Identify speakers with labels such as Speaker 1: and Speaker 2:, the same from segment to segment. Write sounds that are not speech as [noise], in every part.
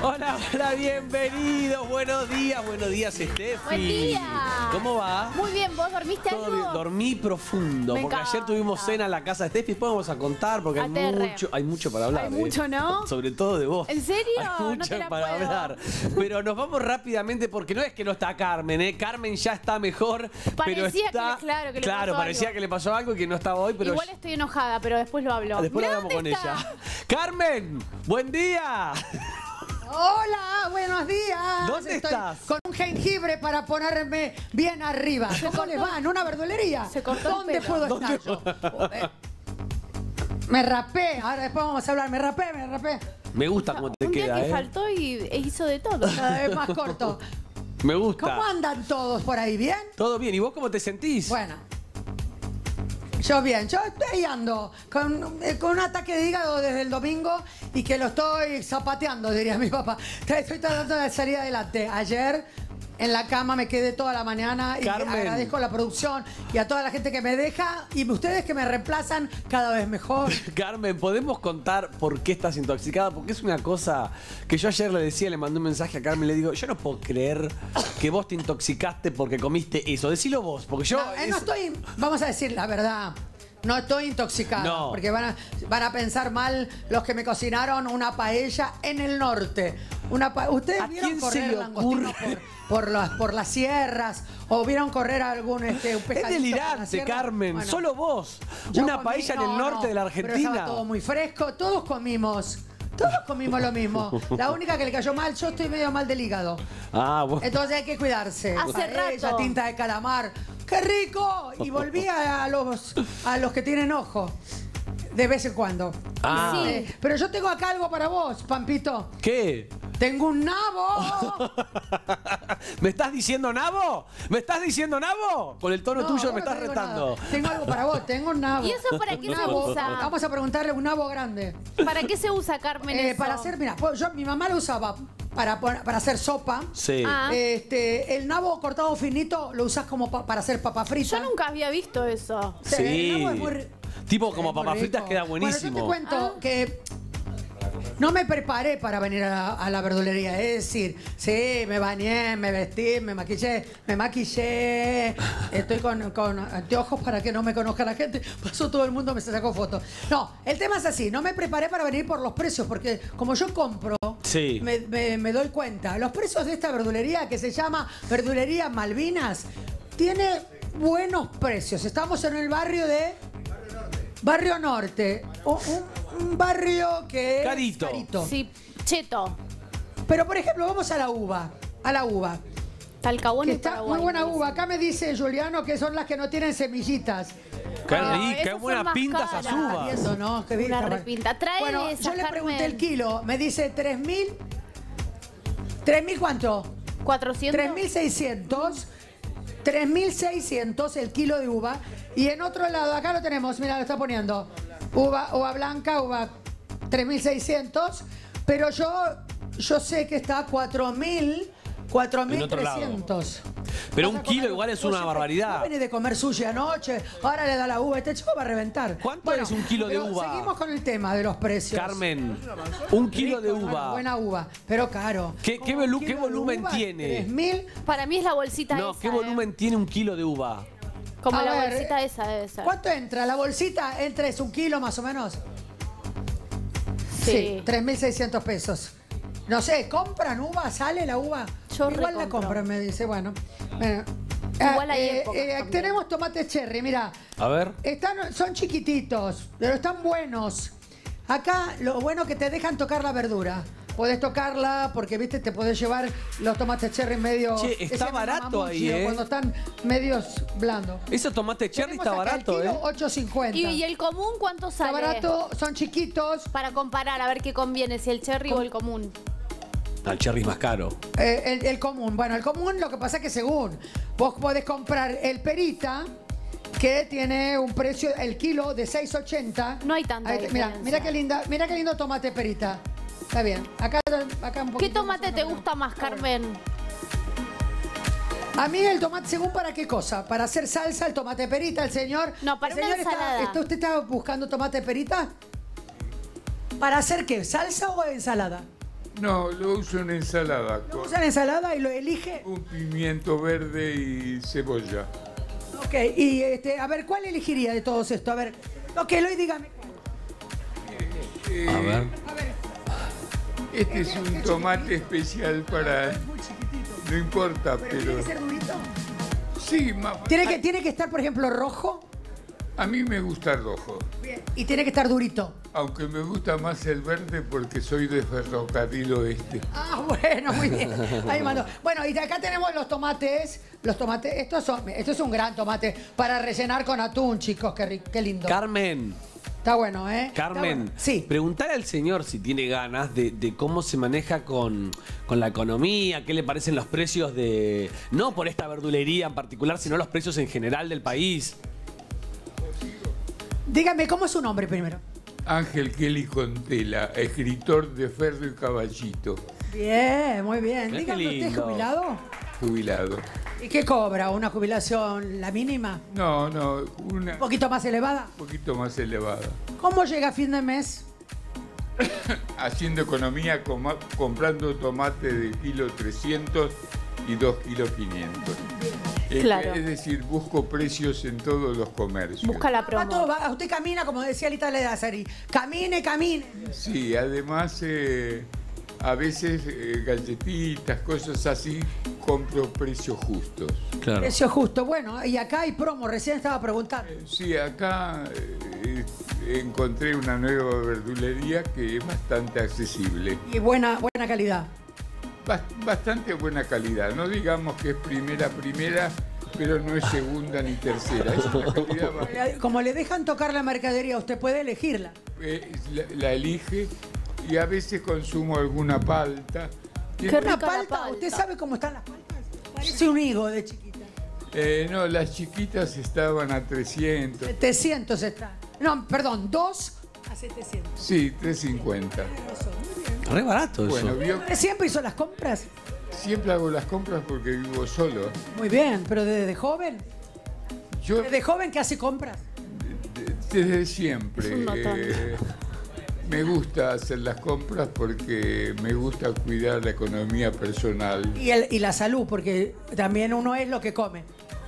Speaker 1: Hola, hola, bienvenidos. Buenos días, buenos días, Steffi.
Speaker 2: Buen día.
Speaker 1: ¿Cómo va?
Speaker 2: Muy bien, ¿vos dormiste
Speaker 1: Todo
Speaker 2: algo?
Speaker 1: bien. Dormí profundo,
Speaker 2: Me
Speaker 1: porque ayer tuvimos cena en la casa de Steffi. Después vamos a contar, porque hay mucho, hay mucho para hablar.
Speaker 2: Hay
Speaker 1: ¿eh?
Speaker 2: mucho, ¿no? [laughs]
Speaker 1: Sobre todo de vos.
Speaker 2: ¿En serio?
Speaker 1: Hay
Speaker 2: No
Speaker 1: mucho
Speaker 2: te la
Speaker 1: para
Speaker 2: puedo.
Speaker 1: hablar. Pero nos vamos rápidamente, porque no es que no está Carmen, ¿eh? Carmen ya está mejor, pero
Speaker 2: Parecía que
Speaker 1: está...
Speaker 2: le- claro, que le
Speaker 1: Claro,
Speaker 2: pasó
Speaker 1: parecía
Speaker 2: algo.
Speaker 1: que le pasó algo y que no estaba hoy, pero...
Speaker 2: Igual estoy enojada, pero después lo hablo.
Speaker 1: Después
Speaker 2: Mirá
Speaker 1: hablamos con
Speaker 2: está.
Speaker 1: ella. Carmen, buen día.
Speaker 3: Hola, buenos días.
Speaker 1: ¿Dónde
Speaker 3: Estoy
Speaker 1: estás?
Speaker 3: Con un jengibre para ponerme bien arriba. ¿Cómo les va? ¿En una verdulería?
Speaker 2: Se cortó el
Speaker 3: ¿Dónde
Speaker 2: pelo.
Speaker 3: puedo
Speaker 1: ¿Dónde
Speaker 3: estar yo? Joder. Me rapé. Ahora después vamos a hablar. Me rapé, me rapé.
Speaker 1: Me gusta cómo te
Speaker 2: Un día
Speaker 1: queda,
Speaker 2: que
Speaker 1: ¿eh?
Speaker 2: faltó y e hizo de todo.
Speaker 3: Cada vez más corto.
Speaker 1: Me gusta.
Speaker 3: ¿Cómo andan todos por ahí? ¿Bien?
Speaker 1: Todo bien. ¿Y vos cómo te sentís?
Speaker 3: Bueno. Yo bien, yo estoy ando con, eh, con un ataque de hígado desde el domingo y que lo estoy zapateando, diría mi papá. Estoy tratando de salir adelante. Ayer en la cama me quedé toda la mañana y
Speaker 1: Carmen.
Speaker 3: agradezco a la producción y a toda la gente que me deja y ustedes que me reemplazan cada vez mejor. [laughs]
Speaker 1: Carmen, ¿podemos contar por qué estás intoxicada? Porque es una cosa que yo ayer le decía, le mandé un mensaje a Carmen, le digo, yo no puedo creer que vos te intoxicaste porque comiste eso. Decilo vos, porque yo...
Speaker 3: No, eh, no
Speaker 1: es-
Speaker 3: estoy, vamos a decir la verdad. No estoy intoxicada,
Speaker 1: No.
Speaker 3: porque van a, van a pensar mal los que me cocinaron una paella en el norte. Una pa- ¿Ustedes
Speaker 1: ¿A
Speaker 3: vieron
Speaker 1: quién se
Speaker 3: correr
Speaker 1: le ocurre?
Speaker 3: por, por las, por las sierras? ¿O vieron correr algún este, un
Speaker 1: Es delirante? Carmen.
Speaker 3: Bueno,
Speaker 1: Solo vos. Una
Speaker 3: comí-
Speaker 1: paella en el
Speaker 3: no,
Speaker 1: norte
Speaker 3: no,
Speaker 1: de la
Speaker 3: Pero
Speaker 1: Argentina.
Speaker 3: estaba todo muy fresco, todos comimos. Todos comimos lo mismo. La única que le cayó mal, yo estoy medio mal del hígado.
Speaker 1: Ah, vos...
Speaker 3: Entonces hay que cuidarse.
Speaker 2: Hace
Speaker 3: Paella,
Speaker 2: rato.
Speaker 3: tinta de calamar. ¡Qué rico! Y volví a los, a los que tienen ojo. De vez en cuando.
Speaker 1: Ah.
Speaker 2: Sí.
Speaker 3: Eh, pero yo tengo acá algo para vos, Pampito.
Speaker 1: ¿Qué?
Speaker 3: Tengo un nabo. [laughs]
Speaker 1: ¿Me estás diciendo nabo? ¿Me estás diciendo nabo? Con el tono
Speaker 3: No,
Speaker 1: tuyo me
Speaker 3: no
Speaker 1: estás retando.
Speaker 3: nada. Tengo algo para vos, tengo un nabo.
Speaker 2: ¿Y eso para qué
Speaker 3: Un
Speaker 2: se
Speaker 3: nabo.
Speaker 2: usa?
Speaker 3: Vamos a preguntarle un nabo grande.
Speaker 2: ¿Para qué se usa, Carmen?
Speaker 3: Eh,
Speaker 2: eso?
Speaker 3: para hacer, mira, pues yo, mi mamá lo usaba para, para hacer sopa.
Speaker 1: Sí.
Speaker 2: Ah.
Speaker 3: Este, el nabo cortado finito lo usas como pa- para hacer papa frita.
Speaker 2: Yo nunca había visto eso.
Speaker 1: Sí.
Speaker 3: el nabo es muy
Speaker 1: Tipo como papas fritas queda
Speaker 3: Bueno, yo
Speaker 1: buenísimo.
Speaker 3: te cuento
Speaker 2: Ah.
Speaker 3: que no me preparé para venir a la, a la verdulería. Es decir, sí, me bañé, me vestí, me maquillé, me maquillé. Estoy con, con anteojos para que no me conozca la gente. Pasó todo el mundo, me sacó fotos. No, el tema es así. No me preparé para venir por los precios, porque como yo compro,
Speaker 1: Sí.
Speaker 3: me, me- me doy cuenta. Los precios de esta verdulería, que se llama Verdulería Malvinas, tiene buenos precios. Estamos en el barrio de... Barrio Norte. Un, un- un barrio que es
Speaker 1: Carito.
Speaker 3: carito.
Speaker 2: Sí, cheto.
Speaker 3: Pero, por ejemplo, vamos a la uva. A la uva.
Speaker 2: Talcahuano
Speaker 3: Que
Speaker 2: y
Speaker 3: está
Speaker 2: Paraguay.
Speaker 3: muy buena
Speaker 2: me
Speaker 3: uva.
Speaker 2: dicen.
Speaker 3: Acá me dice Juliano que son las que no tienen semillitas.
Speaker 1: Qué
Speaker 2: Ah,
Speaker 1: rica,
Speaker 2: esas son más
Speaker 1: pintas
Speaker 2: caras.
Speaker 1: esas uvas.
Speaker 3: Viendo, ¿no? Qué bien,
Speaker 2: Una repinta. Trae
Speaker 3: Bueno,
Speaker 2: esas,
Speaker 3: yo le pregunté
Speaker 2: Carmen.
Speaker 3: el kilo. Me dice 3.000. ¿3.000 cuánto?
Speaker 2: 400.
Speaker 3: 3.600. 3.600 el kilo de uva. Y en otro lado, acá lo tenemos, mira, lo está poniendo. Uva, uva blanca, uva 3.600. Pero yo, yo sé que está 4.000,
Speaker 1: otro lado.
Speaker 3: 4.300.
Speaker 1: Pero un
Speaker 3: a
Speaker 1: kilo igual es una barbaridad.
Speaker 3: venís de comer sushi anoche, ahora le da la uva, este chico va a reventar.
Speaker 1: ¿Cuánto es un kilo de uva?
Speaker 3: Seguimos con el tema de los precios.
Speaker 1: Carmen, un kilo de
Speaker 3: Rico,
Speaker 1: uva.
Speaker 3: buena uva, pero caro.
Speaker 1: ¿Qué- qué volu- volumen
Speaker 3: uva,
Speaker 1: tiene?
Speaker 3: 3.000.
Speaker 2: Para mí es la bolsita
Speaker 1: No,
Speaker 2: esa.
Speaker 1: ¿qué
Speaker 2: eh.
Speaker 1: volumen tiene un kilo de uva?
Speaker 2: Como
Speaker 3: A
Speaker 2: la
Speaker 3: ver,
Speaker 2: bolsita esa debe ser.
Speaker 3: ¿Cuánto entra? ¿La bolsita entra es un kilo más o menos?
Speaker 2: Sí.
Speaker 3: 3.600 pesos. No sé, ¿compran uva? ¿Sale la uva?
Speaker 2: Yo
Speaker 3: Igual la compran, me dice. Bueno. bueno.
Speaker 2: Igual hay
Speaker 3: eh,
Speaker 2: épocas
Speaker 3: eh,
Speaker 2: también.
Speaker 3: tenemos tomates cherry, mira.
Speaker 1: A ver.
Speaker 3: Están, son chiquititos, pero están buenos. Acá lo bueno que te dejan tocar la verdura. Podés tocarla porque, viste, te podés llevar los tomates cherry medio...
Speaker 1: Che, está barato ahí, ¿eh?
Speaker 3: Cuando están medios blandos.
Speaker 1: Ese tomate cherry
Speaker 3: Tenemos
Speaker 1: está
Speaker 3: acá el
Speaker 1: barato,
Speaker 3: kilo,
Speaker 1: ¿eh?
Speaker 3: 8.50.
Speaker 2: ¿Y, y el común cuánto
Speaker 3: Está
Speaker 2: sale?
Speaker 3: barato, son chiquitos.
Speaker 2: Para comparar, a ver qué conviene, si el cherry o el común.
Speaker 1: El cherry es más caro.
Speaker 3: Eh, el, el común. Bueno, el común lo que pasa es que según vos podés comprar el perita, que tiene un precio, el kilo de 6.80.
Speaker 2: No hay tanta
Speaker 3: Mira, mira qué linda, mira qué lindo tomate perita. Está bien. Acá, acá un
Speaker 2: ¿Qué tomate te gusta más. Carmen?
Speaker 3: A mí el tomate, según para qué cosa. Para hacer salsa, el tomate perita, el señor.
Speaker 2: No, para
Speaker 3: el
Speaker 2: una
Speaker 3: señor está-
Speaker 2: ensalada.
Speaker 3: está- ¿Usted está buscando tomate perita? ¿Para hacer qué? ¿Salsa o ensalada?
Speaker 4: No, lo uso en ensalada.
Speaker 3: Lo
Speaker 4: Con
Speaker 3: usa en ensalada y lo elige.
Speaker 4: un pimiento verde y cebolla.
Speaker 3: Ok, y este, a ver, ¿cuál elegiría de todos esto? A ver, ok, lo dígame.
Speaker 4: Eh,
Speaker 1: A ver.
Speaker 4: Este es un tomate especial para...
Speaker 3: Muy chiquitito.
Speaker 4: No importa,
Speaker 3: Pero tiene que ser durito.
Speaker 4: Sí, ma-
Speaker 3: Tiene que, tiene que estar, por ejemplo, rojo.
Speaker 4: a mí me gusta el rojo.
Speaker 3: Bien. Y tiene que estar durito.
Speaker 4: Aunque me gusta más el verde porque soy de ferrocarril oeste.
Speaker 3: Ah, bueno, muy bien. Ahí mandó. Bueno, y de acá tenemos los tomates. Los tomates, estos son, esto es un gran tomate para rellenar con atún, chicos. Qué, qué lindo.
Speaker 1: Carmen,
Speaker 3: Está bueno, ¿eh?
Speaker 1: Carmen,
Speaker 3: bueno. Sí.
Speaker 1: preguntar al señor si tiene ganas de, de cómo se maneja con, con la economía, qué le parecen los precios de, no por esta verdulería en particular, sino los precios en general del país.
Speaker 3: Dígame, ¿cómo es su nombre primero?
Speaker 4: Ángel Kelly Contela, escritor de Ferro y Caballito,
Speaker 3: Bien, muy bien. Dígame, ¿usted es jubilado?
Speaker 4: jubilado.
Speaker 3: ¿Y qué cobra? ¿Una jubilación la mínima?
Speaker 4: No, no, una
Speaker 3: ¿Un poquito más elevada?
Speaker 4: un poquito más elevada.
Speaker 3: ¿Cómo llega a fin de mes? [coughs]
Speaker 4: Haciendo economía, comprando tomate de kilo 300 y 2 kilos 500. Eh,
Speaker 2: Claro.
Speaker 4: Es decir, busco precios en todos los comercios.
Speaker 2: Busca la
Speaker 3: Va todo,
Speaker 2: promo.
Speaker 3: va- usted camina, como decía Lita Ledazari. Camine, camine.
Speaker 4: Sí, además eh, a veces eh, galletitas, cosas así, compro precios justos.
Speaker 1: Claro.
Speaker 3: Precio justo. Bueno, y acá hay promo, recién estaba preguntando.
Speaker 4: Sí, acá eh, encontré una nueva verdulería que es bastante accesible.
Speaker 3: Y buena, buena calidad.
Speaker 4: Bas- Bastante buena calidad. No digamos que es primera, primera, pero no es segunda ni tercera. Es una calidad ba- [laughs]
Speaker 3: Le- Como le dejan tocar la mercadería, usted puede elegirla.
Speaker 4: eh, la, la elige y a veces consumo alguna palta.
Speaker 2: Qué
Speaker 4: es-
Speaker 3: Una
Speaker 2: rica la
Speaker 3: palta,
Speaker 2: palta.
Speaker 3: ¿usted sabe cómo están las paltas? Parece un higo de chiquita.
Speaker 4: eh, no, las chiquitas estaban a 300.
Speaker 3: 700 está. No, perdón, 2 a 700.
Speaker 4: Sí, 350.
Speaker 1: Re barato eso.
Speaker 4: Bueno, vio,
Speaker 3: ¿Siempre hizo las compras?
Speaker 4: siempre hago las compras porque vivo solo.
Speaker 3: Muy bien, pero desde joven.
Speaker 4: Yo
Speaker 3: Desde joven que hace compras.
Speaker 4: desde siempre
Speaker 2: Es un notón.
Speaker 4: eh, me gusta hacer las compras porque me gusta cuidar la economía personal.
Speaker 3: Y, el, y la salud, porque también uno es lo que come.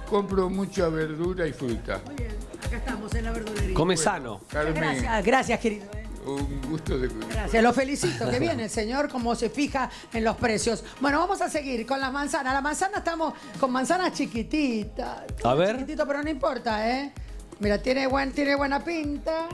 Speaker 4: Compro mucha verdura y fruta.
Speaker 3: Muy bien, acá estamos en la verdulería.
Speaker 1: Come sano.
Speaker 4: Carmen,
Speaker 3: Gracias, gracias, querido. ¿eh?
Speaker 4: un gusto de...
Speaker 3: Gracias, lo felicito. Que bien el señor, cómo se fija en los precios. Bueno, vamos a seguir con las manzanas. La manzana estamos con manzanas chiquititas.
Speaker 1: A ver.
Speaker 3: Chiquitito, pero no importa, ¿eh? Mira, tiene, buen, tiene buena pinta.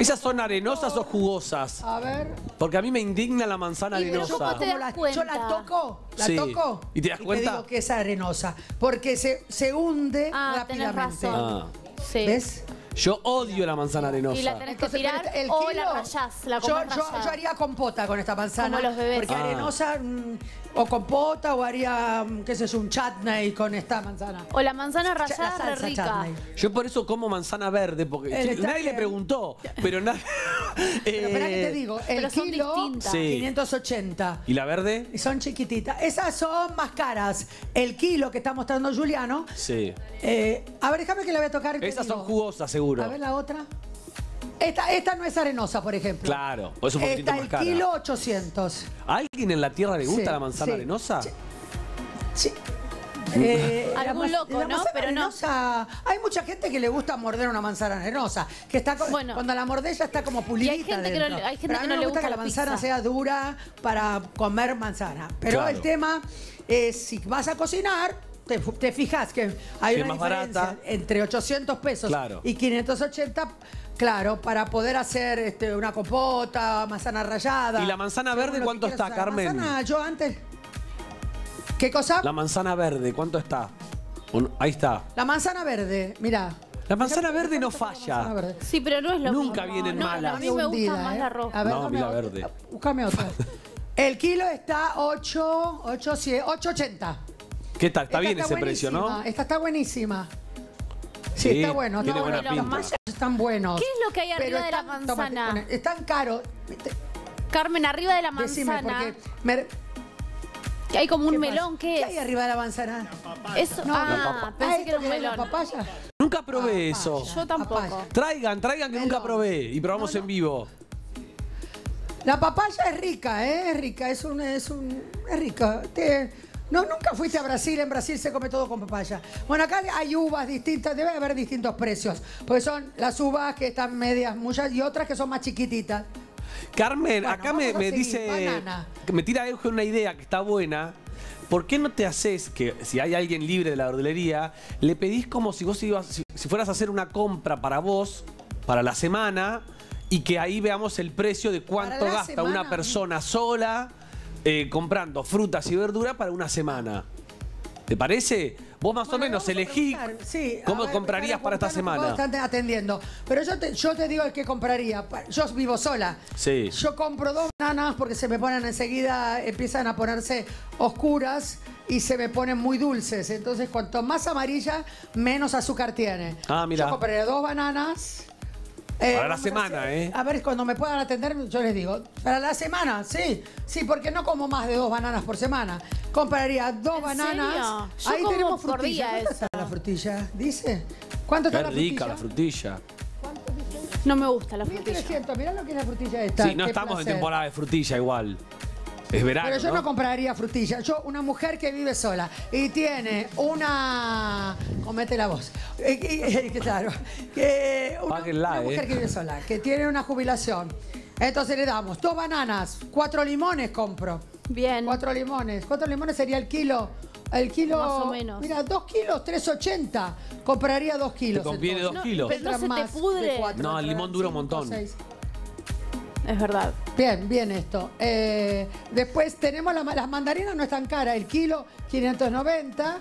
Speaker 1: ¿Esas son arenosas o jugosas?
Speaker 3: a ver.
Speaker 1: Porque a mí me indigna la manzana
Speaker 2: Y pero yo
Speaker 1: arenosa.
Speaker 2: te das
Speaker 3: la- yo la
Speaker 2: cuenta.
Speaker 3: toco, la
Speaker 1: Sí.
Speaker 3: toco.
Speaker 1: ¿Y te das cuenta?
Speaker 3: digo que es arenosa. Porque se, se hunde
Speaker 2: Ah, tenés
Speaker 3: rápidamente.
Speaker 2: razón.
Speaker 1: Ah.
Speaker 2: Sí.
Speaker 3: ¿Ves?
Speaker 1: Yo odio la manzana arenosa.
Speaker 2: Y la tenés que
Speaker 3: Entonces,
Speaker 2: tirar
Speaker 3: el
Speaker 2: o la rayás, la
Speaker 3: yo,
Speaker 2: comes
Speaker 3: yo,
Speaker 2: rallada.
Speaker 3: yo haría compota con esta manzana.
Speaker 2: Como los bebés.
Speaker 3: Porque
Speaker 1: Ah.
Speaker 3: arenosa, mm, o compota, o haría, mm, qué sé yo, un chutney con esta manzana.
Speaker 2: O la manzana rallada
Speaker 3: la
Speaker 2: re
Speaker 3: salsa
Speaker 2: rica.
Speaker 3: chutney.
Speaker 1: Yo por eso como manzana verde, porque
Speaker 3: El
Speaker 1: nadie
Speaker 3: está
Speaker 1: le
Speaker 3: bien.
Speaker 1: preguntó, pero nadie... [laughs]
Speaker 3: Pero espera que te
Speaker 1: Eh,
Speaker 3: digo, el
Speaker 2: Pero son
Speaker 3: kilo,
Speaker 2: distintas.
Speaker 1: Sí.
Speaker 3: 580.
Speaker 1: ¿Y la verde?
Speaker 3: Y son chiquititas. Esas son más caras. El kilo que está mostrando Juliano.
Speaker 1: Sí.
Speaker 3: eh, a ver, déjame que le voy a tocar. y te
Speaker 1: Esas son
Speaker 3: digo.
Speaker 1: jugosas, seguro.
Speaker 3: A ver la otra. Esta, esta no es arenosa, por ejemplo.
Speaker 1: Claro, o es un poquitito más
Speaker 3: el
Speaker 1: cara.
Speaker 3: kilo 800.
Speaker 1: ¿A alguien en la tierra le gusta
Speaker 3: Sí,
Speaker 1: la manzana
Speaker 3: sí.
Speaker 1: arenosa?
Speaker 3: Sí. Sí. Eh, [laughs]
Speaker 2: Algún loco,
Speaker 3: la
Speaker 2: ¿no?
Speaker 3: manzana
Speaker 2: Pero no.
Speaker 3: arenosa- Hay mucha gente que le gusta morder una manzana arenosa, que está co-
Speaker 2: Bueno.
Speaker 3: cuando la mordés ya está como pulidita
Speaker 2: gente que no
Speaker 3: dentro.
Speaker 2: hay gente
Speaker 3: Pero a
Speaker 2: que no
Speaker 3: me
Speaker 2: le
Speaker 3: gusta
Speaker 2: gusta
Speaker 3: que la
Speaker 2: la
Speaker 3: manzana
Speaker 2: pizza.
Speaker 3: sea dura para comer manzana. Pero
Speaker 1: Claro.
Speaker 3: el tema es si vas a cocinar, te, fu- te fijas que hay
Speaker 1: Que
Speaker 3: una
Speaker 1: más
Speaker 3: diferencia
Speaker 1: barata.
Speaker 3: entre 800 pesos
Speaker 1: Claro.
Speaker 3: y 580, claro, para poder hacer este, una compota, manzana rallada.
Speaker 1: ¿Y la manzana verde cuánto está,
Speaker 3: usar. La
Speaker 1: Carmen?
Speaker 3: manzana, yo antes... ¿Qué cosa?
Speaker 1: La manzana verde, ¿cuánto está? Un- Ahí está.
Speaker 3: La manzana verde, mira.
Speaker 1: La manzana verde no
Speaker 3: Manzana
Speaker 1: falla.
Speaker 3: verde.
Speaker 2: Sí, pero no es lo
Speaker 1: Nunca
Speaker 2: mismo.
Speaker 1: vienen
Speaker 2: No,
Speaker 1: malas.
Speaker 2: A mí me gusta
Speaker 3: Hundida,
Speaker 2: más
Speaker 3: ¿eh?
Speaker 2: la roja.
Speaker 3: A ver,
Speaker 1: No,
Speaker 3: dame
Speaker 1: a mí la
Speaker 3: otra.
Speaker 1: verde.
Speaker 3: Búscame otra. El kilo está 8, 8, 880.
Speaker 1: ¿Qué tal? Está
Speaker 3: Esta
Speaker 1: bien ese precio, ¿no?
Speaker 3: Esta está buenísima. Sí,
Speaker 1: Sí,
Speaker 3: está bueno.
Speaker 1: tiene
Speaker 3: está
Speaker 2: buena
Speaker 3: bueno.
Speaker 2: pinta.
Speaker 3: Los mayas están buenos.
Speaker 2: ¿Qué es lo que hay arriba de la
Speaker 3: están-
Speaker 2: manzana?
Speaker 3: tomate, están caros.
Speaker 2: Carmen, arriba de la
Speaker 3: Decime,
Speaker 2: manzana
Speaker 3: porque... me-
Speaker 2: que hay como
Speaker 3: ¿qué
Speaker 2: un
Speaker 3: pasa?
Speaker 2: melón. ¿Qué es?
Speaker 3: hay arriba de la manzana?
Speaker 2: Eso,
Speaker 3: No,
Speaker 2: ah,
Speaker 3: la papa-
Speaker 2: pensé que
Speaker 3: ¿esto
Speaker 2: era un
Speaker 3: que es la
Speaker 2: melón.
Speaker 3: papaya?
Speaker 1: Nunca probé eso.
Speaker 2: Yo tampoco.
Speaker 3: Papaya.
Speaker 1: Traigan, traigan que nunca
Speaker 3: Melón.
Speaker 1: probé y probamos
Speaker 3: No, no.
Speaker 1: en vivo.
Speaker 3: La papaya es rica, ¿eh? Es rica, es un, es un, es rica. Te- no, nunca fuiste a Brasil, en Brasil se come todo con papaya. Bueno, acá hay uvas distintas, debe haber distintos precios, porque son las uvas que están medias muchas y otras que son más chiquititas.
Speaker 1: Carmen,
Speaker 3: Bueno,
Speaker 1: acá me, me dice.
Speaker 3: Banana.
Speaker 1: Me tira una idea que está buena. ¿Por qué no te haces que si hay alguien libre de la verdulería, le pedís como si vos ibas, si, si fueras a hacer una compra para vos, para la semana, y que ahí veamos el precio de cuánto gasta
Speaker 3: semana.
Speaker 1: una persona sola eh, comprando frutas y verduras para una semana? ¿Te parece? Vos más o menos elegí
Speaker 3: sí,
Speaker 1: cómo
Speaker 3: ver,
Speaker 1: comprarías para esta semana.
Speaker 3: Están atendiendo. Pero yo te, yo te digo el que compraría. Yo vivo sola.
Speaker 1: Sí.
Speaker 3: Yo compro dos bananas porque se me ponen enseguida, empiezan a ponerse oscuras y se me ponen muy dulces. Entonces, cuanto más amarilla, menos azúcar tiene.
Speaker 1: Ah, mira.
Speaker 3: Yo compraría dos bananas.
Speaker 1: Para la semana,
Speaker 3: hacer-
Speaker 1: ¿eh?
Speaker 3: A ver, cuando me puedan atender, yo les digo. Para la semana, sí. Sí, porque no como más de dos bananas por semana. Compraría dos
Speaker 2: ¿En
Speaker 3: bananas.
Speaker 2: serio? Yo
Speaker 3: Ahí
Speaker 2: como
Speaker 3: tenemos
Speaker 2: por
Speaker 3: frutilla.
Speaker 2: día
Speaker 3: ¿Cuánto
Speaker 2: eso.
Speaker 3: está la frutilla? ¿Dice? ¿Cuánto
Speaker 1: Qué
Speaker 3: está la frutilla?
Speaker 1: rica la frutilla.
Speaker 2: No me gusta la frutilla.
Speaker 3: 1300, mirá lo que es la frutilla esta.
Speaker 1: Sí, no
Speaker 3: qué
Speaker 1: estamos en temporada de frutilla igual. Es verano.
Speaker 3: Pero yo no,
Speaker 1: ¿no?
Speaker 3: compraría frutilla. Yo, una mujer que vive sola y tiene una. Comete la voz. Eh, eh, eh, [laughs] claro. Que una,
Speaker 1: Páguenla,
Speaker 3: una
Speaker 1: eh.
Speaker 3: mujer que vive sola, que tiene una jubilación. Entonces le damos dos bananas, cuatro limones compro.
Speaker 2: Bien.
Speaker 3: Cuatro limones. ¿Cuántos limones sería el kilo? El kilo.
Speaker 2: Más o menos.
Speaker 3: Mira, dos kilos, 3.80. Compraría dos kilos.
Speaker 1: ¿Te conviene
Speaker 3: entonces.
Speaker 1: dos kilos?
Speaker 2: pero no se te pudre.
Speaker 3: cuatro,
Speaker 1: No, el limón dura un montón.
Speaker 3: seis.
Speaker 2: Es verdad.
Speaker 3: Bien, bien esto. Eh, después tenemos la- las mandarinas, no están caras. El kilo, 590.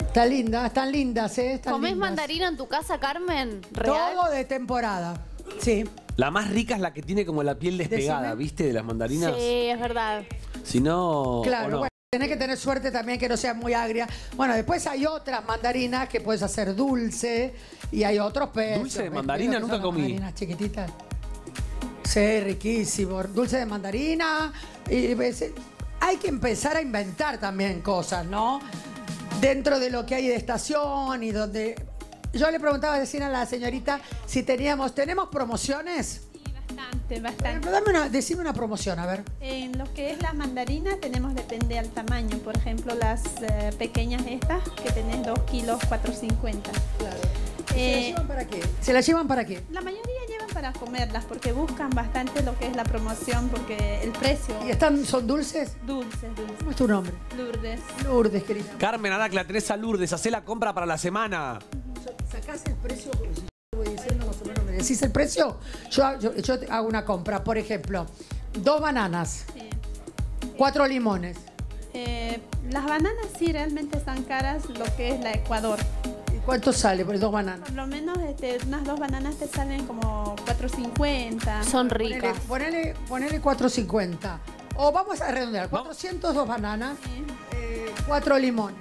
Speaker 3: Está linda, están lindas, ¿eh? Están
Speaker 2: ¿Comés
Speaker 3: lindas.
Speaker 2: mandarina en tu casa, Carmen? ¿Real?
Speaker 3: Todo de temporada. Sí.
Speaker 1: La más rica es la que tiene como la piel despegada,
Speaker 3: Decime.
Speaker 1: ¿viste? De las mandarinas.
Speaker 2: Sí, es verdad.
Speaker 1: Si no.
Speaker 3: Claro, bueno, tenés que tener suerte también que no sea muy agria. Bueno, después hay otras mandarinas que puedes hacer dulce y hay otros peces.
Speaker 1: Dulce de mandarina nunca comí.
Speaker 3: Mandarinas chiquititas. Sí, riquísimo. Dulce de mandarina. Y, ves, hay que empezar a inventar también cosas, ¿no? Dentro de lo que hay de estación y donde... Yo le preguntaba recién a la señorita si teníamos... ¿Tenemos promociones?
Speaker 5: Sí, bastante, bastante.
Speaker 3: dame una, decime una promoción, a ver.
Speaker 5: En lo que es las mandarinas tenemos depende del tamaño. Por ejemplo, las eh, pequeñas estas que tenés 2 kilos 450.
Speaker 3: ¿Se la
Speaker 5: Eh,
Speaker 3: llevan para qué? ¿Se la llevan para qué?
Speaker 5: la mayoría llevan para comerlas porque buscan bastante lo que es la promoción porque el precio
Speaker 3: ¿Y están, son dulces?
Speaker 5: dulces, dulces.
Speaker 3: ¿Cómo es tu nombre?
Speaker 5: Lourdes.
Speaker 3: Lourdes, querida.
Speaker 1: Carmen, ahora que la tenés a Lourdes, hacé la compra para la semana.
Speaker 3: ¿Sacás el precio? Porque si yo te voy diciendo más o menos, ¿me decís el precio? Yo, yo, hago una compra, por ejemplo, dos bananas,
Speaker 5: Sí.
Speaker 3: cuatro limones.
Speaker 5: Eh, las bananas sí realmente están caras lo que es la Ecuador.
Speaker 3: ¿Y cuánto sale por dos bananas?
Speaker 5: Por lo menos este, unas dos bananas te salen como 450.
Speaker 2: Son
Speaker 3: Ponele,
Speaker 2: ricas.
Speaker 3: ponele, ponele 450. O vamos a redondear,
Speaker 1: Vamos.
Speaker 3: 402 bananas,
Speaker 5: Sí.
Speaker 3: eh, cuatro limones.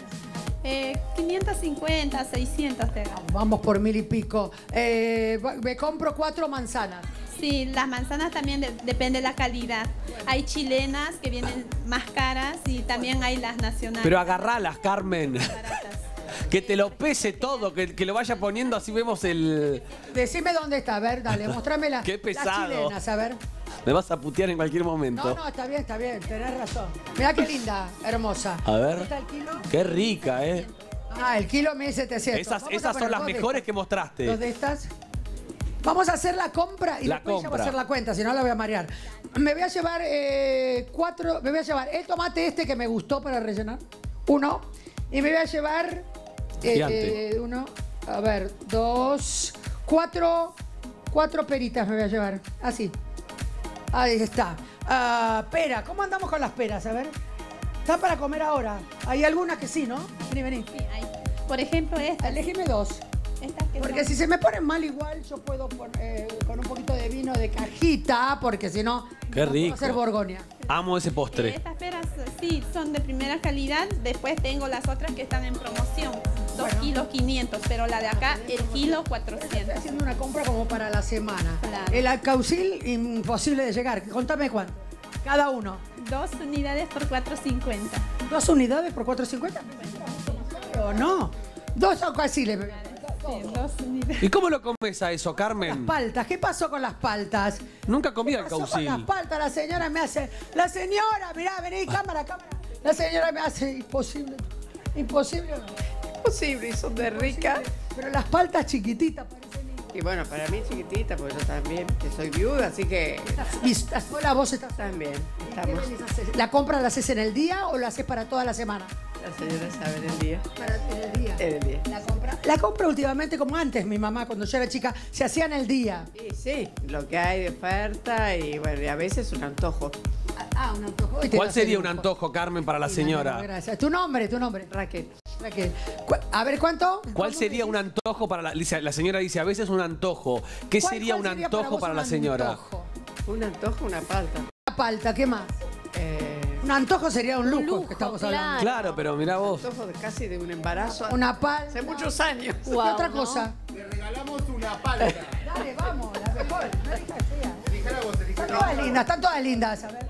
Speaker 5: Eh, 550, 600 te hagan.
Speaker 3: Vamos por mil y pico. Eh, me compro cuatro manzanas.
Speaker 5: Sí, las manzanas también de- depende de la calidad. Hay chilenas que vienen más caras y también hay las nacionales.
Speaker 1: Pero agarralas, Carmen.
Speaker 5: baratas.
Speaker 1: Que te lo pese todo, que, que lo vaya poniendo así vemos el.
Speaker 3: Decime dónde está, a ver, dale, mostrame la- [laughs]
Speaker 1: Qué
Speaker 3: las
Speaker 1: pesado.
Speaker 3: chilenas, a ver.
Speaker 1: Me vas a putear en cualquier momento.
Speaker 3: No, no, está bien, está bien, tenés razón. Mirá qué linda, hermosa.
Speaker 1: A ver.
Speaker 3: ¿Dónde está el kilo?
Speaker 1: Qué rica, ¿eh?
Speaker 3: Ah, el kilo 1700.
Speaker 1: Esas,
Speaker 3: Vamos
Speaker 1: esas son las mejores que mostraste.
Speaker 3: Dos de estas. Vamos a hacer la compra y
Speaker 1: La
Speaker 3: después ya voy a
Speaker 1: compra.
Speaker 3: hacer la cuenta, si no la voy a marear. Me voy a llevar eh, cuatro, me voy a llevar el tomate este que me gustó para rellenar, uno, y me voy a llevar eh, eh, uno, a ver, dos, cuatro, cuatro peritas me voy a llevar, así. Ahí está. Ah, pera, ¿cómo andamos con las peras? A ver. ¿Está para comer ahora? Hay algunas que sí, ¿no? Vení, vení.
Speaker 5: Sí, hay. Por ejemplo, estas.
Speaker 3: Elegime dos.
Speaker 5: que
Speaker 3: Porque
Speaker 5: son-
Speaker 3: si se me ponen mal igual, yo puedo pon- eh, con un poquito de vino de cajita, porque si no,
Speaker 1: Qué
Speaker 3: no
Speaker 1: rico.
Speaker 3: puedo hacer borgoña.
Speaker 1: Amo ese
Speaker 5: Eh,
Speaker 1: postre.
Speaker 5: estas peras eh, sí son de primera calidad. Después tengo las otras que están en promoción. 2
Speaker 3: Bueno.
Speaker 5: kilos 500, pero la de acá el kilo
Speaker 3: Estoy
Speaker 5: 400.
Speaker 3: haciendo una compra como para la semana.
Speaker 5: Claro.
Speaker 3: El alcaucil, imposible de llegar. Contame cuánto. Cada uno.
Speaker 5: Dos unidades por 450.
Speaker 3: ¿Dos unidades por 4.50? ¿O no? Dos alcauciles.
Speaker 5: Sí, dos unidades.
Speaker 1: ¿Y cómo lo comes a eso,
Speaker 3: Las
Speaker 1: Carmen?
Speaker 3: paltas, ¿qué pasó con las paltas?
Speaker 1: Nunca comí
Speaker 3: ¿Qué
Speaker 1: al
Speaker 3: pasó con las paltas? La señora me hace. La señora, mirá, vení, [laughs] cámara, cámara. La señora me hace imposible. Imposible o no.
Speaker 6: posible y son de rica.
Speaker 3: Pero las paltas chiquititas parecen.
Speaker 6: Y bueno, para mí chiquitita, porque yo también, que soy viuda, así que
Speaker 3: Las vistas. Hola, vos estás.
Speaker 6: también
Speaker 3: ¿Qué
Speaker 6: estamos.
Speaker 3: ¿La compra la haces en el día o la haces para toda la semana?
Speaker 6: La señora sabe el día.
Speaker 3: Para en el día.
Speaker 6: En el día.
Speaker 3: La compra, la compra últimamente como antes, mi mamá, cuando yo era chica, se hacía en el día.
Speaker 6: Y sí, lo que hay de oferta y bueno, y a veces un antojo.
Speaker 3: Ah, un antojo. Hoy te
Speaker 1: ¿Cuál sería un antojo, Carmen, para la
Speaker 3: no,
Speaker 1: señora?
Speaker 3: gracias. Tu nombre, tu nombre.
Speaker 6: Raquel.
Speaker 3: Raquel. A ver, ¿cuánto?
Speaker 1: ¿Cuál
Speaker 3: ¿Cómo
Speaker 1: sería un antojo para la... La señora dice, a veces un antojo. ¿Qué
Speaker 3: ¿Cuál-
Speaker 1: sería un antojo para,
Speaker 3: un
Speaker 1: la señora?
Speaker 3: antojo?
Speaker 6: Un antojo, una palta.
Speaker 3: Una palta, ¿qué más?
Speaker 6: Eh,
Speaker 3: Un antojo sería un lujo,
Speaker 2: lujo,
Speaker 3: que estamos
Speaker 2: claro.
Speaker 3: hablando.
Speaker 1: Claro, pero mira vos.
Speaker 6: antojo de casi de un embarazo
Speaker 3: Una palta.
Speaker 6: hace muchos años.
Speaker 3: ¿Qué
Speaker 2: Guau,
Speaker 3: otra
Speaker 2: ¿no?
Speaker 3: cosa?
Speaker 7: Le regalamos una palta.
Speaker 3: Dale, vamos, la mejor. No elijas fea.
Speaker 7: Vos,
Speaker 3: Están todas lindas, están todas lindas. A ver.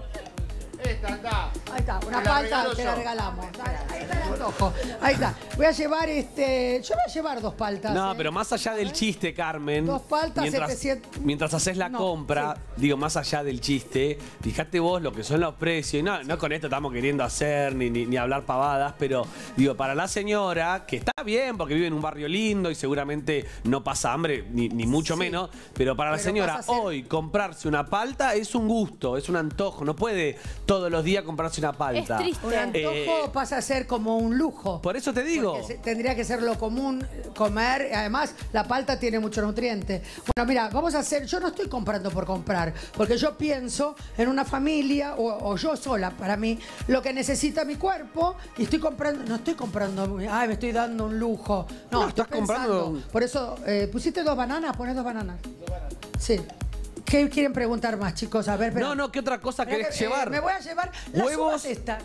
Speaker 7: Esta está.
Speaker 3: Ahí está, una palta te la regalamos. Ahí está el antojo. Ahí está. Voy a llevar este. Yo voy a llevar dos paltas.
Speaker 1: No,
Speaker 3: ¿eh?
Speaker 1: pero más allá del chiste, Carmen.
Speaker 3: Dos paltas,
Speaker 1: mientras,
Speaker 3: 700.
Speaker 1: mientras haces la
Speaker 3: No,
Speaker 1: compra, digo, más allá del chiste, fíjate vos lo que son los precios. Y no, no con esto estamos queriendo hacer ni, ni, ni hablar pavadas, pero digo, para la señora, que está bien porque vive en un barrio lindo y seguramente no pasa hambre, ni, ni mucho
Speaker 3: Sí.
Speaker 1: menos, pero para la señora, hoy comprarse una palta es un gusto, es un antojo. No puede todos los días comprarse una palta.
Speaker 2: Es triste.
Speaker 3: Un antojo
Speaker 1: Eh,
Speaker 3: pasa a ser como un lujo.
Speaker 1: por eso te digo.
Speaker 3: Se- tendría que ser lo común comer. Además, la palta tiene mucho nutriente. Bueno, mira, vamos a hacer. Yo no estoy comprando por comprar, porque yo pienso en una familia o, o yo sola, para mí, lo que necesita mi cuerpo y estoy comprando. No estoy comprando. Ay, me estoy dando un lujo. No,
Speaker 1: No,
Speaker 3: estoy
Speaker 1: estás comprando
Speaker 3: pensando.
Speaker 1: un-
Speaker 3: Por eso, eh, pusiste dos bananas, pones dos bananas. Sí. ¿Qué quieren preguntar más, chicos? A ver, espera.
Speaker 1: No, no, ¿qué otra cosa querés
Speaker 3: que, eh,
Speaker 1: llevar?
Speaker 3: me voy a llevar las
Speaker 1: Huevos.
Speaker 3: uvas estas.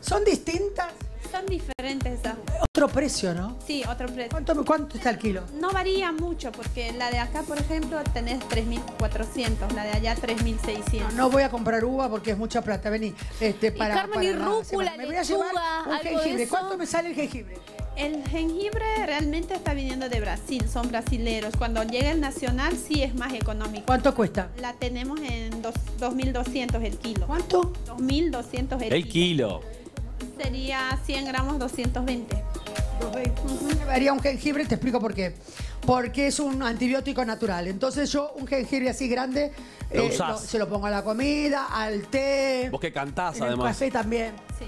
Speaker 3: ¿Son distintas?
Speaker 5: Son diferentes esas.
Speaker 3: Otro precio, ¿no?
Speaker 5: Sí, otro precio.
Speaker 3: ¿Cuánto, cuánto está el kilo?
Speaker 5: No varía mucho porque la de acá, por ejemplo, tenés 3.400, la de allá 3.600.
Speaker 3: No voy a comprar uva porque es mucha plata. Vení. Este, para,
Speaker 2: Carmen,
Speaker 3: para
Speaker 2: y
Speaker 3: la
Speaker 2: rúcula,
Speaker 3: semana. Me voy a llevar
Speaker 2: lechuga,
Speaker 3: un
Speaker 2: algo de
Speaker 3: jengibre.
Speaker 2: eso.
Speaker 3: ¿Cuánto me sale el jengibre?
Speaker 5: El jengibre realmente está viniendo de Brasil, son brasileros. Cuando llega el nacional sí es más económico.
Speaker 3: ¿Cuánto cuesta?
Speaker 5: La tenemos en dos- 2.200 el kilo.
Speaker 3: ¿Cuánto?
Speaker 5: 2.200 el,
Speaker 1: El kilo.
Speaker 5: Sería 100 gramos 220.
Speaker 3: Me haría un jengibre, te explico por qué. Porque es un antibiótico natural. Entonces yo un jengibre así grande
Speaker 1: Lo
Speaker 3: eh, lo- se lo pongo a la comida, al té,
Speaker 1: Vos que cantás,
Speaker 3: en el
Speaker 1: además.
Speaker 3: café también.
Speaker 5: Sí.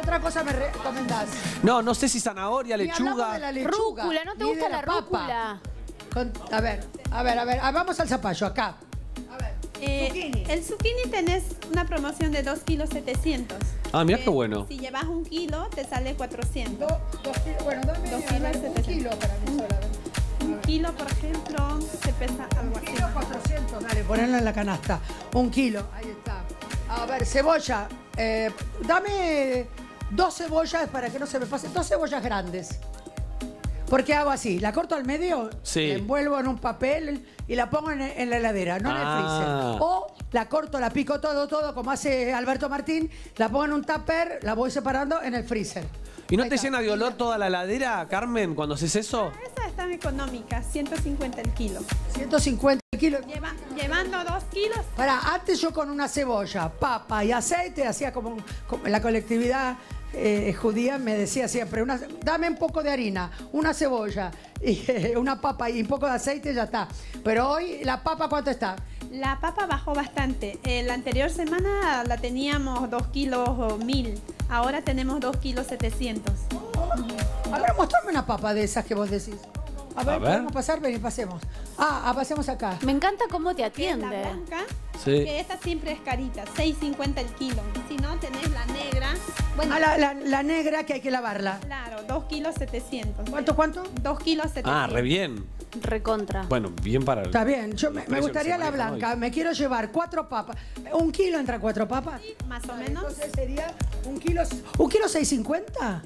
Speaker 3: ¿Qué otra cosa me recomendás?
Speaker 1: No, no sé si zanahoria,
Speaker 3: Ni hablamos
Speaker 1: lechuga.
Speaker 3: de la lechuga,
Speaker 2: Rúcula, ¿no te
Speaker 3: ni
Speaker 2: gusta la,
Speaker 3: papa.
Speaker 2: rúcula?
Speaker 3: Con- a ver, a ver, a ver. ah, vamos al zapallo, acá. A ver.
Speaker 5: Eh,
Speaker 3: Zucchini.
Speaker 5: el zucchini tenés una promoción de 2 kilos 700.
Speaker 1: Ah, mirá
Speaker 5: Eh,
Speaker 1: qué bueno.
Speaker 5: Si llevas un kilo, te sale 400.
Speaker 3: Do- dos kilos, bueno, dame
Speaker 5: Dos
Speaker 3: a
Speaker 5: kilos,
Speaker 3: ver, un
Speaker 5: 700.
Speaker 3: kilo para mí sola. a ver.
Speaker 5: Un kilo, por ejemplo, se pesa algo
Speaker 3: Un
Speaker 5: así.
Speaker 3: kilo 400, dale, ponelo en la canasta. Un kilo, ahí está. A ver, cebolla. eh, dame dos cebollas para que no se me pase. Dos cebollas grandes. Porque hago así, la corto al medio,
Speaker 1: Sí.
Speaker 3: la envuelvo en un papel y la pongo en, en la heladera, no en el
Speaker 1: Ah.
Speaker 3: freezer. O la corto, la pico todo, todo, como hace Alberto Martín, la pongo en un tupper, la voy separando en el freezer.
Speaker 1: ¿Y no
Speaker 3: Ahí
Speaker 1: te
Speaker 3: está.
Speaker 1: llena de olor toda la ladera, Carmen, cuando haces eso?
Speaker 5: Esa está económica, 150 el kilo.
Speaker 3: 150 kilos.
Speaker 5: Lleva- llevando 2 kilos,
Speaker 3: Para, antes yo con una cebolla, papa y aceite hacía como, como la colectividad eh, judía me decía siempre, una- dame un poco de harina, una cebolla, y, eh, [laughs] una papa y un poco de aceite y ya está. Pero hoy la papa ¿cuánto está?
Speaker 5: la papa bajó bastante. Eh, la anterior semana la teníamos 2 kilos 1000. Ahora tenemos 2 kilos 700.
Speaker 3: A ver, mostrame una papa de esas que vos decís. A ver,
Speaker 1: A ver.
Speaker 3: ¿podemos pasar? Ven y pasemos. Ah, ah, pasemos acá.
Speaker 2: Me encanta cómo te atiende.
Speaker 5: la blanca,
Speaker 1: Sí.
Speaker 5: que esta siempre es carita, 6.50 el kilo. Si no, tenés la negra. Bueno,
Speaker 3: Ah, la, la- la negra que hay que lavarla.
Speaker 5: claro, 2 kilos 700.
Speaker 3: ¿Cuánto, cuánto?
Speaker 5: 2 kilos 700.
Speaker 1: Ah, re bien.
Speaker 2: Recontra.
Speaker 1: Bueno, bien para el...
Speaker 3: Está bien, yo me, me gustaría la blanca. Me quiero llevar cuatro papas. ¿Un kilo entre cuatro papas?
Speaker 5: Más o menos.
Speaker 3: Entonces sería un kilo, un kilo 650.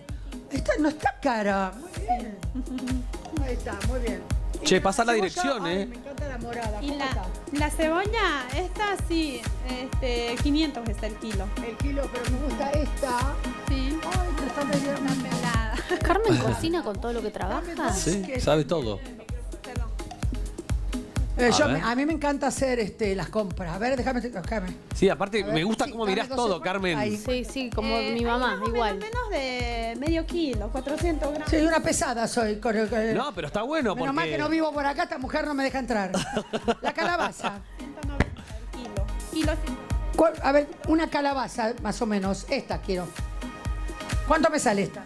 Speaker 3: Esta no está cara. Muy bien. [laughs] Ahí está, muy bien.
Speaker 1: Che, pasa la dirección,
Speaker 3: ay,
Speaker 1: ¿eh?
Speaker 3: Me encanta la morada.
Speaker 5: Y
Speaker 3: ¿Cómo
Speaker 5: la,
Speaker 3: está?
Speaker 5: la cebolla, esta sí, este, 500 es el kilo.
Speaker 3: El kilo, pero me gusta esta.
Speaker 5: Sí.
Speaker 3: Ay, pero está medio-
Speaker 5: Una pelada.
Speaker 2: Carmen [laughs] cocina con todo lo que trabaja.
Speaker 1: Sí, sabe todo.
Speaker 5: Perdón.
Speaker 3: Eh,
Speaker 1: A
Speaker 3: yo me- a mí me encanta hacer este, las compras. A ver, déjame, déjame.
Speaker 1: Sí, aparte
Speaker 3: A ver,
Speaker 1: me gusta
Speaker 3: sí,
Speaker 1: cómo
Speaker 3: dame
Speaker 1: mirás
Speaker 3: dos
Speaker 1: todo,
Speaker 3: segundos.
Speaker 1: Carmen.
Speaker 3: Ahí.
Speaker 2: Sí, sí, como
Speaker 5: Eh,
Speaker 2: mi
Speaker 5: hay
Speaker 2: mamá,
Speaker 5: más o
Speaker 2: igual.
Speaker 5: Menos, menos de medio kilo, 400 gramos.
Speaker 3: Sí, una pesada soy. con el- con el-
Speaker 1: No, pero está bueno
Speaker 3: Menos mal
Speaker 1: porque.
Speaker 3: que no vivo por acá, esta mujer no me deja entrar. [laughs] La calabaza.
Speaker 5: 190 el kilo. Kilo cien-
Speaker 3: ¿Cuál- A ver, una calabaza, más o menos. Esta quiero. ¿Cuánto me sale esta?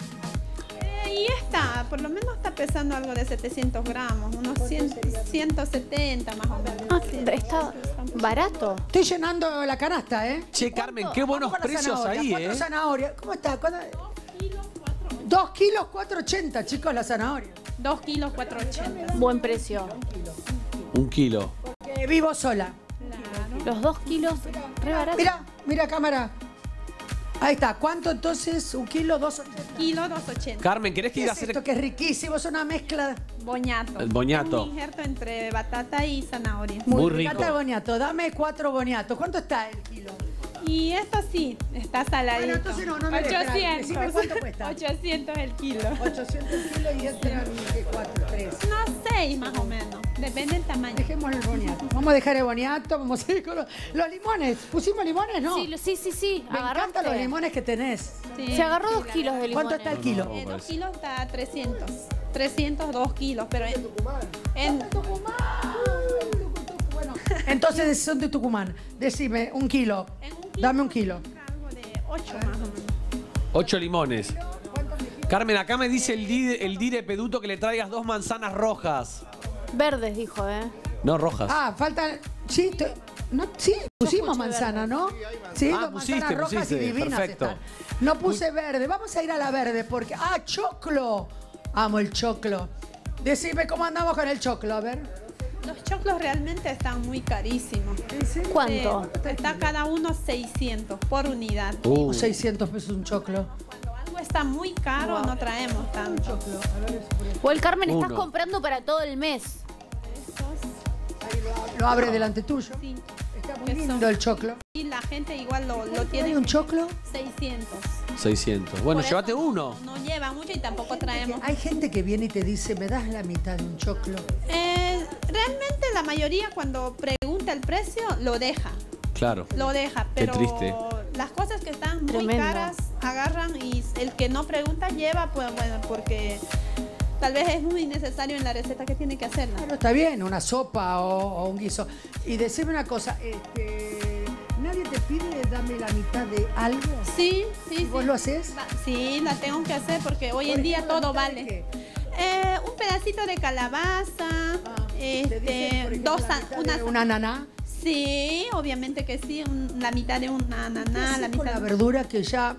Speaker 5: Y esta, por lo menos está pesando algo de 700 gramos, unos 100 170 más o menos.
Speaker 2: Ah, está barato.
Speaker 3: Estoy llenando la canasta, ¿eh?
Speaker 1: Che, Carmen, qué buenos precios ahí,
Speaker 3: cuatro
Speaker 1: ¿eh?
Speaker 3: zanahorias. ¿Cómo está? ¿Cuándo- Dos kilos 480, chicos, la zanahoria.
Speaker 5: 2 kilos 480.
Speaker 2: Buen precio.
Speaker 1: Un kilo.
Speaker 3: Que vivo sola.
Speaker 2: Los dos kilos, re barato.
Speaker 3: Mira, mira cámara. Ahí está. ¿Cuánto entonces? Un kilo, dos ochenta.
Speaker 5: Kilo 280.
Speaker 1: Carmen, ¿querés que
Speaker 3: ¿Qué
Speaker 1: ir a
Speaker 3: es
Speaker 1: hacer
Speaker 3: esto que es riquísimo? Es una mezcla.
Speaker 5: Boñato.
Speaker 1: El boñato.
Speaker 5: Un injerto entre batata y zanahoria.
Speaker 1: Muy
Speaker 3: Me
Speaker 1: rico.
Speaker 3: encanta el boniato. Dame cuatro boniatos. ¿Cuánto está el kilo?
Speaker 5: Y esto sí, está saladito.
Speaker 3: Bueno, entonces no, no me dejes,
Speaker 5: 800.
Speaker 3: decime cuánto cuesta.
Speaker 5: 800 el kilo.
Speaker 3: 800 kilos y entran ¿qué? cuatro, tres.
Speaker 5: Unos 6 más o menos. Depende del tamaño.
Speaker 3: Dejemos el boniato. Vamos a dejar el boniato. Vamos a ir con los, los limones. ¿Pusimos limones? No.
Speaker 2: Sí, sí, sí, sí.
Speaker 3: me encantan los limones que tenés.
Speaker 5: Sí,
Speaker 2: Se agarró dos kilos de limón.
Speaker 3: ¿Cuánto está el kilo?
Speaker 5: Eh, dos kilos está a 300. 302 kilos, pero en, en-
Speaker 3: Entonces son de Tucumán. Decime, un kilo.
Speaker 5: en un kilo
Speaker 3: Dame un kilo.
Speaker 5: cargo de 8 más o menos.
Speaker 1: Ocho limones. Carmen, acá me dice el dire, el dire peduto que le traigas dos manzanas rojas.
Speaker 2: Verdes, dijo, ¿eh?
Speaker 1: No, rojas.
Speaker 3: Ah, faltan. Sí, te- no, sí pusimos manzana, ¿no? Sí,
Speaker 1: Ah,
Speaker 3: dos
Speaker 1: pusiste,
Speaker 3: manzanas rojas
Speaker 1: pusiste,
Speaker 3: y divinas
Speaker 1: perfecto.
Speaker 3: están. No puse verde. Vamos a ir a la verde porque. ¡Ah, choclo! Amo el choclo. Decime cómo andamos con el choclo, a ver.
Speaker 5: Los choclos realmente están muy carísimos.
Speaker 2: ¿Cuánto?
Speaker 5: Eh, está cada uno 600 por unidad.
Speaker 1: Uh,
Speaker 3: 600 pesos un choclo.
Speaker 5: Está muy caro, no traemos tanto.
Speaker 2: O el Carmen, estás
Speaker 1: Uno.
Speaker 2: comprando para todo el mes.
Speaker 3: Lo abre delante tuyo.
Speaker 5: sí.
Speaker 3: Está muy
Speaker 5: Que
Speaker 3: lindo el choclo.
Speaker 5: Y la gente igual lo, lo tiene.
Speaker 3: ¿Tiene un choclo?
Speaker 5: 600.
Speaker 1: 600. Bueno,
Speaker 5: Por eso
Speaker 1: llévate
Speaker 5: no-
Speaker 1: uno.
Speaker 5: No, lleva mucho y tampoco traemos.
Speaker 3: Hay gente que viene y te dice, ¿me das la mitad de un choclo?
Speaker 5: Eh, realmente la mayoría cuando pregunta el precio lo deja.
Speaker 1: Claro.
Speaker 5: Lo deja,
Speaker 1: Qué
Speaker 5: pero
Speaker 1: triste.
Speaker 5: Las cosas que están muy
Speaker 2: Tremendo.
Speaker 5: caras agarran y el que no pregunta lleva, pues bueno, porque tal vez es muy necesario en la receta que tiene que hacerla.
Speaker 3: Bueno, está bien, una sopa o, o un guiso. Y decime una cosa, este, ¿nadie te pide dame la mitad de algo?
Speaker 5: Sí, sí,
Speaker 3: ¿Y
Speaker 5: sí.
Speaker 3: vos lo haces?
Speaker 5: Sí, la tengo que hacer porque hoy en
Speaker 3: Por
Speaker 5: día
Speaker 3: ejemplo, ¿la
Speaker 5: todo vale.
Speaker 3: qué?
Speaker 5: Eh, un pedacito de calabaza,
Speaker 3: Ah, ¿te dicen,
Speaker 5: este,
Speaker 3: por ejemplo,
Speaker 5: dos, una,
Speaker 3: de una ananá?
Speaker 5: Sí, obviamente que sí, un- la mitad de una
Speaker 3: ¿Qué
Speaker 5: ananá, la mitad
Speaker 3: la verdura que ya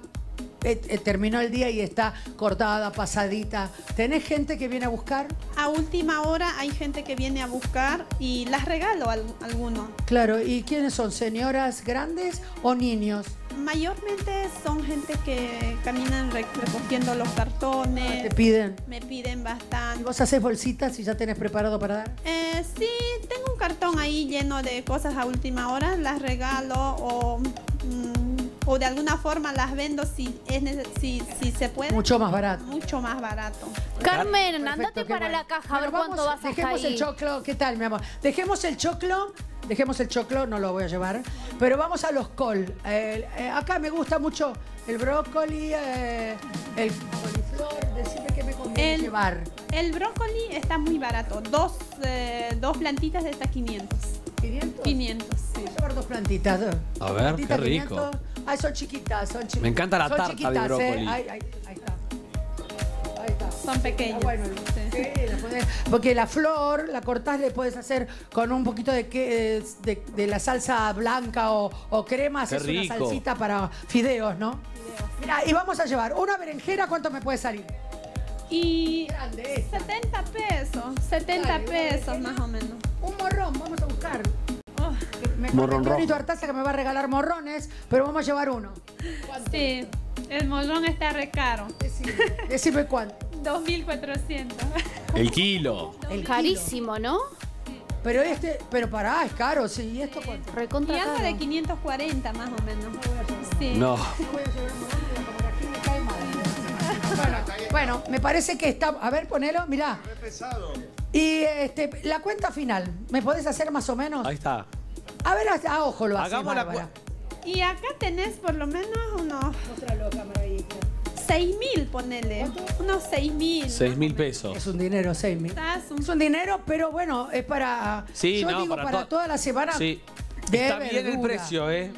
Speaker 3: eh, eh, terminó el día y está cortada, pasadita? ¿Tenés gente que viene a buscar?
Speaker 5: A última hora hay gente que viene a buscar y las regalo a al- algunos.
Speaker 3: Claro, ¿y quiénes son? ¿Señoras grandes o niños?
Speaker 5: Mayormente son gente que caminan re- recogiendo los cartones.
Speaker 3: ¿Te piden?
Speaker 5: Me piden
Speaker 3: ¿Y
Speaker 5: bastante.
Speaker 3: vos haces bolsitas y ya tenés preparado para dar?
Speaker 5: Eh, sí, tengo un cartón ahí lleno de cosas a última hora, las regalo o, mm, o de alguna forma las vendo si, es si, si se puede.
Speaker 3: Mucho más barato.
Speaker 5: Mucho más barato.
Speaker 2: Carmen,
Speaker 3: Perfecto,
Speaker 2: andate para
Speaker 3: bueno.
Speaker 2: la caja a ver
Speaker 3: Bueno,
Speaker 2: cuánto
Speaker 3: vamos,
Speaker 2: vas hasta
Speaker 3: Dejemos
Speaker 2: ahí.
Speaker 3: el choclo, ¿qué tal, mi amor? Dejemos el choclo, dejemos el choclo, no lo voy a llevar, pero vamos a los col. El- eh, acá me gusta mucho el brócoli, eh, el coliflor, decime qué me conviene
Speaker 5: El-
Speaker 3: llevar.
Speaker 5: El brócoli está muy barato. Dos, eh, dos plantitas de hasta 500.
Speaker 3: ¿500?
Speaker 5: 500, sí.
Speaker 3: Voy a llevar dos plantitas. ¿eh?
Speaker 1: A ver,
Speaker 3: Plantita
Speaker 1: qué rico.
Speaker 3: 500. Ay, son chiquitas, son chiquitas.
Speaker 1: Me encanta la
Speaker 3: Son
Speaker 1: tarta de
Speaker 3: chiquitas, ¿eh?
Speaker 1: brócoli.
Speaker 3: Ay, ay, ahí está. Ahí está.
Speaker 5: Son pequeños.
Speaker 3: Ah, bueno,
Speaker 5: Sí.
Speaker 3: sí, la podés- porque la flor, la cortás, le puedes hacer con un poquito de, que, de, de la salsa blanca o, o crema,
Speaker 1: Qué
Speaker 3: haces una
Speaker 1: rico.
Speaker 3: salsita para fideos, ¿no? Mira, y vamos a llevar una berenjena, ¿cuánto me puede salir?
Speaker 5: Y
Speaker 3: Grande esta.
Speaker 5: 70 pesos. 70
Speaker 3: Dale,
Speaker 5: pesos más o menos.
Speaker 3: Un morrón, vamos Me
Speaker 1: Morrón rojo.
Speaker 3: Artaza que me va a regalar morrones, pero vamos a llevar uno.
Speaker 5: sí, el morrón está re caro.
Speaker 3: Decime, decime cuánto. [laughs]
Speaker 5: 2.400.
Speaker 1: El kilo.
Speaker 3: El
Speaker 2: Carísimo, ¿no?
Speaker 3: Pero este, pero pará, es caro, sí. ¿Y esto cuánto?
Speaker 2: Recontra
Speaker 5: Y
Speaker 2: caro.
Speaker 5: de 540 más o menos. Sí.
Speaker 1: No.
Speaker 3: No voy a llevar morrón porque como aquí me cae mal.
Speaker 7: Bueno, está bien.
Speaker 3: Bueno, me parece que está. A ver, ponelo, mirá. Y este, la cuenta final, ¿me podés hacer más o menos?
Speaker 1: Ahí está.
Speaker 3: A ver, a, a ojo lo hace.
Speaker 1: Hagamos la
Speaker 3: Bárbara.
Speaker 5: Y acá tenés por lo menos unos 6 mil, ponele. Unos 6 mil.
Speaker 1: 6 mil pesos.
Speaker 3: Es un dinero, seis mil.
Speaker 5: Estás un-
Speaker 3: Es un dinero, pero bueno, es para.
Speaker 1: Sí,
Speaker 3: yo
Speaker 1: no,
Speaker 3: digo
Speaker 1: para
Speaker 3: para,
Speaker 1: to-
Speaker 3: toda la semana.
Speaker 1: Sí.
Speaker 3: de
Speaker 1: Está bien el
Speaker 3: verdura.
Speaker 1: precio, ¿eh?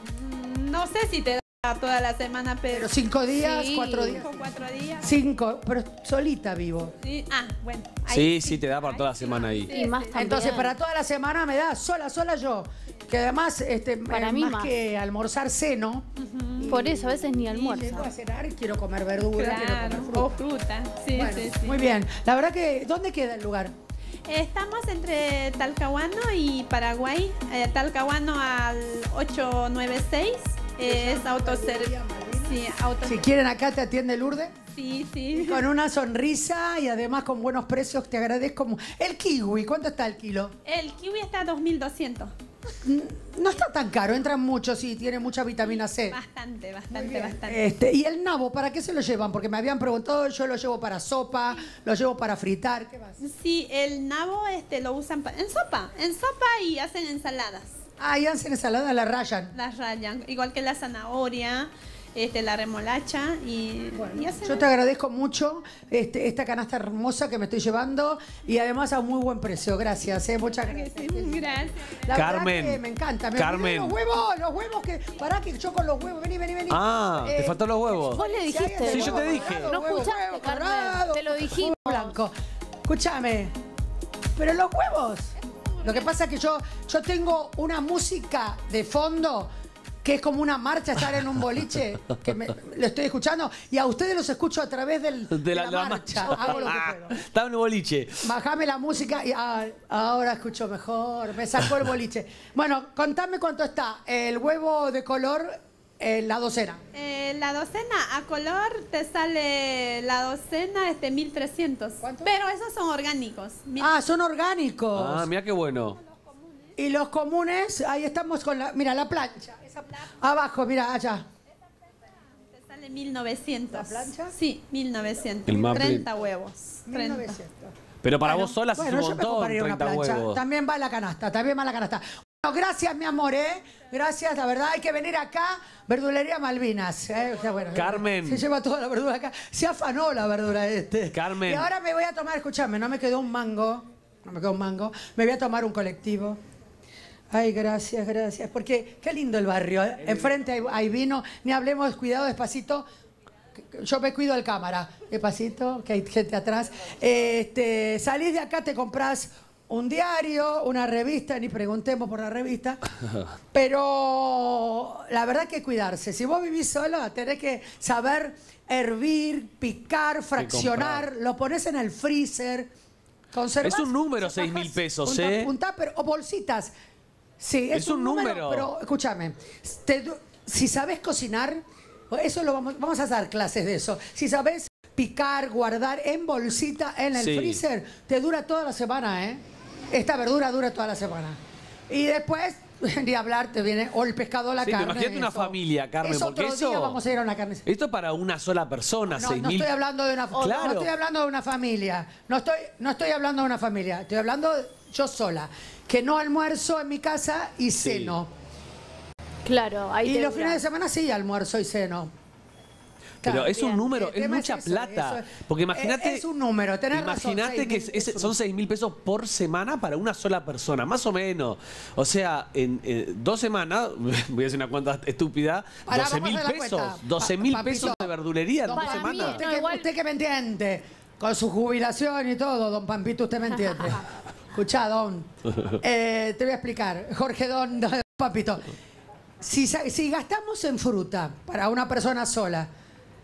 Speaker 5: No sé si te da toda la semana, pero.
Speaker 3: Pero cinco días,
Speaker 2: Sí.
Speaker 3: cuatro días.
Speaker 5: cinco, cuatro días.
Speaker 3: Cinco, pero solita vivo.
Speaker 5: Sí. Ah, bueno. ahí
Speaker 1: Sí, sí, te da para toda la semana ahí.
Speaker 2: Y más también.
Speaker 3: Entonces, para toda la semana me da sola, sola yo. Que además, este,
Speaker 2: Para
Speaker 3: eh,
Speaker 2: mí
Speaker 3: más,
Speaker 2: más.
Speaker 3: que almorzar seno.
Speaker 2: Por eso a veces ni
Speaker 3: Y llego a
Speaker 2: almuerzo.
Speaker 3: cenar y quiero comer verdura, quiero comer
Speaker 5: o
Speaker 3: fruta.
Speaker 5: fruta. Sí,
Speaker 3: Bueno,
Speaker 5: sí, sí.
Speaker 3: Muy bien. La verdad que, ¿dónde queda el lugar?
Speaker 5: Estamos entre Talcahuano y Paraguay. Eh, Talcahuano al 896. Eh, es autoservicio. Sí, auto
Speaker 3: Si quieren acá te atiende Lourdes.
Speaker 5: sí, sí.
Speaker 3: Con una sonrisa y además con buenos precios, te agradezco. El kiwi, ¿cuánto está el kilo?
Speaker 5: El kiwi está a 2200.
Speaker 3: No está tan caro, entran muchos y tiene mucha vitamina C.
Speaker 5: Bastante, bastante, bastante.
Speaker 3: Este, y el nabo, ¿para qué se lo llevan? Porque me habían preguntado, yo lo llevo para sopa, lo llevo para fritar. ¿Qué más?
Speaker 5: Sí, el nabo este lo usan en sopa, en sopa y hacen ensaladas.
Speaker 3: Ah, y hacen ensalada, la rayan.
Speaker 5: Las rayan, igual que la zanahoria, este, la remolacha y, y hacen
Speaker 3: Yo te agradezco mucho este, esta canasta hermosa que me estoy llevando y además a un muy buen precio. Gracias, eh, muchas gracias. La
Speaker 1: Carmen,
Speaker 3: que me encanta. Me
Speaker 1: Carmen.
Speaker 3: los huevos, los huevos que. Pará que yo con los huevos. Vení, vení, vení.
Speaker 1: Ah, te
Speaker 3: Eh,
Speaker 1: faltan los huevos.
Speaker 2: Vos le dijiste.
Speaker 1: Sí, yo te dije.
Speaker 3: colorado,
Speaker 2: No
Speaker 3: huevo,
Speaker 2: escuchaste,
Speaker 3: huevo
Speaker 2: Carmen,
Speaker 3: colorado,
Speaker 2: te lo dijimos.
Speaker 3: blanco. Escúchame. Pero los huevos. Lo que pasa es que yo, yo tengo una música de fondo que es como una marcha estar en un boliche, que me- lo estoy escuchando, y a ustedes los escucho a través del,
Speaker 1: De la,
Speaker 3: de
Speaker 1: la
Speaker 3: marcha.
Speaker 1: marcha.
Speaker 3: Hago lo que puedo.
Speaker 1: Estaba en el boliche.
Speaker 3: Bajame la música y ah, ahora escucho mejor. Me sacó el boliche. Bueno, contame cuánto está el huevo de color en la docena.
Speaker 5: Eh, la docena a color te sale la docena este 1300. Pero esos son orgánicos. Mil-
Speaker 3: Ah, son orgánicos.
Speaker 1: Ah, mira qué bueno.
Speaker 3: Y los comunes, ahí estamos con la. Mira, la plancha. esa pla- Abajo, mira, allá.
Speaker 5: Te sale 1900.
Speaker 3: ¿La plancha?
Speaker 5: Sí, 1900.
Speaker 1: El Maple.
Speaker 5: 30 huevos. 30.
Speaker 3: 1900.
Speaker 1: Pero para
Speaker 3: Bueno,
Speaker 1: vos sola
Speaker 3: bueno,
Speaker 1: un
Speaker 3: yo me
Speaker 1: montón,
Speaker 3: compraría una
Speaker 1: 30
Speaker 3: plancha.
Speaker 1: huevos.
Speaker 3: También va la canasta, también va la canasta. Bueno, gracias, mi amor, ¿eh? Gracias, la verdad, hay que venir acá, verdulería Malvinas. ¿eh? O sea, bueno,
Speaker 1: Carmen.
Speaker 3: Se lleva toda la verdura acá. Se afanó la verdura este.
Speaker 1: Carmen.
Speaker 3: Y ahora me voy a tomar, escúchame, no me quedó un mango, no me quedó un mango, me voy a tomar un colectivo. Ay, gracias, gracias. Porque qué lindo el barrio. ¿eh? Enfrente hay, hay vino. Ni hablemos, cuidado, despacito. Yo me cuido el cámara. Despacito, que hay gente atrás. Este, salís de acá, te compras un diario, una revista, ni preguntemos por la revista. [laughs] Pero la verdad que cuidarse. Si vos vivís sola, tenés que saber hervir, picar, fraccionar. Lo pones en el freezer. Conservás,
Speaker 1: Es un número, seis mil pesos,
Speaker 3: un
Speaker 1: ¿eh?
Speaker 3: un tupper o bolsitas. Sí, es,
Speaker 1: Es un número.
Speaker 3: Pero escúchame, te si sabes cocinar, eso lo vamos, vamos a dar clases de eso. Si sabes picar, guardar en bolsita en el
Speaker 1: Sí.
Speaker 3: freezer, te dura toda la semana, ¿eh? Esta verdura dura toda la semana. Y después, [laughs] ni hablar, te viene, o el pescado, la
Speaker 1: Sí, pero
Speaker 3: carne.
Speaker 1: imagínate una familia, Carmen,
Speaker 3: Es
Speaker 1: porque
Speaker 3: otro
Speaker 1: eso-
Speaker 3: día vamos a ir a una carne.
Speaker 1: Esto es para una sola persona,
Speaker 3: No,
Speaker 1: seis
Speaker 3: no
Speaker 1: mil.
Speaker 3: estoy hablando de una
Speaker 1: Claro.
Speaker 3: no estoy hablando de una familia. No estoy, no estoy hablando de una familia. Estoy hablando yo sola. Que no almuerzo en mi casa y ceno.
Speaker 2: Claro, ahí
Speaker 3: Y
Speaker 2: te
Speaker 3: los
Speaker 2: dura.
Speaker 3: fines de semana sí almuerzo y ceno.
Speaker 1: Pero
Speaker 3: Claro,
Speaker 1: es un
Speaker 3: bien.
Speaker 1: número,
Speaker 3: El
Speaker 1: es
Speaker 3: tema
Speaker 1: mucha
Speaker 3: eso,
Speaker 1: plata.
Speaker 3: eso es-
Speaker 1: Porque imagínate.
Speaker 3: Es, es un número, tenés razón.
Speaker 1: Imagínate que
Speaker 3: 6.000
Speaker 1: es-
Speaker 3: es un-
Speaker 1: son seis mil pesos por semana para una sola persona, más o menos. O sea, en eh, dos semanas, [laughs] voy a hacer una cuenta estúpida,
Speaker 3: Pará,
Speaker 1: 12
Speaker 3: vamos a
Speaker 1: mil
Speaker 3: hacer la
Speaker 1: pesos.
Speaker 3: cuenta.
Speaker 1: 12 mil
Speaker 3: Pa-
Speaker 1: pesos
Speaker 3: papito.
Speaker 1: de verdulería en
Speaker 3: Don
Speaker 1: dos
Speaker 2: Para mí,
Speaker 1: semanas.
Speaker 3: Usted,
Speaker 2: No,
Speaker 3: que,
Speaker 2: igual-
Speaker 3: usted que me entiende, con su jubilación y todo, don Pampito, usted me entiende. [laughs] Escuchá, don. [laughs] Eh, te voy a explicar. Jorge, don, don Pampito. Si, gastamos en fruta para una persona sola,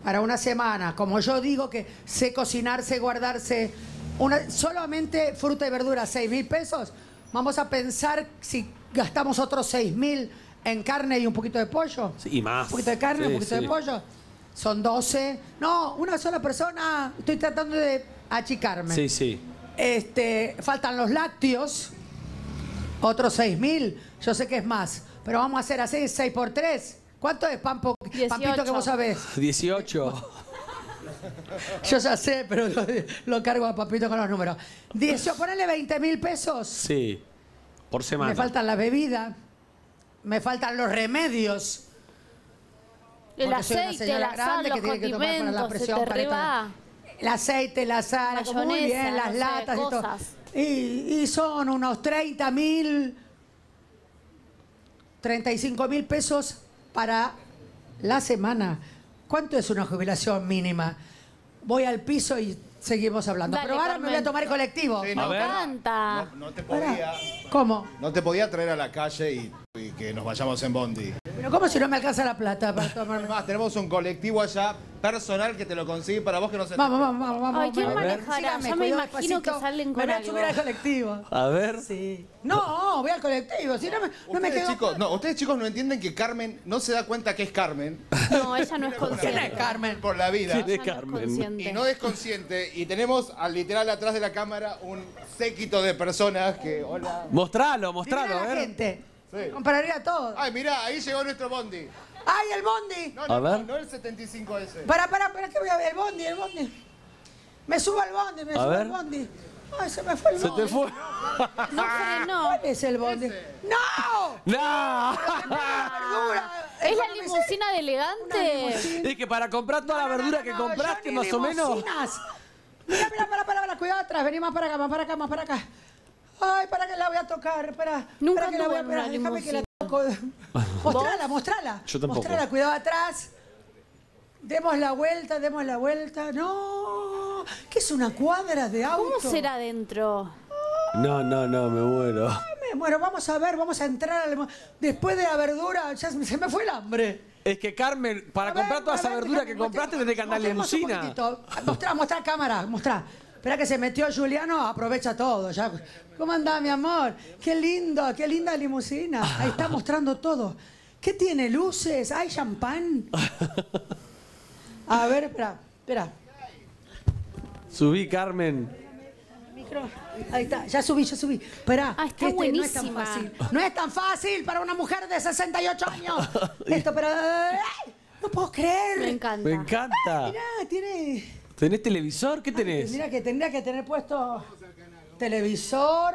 Speaker 3: para una semana, como yo digo que sé cocinar, sé guardarse, una, solamente fruta y verdura, 6 mil pesos, vamos a pensar si gastamos otros 6 mil en carne y un poquito de pollo.
Speaker 1: Sí, y más.
Speaker 3: Un poquito de carne,
Speaker 1: Sí,
Speaker 3: un poquito
Speaker 1: sí.
Speaker 3: de pollo. Son 12. No, una sola persona. Estoy tratando de achicarme.
Speaker 1: Sí, sí.
Speaker 3: Este, faltan los lácteos. Otros 6 mil. Yo sé que es más. Pero vamos a hacer así, 6 por 3. ¿Cuánto es, Pampo?
Speaker 2: 18.
Speaker 3: Pampito, que vos sabés. [laughs]
Speaker 1: 18.
Speaker 3: Yo ya sé, pero lo, lo cargo a papito con los números. Dice, ponele 20 mil pesos.
Speaker 1: Sí. Por semana.
Speaker 3: Me faltan la bebida, me faltan los remedios.
Speaker 2: El aceite,
Speaker 3: señora
Speaker 2: la
Speaker 3: grande
Speaker 2: sal,
Speaker 3: que
Speaker 2: los
Speaker 3: tiene que tomar para la
Speaker 2: condimentos, se
Speaker 3: presión,
Speaker 2: te
Speaker 3: El aceite, la sal, como muy bien, las
Speaker 2: no sé,
Speaker 3: latas y todo. Y, y son unos 30 mil, 35 mil pesos para la semana. ¿Cuánto es una jubilación mínima? Voy al piso y seguimos hablando.
Speaker 2: Dale,
Speaker 3: Pero ahora me voy a tomar el colectivo.
Speaker 7: Sí,
Speaker 2: Me
Speaker 1: A ver.
Speaker 2: encanta.
Speaker 7: No, no te podía,
Speaker 3: ¿Cómo?
Speaker 7: no te podía traer a la calle y, y que nos vayamos en Bondi.
Speaker 3: Pero ¿cómo si no me alcanza la plata para tomarme?
Speaker 7: Además, tenemos un colectivo allá personal que te lo consigue para vos que no se
Speaker 3: Vamos, vamos, vamos, vamos.
Speaker 2: Ay, ¿quién manejará? Ya me imagino que salen
Speaker 3: Me
Speaker 2: con
Speaker 3: voy a
Speaker 2: algo.
Speaker 3: subir al colectivo.
Speaker 1: A ver.
Speaker 3: Sí. No, voy al colectivo. Si no me, no me
Speaker 7: Ustedes,
Speaker 3: quedo.
Speaker 7: chicos, no, ustedes chicos no entienden que Carmen no se da cuenta que es Carmen
Speaker 2: No, ella no es
Speaker 3: ¿Quién es
Speaker 2: consciente.
Speaker 3: Carmen?
Speaker 7: por la vida.
Speaker 1: ¿Quién es
Speaker 2: Ella no es
Speaker 1: Carmen?
Speaker 2: consciente.
Speaker 7: Y no es consciente. Y tenemos al literal atrás de la cámara un séquito de personas que. Hola.
Speaker 1: Mostralo, mostralo,
Speaker 3: a
Speaker 1: a
Speaker 3: la
Speaker 1: ver.
Speaker 3: gente.
Speaker 7: Sí.
Speaker 3: Compraría todo.
Speaker 7: Ay, mirá, ahí llegó nuestro Bondi.
Speaker 3: ¡Ay, el bondi!
Speaker 7: No,
Speaker 1: A
Speaker 7: no,
Speaker 1: ver.
Speaker 7: no, no el 75S.
Speaker 3: Para, para, para, que voy a ver. El bondi, el bondi. Me subo al bondi, me
Speaker 1: A
Speaker 3: subo
Speaker 1: ver.
Speaker 3: al bondi. Ay, se me fue el
Speaker 1: Se
Speaker 3: bondi.
Speaker 1: te fue.
Speaker 2: No frenó.
Speaker 3: ¿Cuál es el bondi? ¡No!
Speaker 1: ¡No!
Speaker 3: ¡Verdura!
Speaker 2: ¿Es la
Speaker 3: Economicé-
Speaker 2: limusina de elegante?
Speaker 1: Es que para comprar toda la
Speaker 3: no,
Speaker 1: verdura
Speaker 3: no,
Speaker 1: que
Speaker 3: no,
Speaker 1: compraste,
Speaker 3: yo ni
Speaker 1: más o menos.
Speaker 3: limusinas. Mira, mira, para, para, para, cuidado atrás, vení más para acá, más para acá, más para acá. Ay, para que la voy a tocar, espera.
Speaker 2: Nunca
Speaker 3: para que la voy a espera, déjame que la toco. [laughs] Mostrala, mostrala.
Speaker 1: Yo tampoco.
Speaker 3: Mostrala, cuidado atrás. Demos la vuelta, demos la vuelta. No, ¿qué es una cuadra de auto?
Speaker 2: ¿Cómo será adentro?
Speaker 1: No, no, no, me muero.
Speaker 3: Me muero, vamos a ver, vamos a entrar. a la- Después de la verdura, ya se me fue el hambre.
Speaker 1: Es que Carmen, para
Speaker 3: A ver,
Speaker 1: comprar toda esa
Speaker 3: ver,
Speaker 1: verdura que compraste, tenés que andar limusina.
Speaker 3: Mostrá, mostrá cámara, mostrá. Espera que se metió Juliano, aprovecha todo. Ya. ¿Cómo andás, mi amor? Qué lindo, qué linda limusina. Ahí está mostrando todo. ¿Qué tiene? ¿Luces? ¿Hay champán? A ver, espera, espera.
Speaker 1: Subí, Carmen.
Speaker 3: Micro. Ahí está, ya subí, ya subí. Esperá.
Speaker 2: Ah, está
Speaker 3: este No es tan
Speaker 2: buenísima.
Speaker 3: fácil. No es tan fácil para una mujer de 68 años. [laughs] Esto, pero... ¡ay! No puedo creer.
Speaker 2: Me encanta.
Speaker 1: Me encanta.
Speaker 3: Mirá, tiene...
Speaker 1: ¿Tenés televisor? ¿Qué tenés?
Speaker 3: Tendría que, tendría que tener puesto televisor.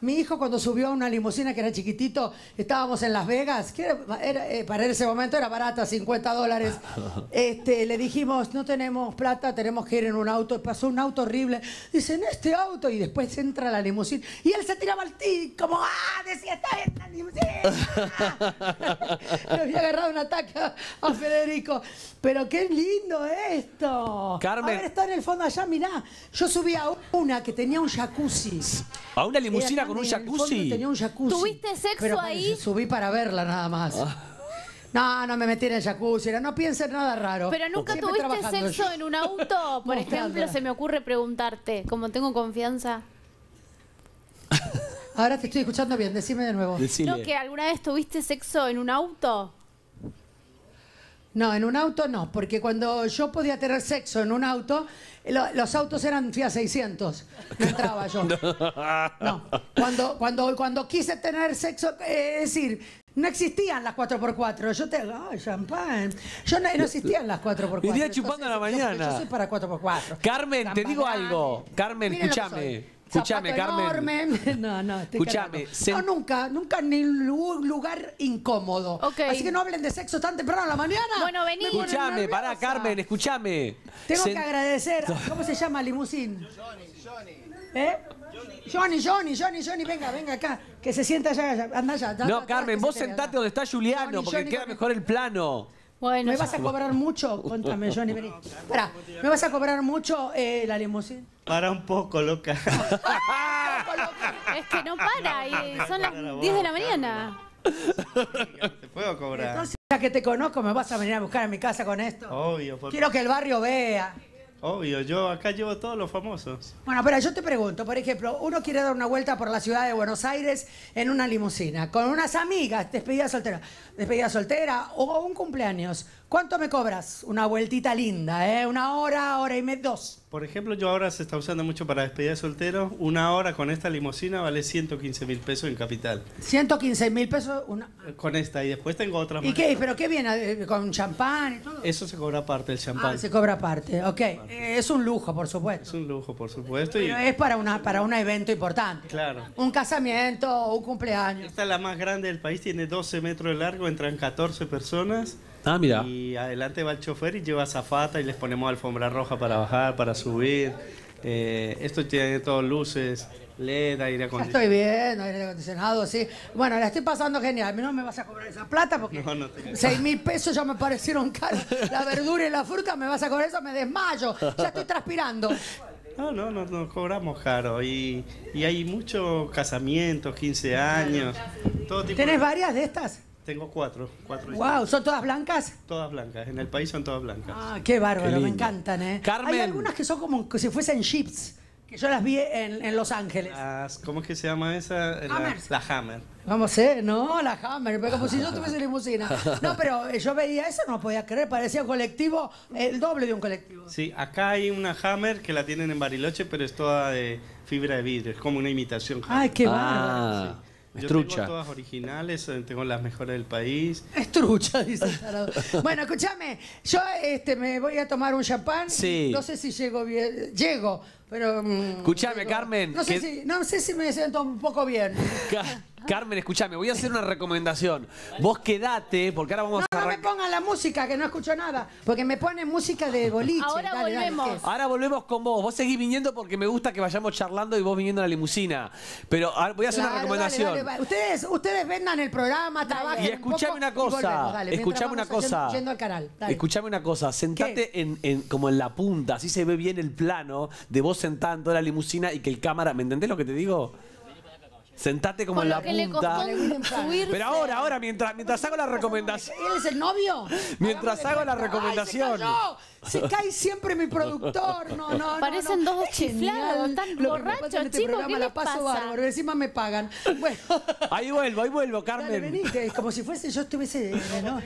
Speaker 3: Mi hijo cuando subió a una limusina que era chiquitito, estábamos en Las Vegas, que era, era, eh, para ese momento era barata, 50 dólares. [laughs] Este, le dijimos, no tenemos plata, tenemos que ir en un auto. Pasó un auto horrible. Dice, en este auto. Y después entra la limusina. Y él se tiraba al ti, como, ah, decía, está en la limusina. [laughs] Le había agarrado un ataque a, Federico. Pero qué lindo esto.
Speaker 1: Carmen.
Speaker 3: A ver, está en el fondo allá, mirá. Yo subí a una que tenía un jacuzzi.
Speaker 1: ¿A una limusina con un jacuzzi?
Speaker 3: Tenía un jacuzzi.
Speaker 2: ¿Tuviste sexo
Speaker 3: Pero
Speaker 2: ahí?
Speaker 3: Subí para verla nada más. No, no me metí en el jacuzzi. No piensen nada raro.
Speaker 2: Pero nunca
Speaker 3: Siempre
Speaker 2: tuviste sexo
Speaker 3: yo.
Speaker 2: en un auto. [laughs] Por ejemplo, se me ocurre preguntarte, como tengo confianza.
Speaker 3: Ahora te estoy escuchando bien. Decime de nuevo.
Speaker 1: Decile.
Speaker 2: ¿No que alguna vez tuviste sexo en un auto?
Speaker 3: No, en un auto no. Porque cuando yo podía tener sexo en un auto, lo- los autos eran Fiat 600. No entraba yo. [laughs] No. Cuando, cuando, cuando quise tener sexo, eh, es decir, no existían las 4x4. Yo te. ¡Ay, champán! Yo no, no existían las 4x4.
Speaker 1: Iría chupando a la
Speaker 3: Entonces, yo-
Speaker 1: mañana.
Speaker 3: Yo, soy para 4x4.
Speaker 1: Carmen, te digo algo. Carmen, escúchame. Escúchame, Carmen.
Speaker 3: enorme. [laughs] No, no, estoy
Speaker 1: Escúchame,
Speaker 3: No, nunca, nunca en ningún lugar incómodo. Así que no hablen de sexo tan temprano a la mañana.
Speaker 2: Bueno, vení.
Speaker 1: Escúchame, pará. Carmen, escúchame.
Speaker 3: Tengo que agradecer. ¿Cómo se llama limusín? ¿Eh? Johnny, Johnny, Johnny, Johnny, venga, venga acá. Que se sienta allá, allá. anda allá. anda
Speaker 1: No, Carmen, vos sentate
Speaker 3: allá.
Speaker 1: donde está Juliano,
Speaker 3: Johnny,
Speaker 1: porque
Speaker 3: Johnny,
Speaker 1: queda
Speaker 3: Johnny.
Speaker 1: mejor el plano.
Speaker 2: Bueno,
Speaker 3: ¿Me vas a cobrar mucho? Contame, Johnny, vení. ¿me vas a cobrar mucho eh, la limusín? [laughs]
Speaker 8: Para un poco, loca.
Speaker 2: es que no para, y son las 10 de la mañana.
Speaker 8: Te puedo cobrar.
Speaker 3: Entonces, ya que te conozco, me vas a venir a buscar a mi casa con esto.
Speaker 8: Obvio, por-
Speaker 3: Quiero que el barrio vea.
Speaker 8: Obvio. Yo acá llevo todos los famosos.
Speaker 3: Bueno, pero yo te pregunto, por ejemplo, uno quiere dar una vuelta por la ciudad de Buenos Aires en una limusina, con unas amigas, despedida soltera, despedida soltera o un cumpleaños. ¿Cuánto me cobras? Una vueltita linda, ¿eh? Una hora, hora y media, dos.
Speaker 8: Por ejemplo, yo ahora se está usando mucho para despedida de solteros. Una hora con esta limusina vale 115 mil pesos en capital.
Speaker 3: 115 mil pesos. Una...
Speaker 8: Con esta y después tengo otras
Speaker 3: ¿Y
Speaker 8: más.
Speaker 3: qué? ¿Pero qué viene? Eh, ¿Con champán y todo?
Speaker 8: Eso se cobra aparte del champán.
Speaker 3: Ah, se cobra aparte, ok. Eh, Es un lujo, por supuesto.
Speaker 8: Es un lujo, por supuesto. Y,
Speaker 3: Pero es para, una, para un evento importante.
Speaker 8: claro.
Speaker 3: Un casamiento, un cumpleaños.
Speaker 8: Esta es la más grande del país, tiene 12 metros de largo, entran 14 personas.
Speaker 1: Ah, mira.
Speaker 8: Y adelante va el chofer y lleva zafata y les ponemos alfombra roja para bajar, para subir. Eh, esto tiene todas luces, LED, aire
Speaker 3: Ya
Speaker 8: acondicionado.
Speaker 3: estoy bien, aire acondicionado, sí. Bueno, la estoy pasando genial. No me vas a cobrar esa plata porque
Speaker 8: No, no
Speaker 3: 6 mil pesos ya me parecieron caros. La verdura y la fruta, me vas a cobrar eso, me desmayo. Ya estoy transpirando.
Speaker 8: No, no, no, no cobramos caro. Y, y hay muchos casamientos, 15 años, todo tipo.
Speaker 3: ¿Tenés
Speaker 8: de-
Speaker 3: varias de estas?
Speaker 8: Tengo cuatro, cuatro.
Speaker 3: Wow, ¿son todas blancas?
Speaker 8: Todas blancas. En el país son todas blancas.
Speaker 3: Ah, qué bárbaro,
Speaker 1: Qué
Speaker 3: me encantan, ¿eh?
Speaker 1: Carmen.
Speaker 3: Hay algunas que son como que si fuesen chips, que yo las vi en, en Los Ángeles.
Speaker 8: Las- ¿Cómo es que se llama esa? La, la Hammer.
Speaker 3: Vamos, ¿eh? No, la Hammer, pero como si yo tuviese limusina. No, pero eh, yo veía eso, no podía creer, parecía un colectivo, el doble de un colectivo.
Speaker 8: Sí, acá hay una Hammer que la tienen en Bariloche, pero es toda de fibra de vidrio. Es como una imitación. Hammer.
Speaker 3: Ay, qué bárbaro.
Speaker 1: Ah,
Speaker 8: Yo
Speaker 1: es
Speaker 8: tengo todas originales, eh, tengo las mejores del país. [laughs]
Speaker 3: Es trucha, dice tarado. Bueno, escúchame, yo este, me voy a tomar un champán.
Speaker 1: Sí.
Speaker 3: No sé si llego bien. Llego, pero. mm,
Speaker 1: Escuchame. Carmen,
Speaker 3: No sé,
Speaker 1: que-
Speaker 3: si, no sé si me siento un poco bien. [laughs]
Speaker 1: Ca- Carmen, escúchame, voy a hacer una recomendación. Vos quedate, porque ahora vamos
Speaker 3: No,
Speaker 1: a
Speaker 3: no me
Speaker 1: arrancar.
Speaker 3: pongan la música, que no escucho nada. Porque me ponen música de boliche.
Speaker 2: Ahora
Speaker 3: Dale, dale,
Speaker 2: volvemos.
Speaker 1: Ahora volvemos con vos. Vos seguís viniendo porque me gusta que vayamos charlando y vos viniendo en la limusina. Pero ahora voy a hacer una
Speaker 3: Claro,
Speaker 1: recomendación.
Speaker 3: dale, dale, Ustedes, ustedes vendan el programa, trabajen.
Speaker 1: Y
Speaker 3: un
Speaker 1: escuchame
Speaker 3: poco
Speaker 1: una
Speaker 3: y volvemos,
Speaker 1: cosa,
Speaker 3: dale, mientras
Speaker 1: escuchame una
Speaker 3: vamos yendo-
Speaker 1: cosa.
Speaker 3: Yendo al canal. dale.
Speaker 1: Escuchame una cosa, sentate en, en- como en la punta, así se ve bien el plano de vos sentada en toda la limusina y que el cámara, ¿me entendés lo que te digo? Sentate como
Speaker 2: Con
Speaker 1: en
Speaker 2: lo
Speaker 1: la
Speaker 2: que le
Speaker 1: punta.
Speaker 2: costó subirse.
Speaker 1: Pero ahora, ahora, mientras, mientras hago la recomendación.
Speaker 3: ¿Él es el novio? [laughs]
Speaker 1: Mientras hago la recomendación.
Speaker 3: Ay, se, cayó. Se cae siempre mi productor. No, no, no,
Speaker 2: Parecen
Speaker 3: no.
Speaker 2: dos
Speaker 3: Es genial
Speaker 2: chiflados, tan
Speaker 3: lo que me
Speaker 2: borrachos,
Speaker 3: en este
Speaker 2: chicos,
Speaker 3: programa,
Speaker 2: ¿qué
Speaker 3: la
Speaker 2: les
Speaker 3: paso
Speaker 2: pasa?
Speaker 3: bárbaro. Encima me pagan. [laughs] Bueno.
Speaker 1: Ahí vuelvo, ahí vuelvo,
Speaker 3: Dale,
Speaker 1: Carmen.
Speaker 3: venite, es como si fuese yo estuviese. ¿no?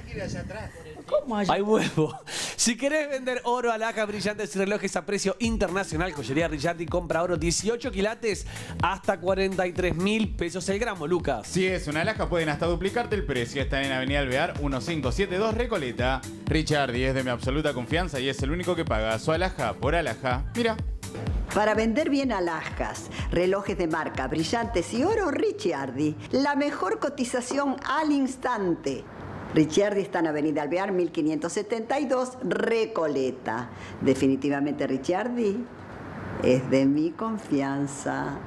Speaker 3: ¿Cómo allá?
Speaker 1: Ahí vuelvo. [laughs] Si querés vender oro, alhajas, brillantes y relojes a precio internacional, Joyería Brillante y compra oro 18 quilates hasta 43 mil pesos el gramo, Lucas.
Speaker 9: Si es una alhaja, pueden hasta duplicarte el precio. Está en Avenida Alvear 1572 Recoleta. Richard es de mi absoluta confianza y es el único que paga su alhaja por alhaja. Mira.
Speaker 10: Para vender bien alhajas, relojes de marca, brillantes y oro, Ricciardi. La mejor cotización al instante. Ricciardi está en Avenida Alvear 1572, Recoleta. Definitivamente Ricciardi es de mi confianza.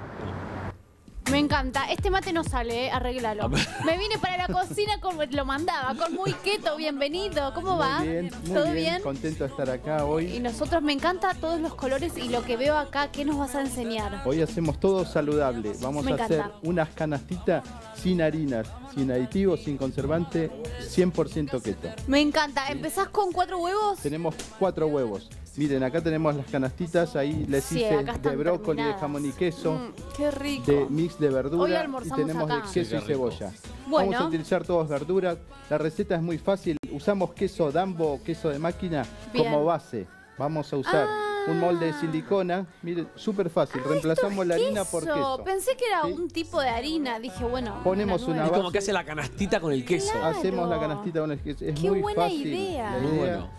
Speaker 2: Me encanta. Este mate no sale, ¿eh? arréglalo. Me vine para la cocina como lo mandaba, con muy keto, bienvenido. ¿Cómo va?
Speaker 11: Muy bien, muy
Speaker 2: ¿Todo
Speaker 11: bien,
Speaker 2: bien?
Speaker 11: contento de estar acá
Speaker 2: Y
Speaker 11: hoy.
Speaker 2: nosotros me encanta todos los colores y lo que veo acá, ¿qué nos vas a enseñar?
Speaker 11: Hoy hacemos todo saludable. Vamos
Speaker 2: Me
Speaker 11: a hacer unas canastitas sin harinas, sin aditivos, sin conservante, 100% keto.
Speaker 2: Me encanta. ¿Empezás con cuatro huevos?
Speaker 11: Tenemos cuatro huevos. Miren, acá tenemos las canastitas, ahí les
Speaker 2: Sí,
Speaker 11: hice de brócoli, de jamón y queso,
Speaker 2: Mm, qué rico.
Speaker 11: de mix de
Speaker 2: Hoy
Speaker 11: verdura y tenemos
Speaker 2: acá.
Speaker 11: de queso
Speaker 1: Sí,
Speaker 11: y cebolla.
Speaker 2: Bueno.
Speaker 11: Vamos a utilizar todas verduras. La receta es muy fácil. Usamos queso Dambo, queso de máquina,
Speaker 2: Bien.
Speaker 11: como base. Vamos a usar un molde de silicona. Miren, súper fácil. Reemplazamos la harina por queso.
Speaker 2: Pensé que era
Speaker 11: Sí.
Speaker 2: un tipo de harina. Dije, bueno.
Speaker 11: Ponemos
Speaker 2: una
Speaker 11: una
Speaker 1: Es como que hace la canastita con el queso.
Speaker 2: Claro.
Speaker 11: Hacemos la canastita con el queso. Es
Speaker 2: Qué
Speaker 11: muy
Speaker 2: buena
Speaker 11: fácil.
Speaker 2: idea.
Speaker 11: la
Speaker 1: Muy
Speaker 11: idea.
Speaker 1: bueno.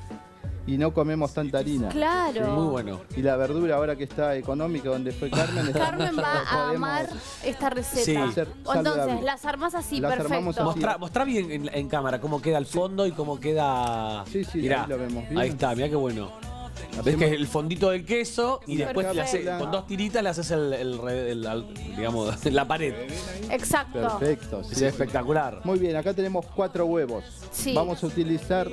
Speaker 11: Y no comemos tanta harina.
Speaker 2: Claro.
Speaker 1: Muy bueno.
Speaker 11: Y la verdura ahora que está económica donde fue Carmen. está
Speaker 2: Carmen va [laughs] a amar esta receta.
Speaker 1: Sí.
Speaker 2: Entonces, las armas así,
Speaker 11: Las
Speaker 2: perfecto.
Speaker 11: armamos así.
Speaker 1: Mostrá, mostrá bien en, en cámara cómo queda el fondo y cómo queda.
Speaker 11: Sí, sí,
Speaker 1: Mirá,
Speaker 11: ahí lo vemos bien.
Speaker 1: Ahí está, mirá qué bueno. Ves que es el fondito del queso y después le hace-
Speaker 11: cápsula.
Speaker 1: con dos tiritas le haces el, el digamos, [laughs] la pared.
Speaker 2: Exacto.
Speaker 11: Perfecto.
Speaker 1: Es espectacular.
Speaker 11: Muy bien, acá tenemos cuatro huevos.
Speaker 2: Sí.
Speaker 11: Vamos a utilizar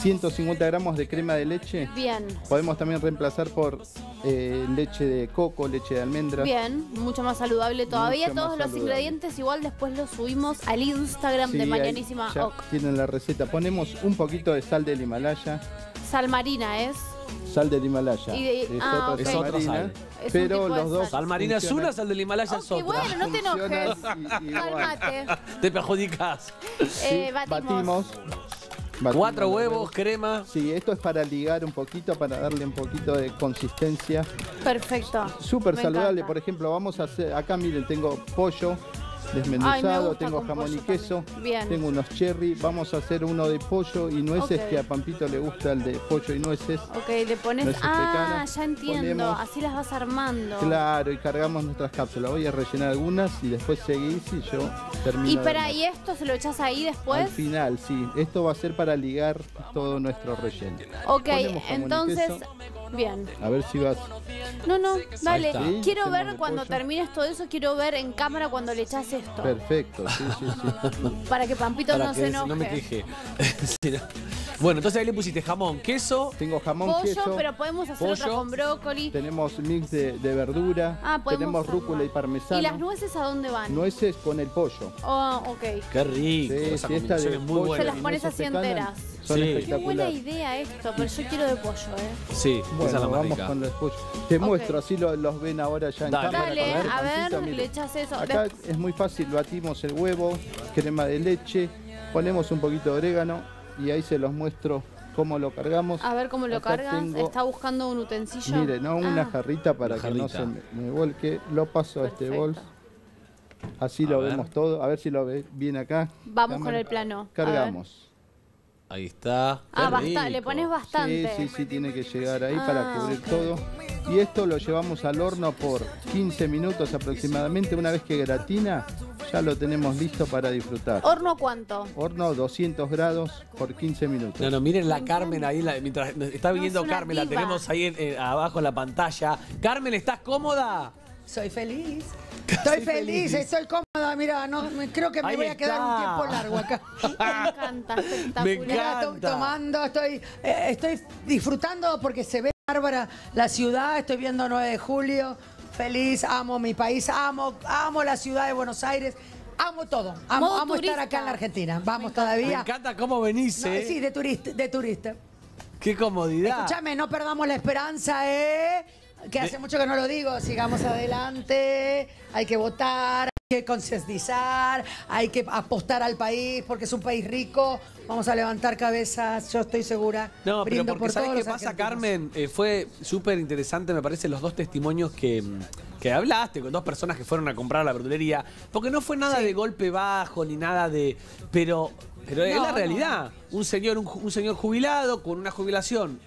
Speaker 11: 150 gramos de crema de leche.
Speaker 2: Bien.
Speaker 11: Podemos también reemplazar por eh, leche de coco, leche de almendra.
Speaker 2: Bien, mucho más saludable todavía.
Speaker 11: Mucho
Speaker 2: Todos los
Speaker 11: saludable.
Speaker 2: ingredientes igual después los subimos al Instagram
Speaker 11: Sí,
Speaker 2: de Mañanísima
Speaker 11: ya
Speaker 2: Ok.
Speaker 11: tienen la receta. Ponemos un poquito de sal del Himalaya.
Speaker 2: Sal marina es.
Speaker 11: Sal del Himalaya.
Speaker 2: Y de-
Speaker 11: es
Speaker 2: ah,
Speaker 11: otra.
Speaker 1: Es
Speaker 11: sal
Speaker 1: otra
Speaker 11: marina.
Speaker 1: sal.
Speaker 2: Es un
Speaker 11: pero
Speaker 2: tipo de
Speaker 11: los dos.
Speaker 2: sal.
Speaker 1: Sal marina es una, sal del Himalaya es
Speaker 2: Ok,
Speaker 1: otra.
Speaker 2: bueno, no te enojes. Calmate.
Speaker 1: Te perjudicas.
Speaker 2: Eh, batimos.
Speaker 11: Batimos. Batimos
Speaker 1: Cuatro huevos, crema.
Speaker 11: Sí, esto es para ligar un poquito, para darle un poquito de consistencia.
Speaker 2: Perfecto.
Speaker 11: Súper
Speaker 2: Me
Speaker 11: saludable.
Speaker 2: encanta.
Speaker 11: Por ejemplo, vamos a hacer, acá miren, tengo pollo desmenuzado, tengo jamón y queso.
Speaker 2: Bien.
Speaker 11: tengo unos cherry. Vamos a hacer uno de pollo y nueces, que a Pampito le gusta el de pollo y nueces.
Speaker 2: Ok, le pones.
Speaker 11: Nueces
Speaker 2: Ah,
Speaker 11: pecanas.
Speaker 2: ya entiendo.
Speaker 11: Ponemos-
Speaker 2: Así las vas armando.
Speaker 11: Claro, y cargamos nuestras cápsulas. Voy a rellenar algunas y después seguís y yo termino.
Speaker 2: Y para. ¿y esto se lo echas ahí
Speaker 11: Al
Speaker 2: después?
Speaker 11: final, sí. Esto va a ser para ligar todo nuestro relleno.
Speaker 2: Ok, entonces. Bien.
Speaker 11: A ver si vas.
Speaker 2: No, no, dale.
Speaker 11: Sí,
Speaker 2: Quiero ver cuando
Speaker 11: pollo.
Speaker 2: termines todo eso, quiero ver en cámara cuando le echas esto.
Speaker 11: Perfecto, sí, sí, sí.
Speaker 2: Para que Pampito
Speaker 1: Para
Speaker 2: no
Speaker 1: que
Speaker 2: se enoje.
Speaker 1: no me queje. [laughs] Bueno, entonces ahí le pusiste jamón, queso.
Speaker 11: Tengo jamón,
Speaker 2: Pollo,
Speaker 11: queso.
Speaker 2: pero podemos hacer otra
Speaker 1: pollo.
Speaker 2: con brócoli.
Speaker 11: Tenemos mix de, de verdura.
Speaker 2: Ah, podemos
Speaker 11: tenemos rúcula y parmesano.
Speaker 2: ¿Y las nueces a dónde van?
Speaker 11: Nueces con el pollo.
Speaker 2: Oh, ok.
Speaker 1: Qué rico.
Speaker 11: Sí,
Speaker 1: esa
Speaker 11: sí, esta de
Speaker 1: es muy
Speaker 11: pollo
Speaker 2: Se
Speaker 1: buena.
Speaker 2: las pones así enteras.
Speaker 11: Son
Speaker 1: Sí.
Speaker 2: Qué buena idea esto, pero yo quiero de pollo, ¿eh?
Speaker 1: Sí, esa es la más
Speaker 11: vamos
Speaker 1: rica.
Speaker 11: con los pollos. Te muestro, así lo- los ven ahora ya en
Speaker 1: Dale.
Speaker 11: cámara.
Speaker 2: Dale,
Speaker 11: con
Speaker 2: a ver, le echas eso.
Speaker 11: Acá es muy fácil, batimos el huevo, crema de leche, ponemos un poquito de orégano y ahí se los muestro cómo lo cargamos.
Speaker 2: A ver cómo lo
Speaker 11: Acá
Speaker 2: cargas.
Speaker 11: tengo-
Speaker 2: Está buscando un utensilio.
Speaker 11: Mire, no una
Speaker 2: Ah,
Speaker 11: jarrita para
Speaker 1: Una
Speaker 11: que no se me, me vuelque. Lo paso a este
Speaker 2: Perfecto.
Speaker 11: bol. Así
Speaker 1: A
Speaker 11: lo
Speaker 1: ver.
Speaker 11: vemos todo. A ver si lo ve bien acá.
Speaker 2: Vamos con el plano. A ver.
Speaker 11: Cargamos.
Speaker 1: Ahí está.
Speaker 2: Ah, basta, le pones bastante.
Speaker 11: Sí, sí, sí, tiene que llegar ahí
Speaker 2: Ah,
Speaker 11: para cubrir
Speaker 2: ok.
Speaker 11: todo. Y esto lo llevamos al horno por 15 minutos aproximadamente. Una vez que gratina, ya lo tenemos listo para disfrutar.
Speaker 2: ¿Horno cuánto?
Speaker 11: Horno 200 grados por 15 minutos.
Speaker 1: No, no, miren la Carmen ahí, la- mientras nos está
Speaker 2: es una
Speaker 1: Carmen, la
Speaker 2: diva.
Speaker 1: tenemos ahí en- en- abajo en la pantalla. Carmen, ¿estás cómoda?
Speaker 3: Soy feliz. Estoy feliz, estoy cómoda. Mira, no, me- creo que me
Speaker 1: Ahí
Speaker 3: voy a quedar un tiempo largo acá. [laughs]
Speaker 2: Me encanta, espectacular.
Speaker 1: Me
Speaker 3: Mira, to-
Speaker 1: encanta.
Speaker 3: tomando, estoy, eh, estoy disfrutando porque se ve bárbara la ciudad. Estoy viendo 9 de julio. Feliz, amo mi país, amo, amo la ciudad de Buenos Aires. Amo todo. Amo, estar acá en la Argentina. Vamos
Speaker 1: Me
Speaker 3: todavía.
Speaker 1: encanta cómo venís,
Speaker 3: No,
Speaker 1: ¿eh?
Speaker 3: sí, de turista, de turista.
Speaker 1: Qué comodidad.
Speaker 3: Escúchame, no perdamos la esperanza, ¿eh? Que hace mucho que no lo digo. Sigamos adelante. Hay que votar, hay que concientizar, hay que apostar al país porque es un país rico. Vamos a levantar cabezas, yo estoy segura.
Speaker 1: No, pero porque
Speaker 3: por
Speaker 1: ¿sabes qué pasa. Carmen? Eh, fue súper interesante, me parece, los dos testimonios que, que hablaste con dos personas que fueron a comprar a la verdulería. Porque no fue nada de golpe bajo ni nada de. Pero, pero es la
Speaker 3: no.
Speaker 1: realidad. Un, señor, un, señor jubilado con una jubilación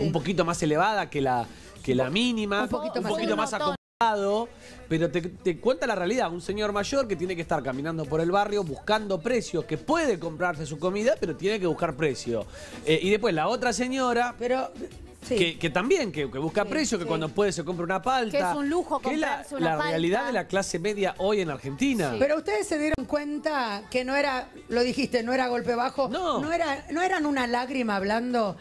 Speaker 1: un poquito más elevada que la, que la mínima.
Speaker 3: un poquito más
Speaker 1: más acomodado. Pero te, te cuenta la realidad, un señor mayor que tiene que estar caminando por el barrio buscando precios, que puede comprarse su comida, pero tiene que buscar precio. Eh, y después la otra señora,
Speaker 3: Pero, sí.
Speaker 1: que, que también, que, que busca
Speaker 3: Sí,
Speaker 1: precio, que
Speaker 3: sí.
Speaker 1: cuando puede se compra una palta.
Speaker 2: Que es un lujo
Speaker 1: que la,
Speaker 2: comprarse una
Speaker 1: la
Speaker 2: palta.
Speaker 1: realidad de la clase media hoy en Argentina.
Speaker 3: Pero ustedes se dieron cuenta que no era, lo dijiste, no era golpe bajo,
Speaker 1: No.
Speaker 3: era, no eran una lágrima hablando,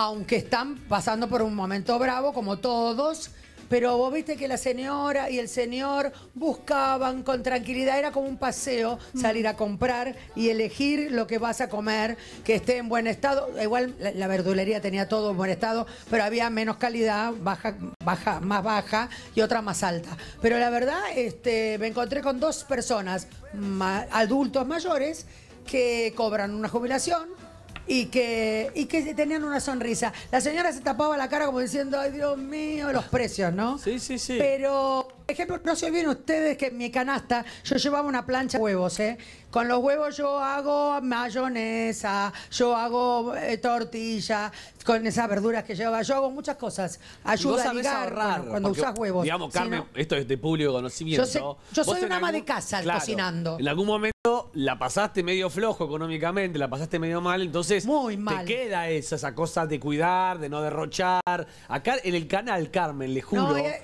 Speaker 3: aunque están pasando por un momento bravo, como todos. Pero vos viste que la señora y el señor buscaban con tranquilidad, era como un paseo, salir a comprar y elegir lo que vas a comer, que esté en buen estado. Igual la, la verdulería tenía todo en buen estado, pero había menos calidad, baja, baja, más baja y otra más alta. Pero la verdad, este, me encontré con dos personas, ma- adultos mayores, que cobran una jubilación y que, y que tenían una sonrisa. La señora se tapaba la cara como diciendo, ay Dios mío, los precios, ¿no?
Speaker 1: Sí, sí, sí.
Speaker 3: Pero, por ejemplo, no se olviden ustedes que en mi canasta yo llevaba una plancha de huevos, ¿eh? Con los huevos yo hago mayonesa, yo hago eh, tortilla, con esas verduras que lleva, yo hago muchas cosas.
Speaker 1: Vos
Speaker 3: Ayuda a ligar
Speaker 1: ahorrar,
Speaker 3: bueno, cuando usás huevos.
Speaker 1: Digamos,
Speaker 3: Si
Speaker 1: Carmen,
Speaker 3: no-
Speaker 1: esto es de público conocimiento.
Speaker 3: Yo sé- yo
Speaker 1: Vos
Speaker 3: soy una ama
Speaker 1: algún-
Speaker 3: de casa cocinando.
Speaker 1: En algún momento la pasaste medio flojo económicamente, la pasaste medio mal, entonces
Speaker 3: Muy mal.
Speaker 1: te queda esa, esa cosa de cuidar, de no derrochar. Acá en el canal, Carmen, le juro,
Speaker 3: No, eh,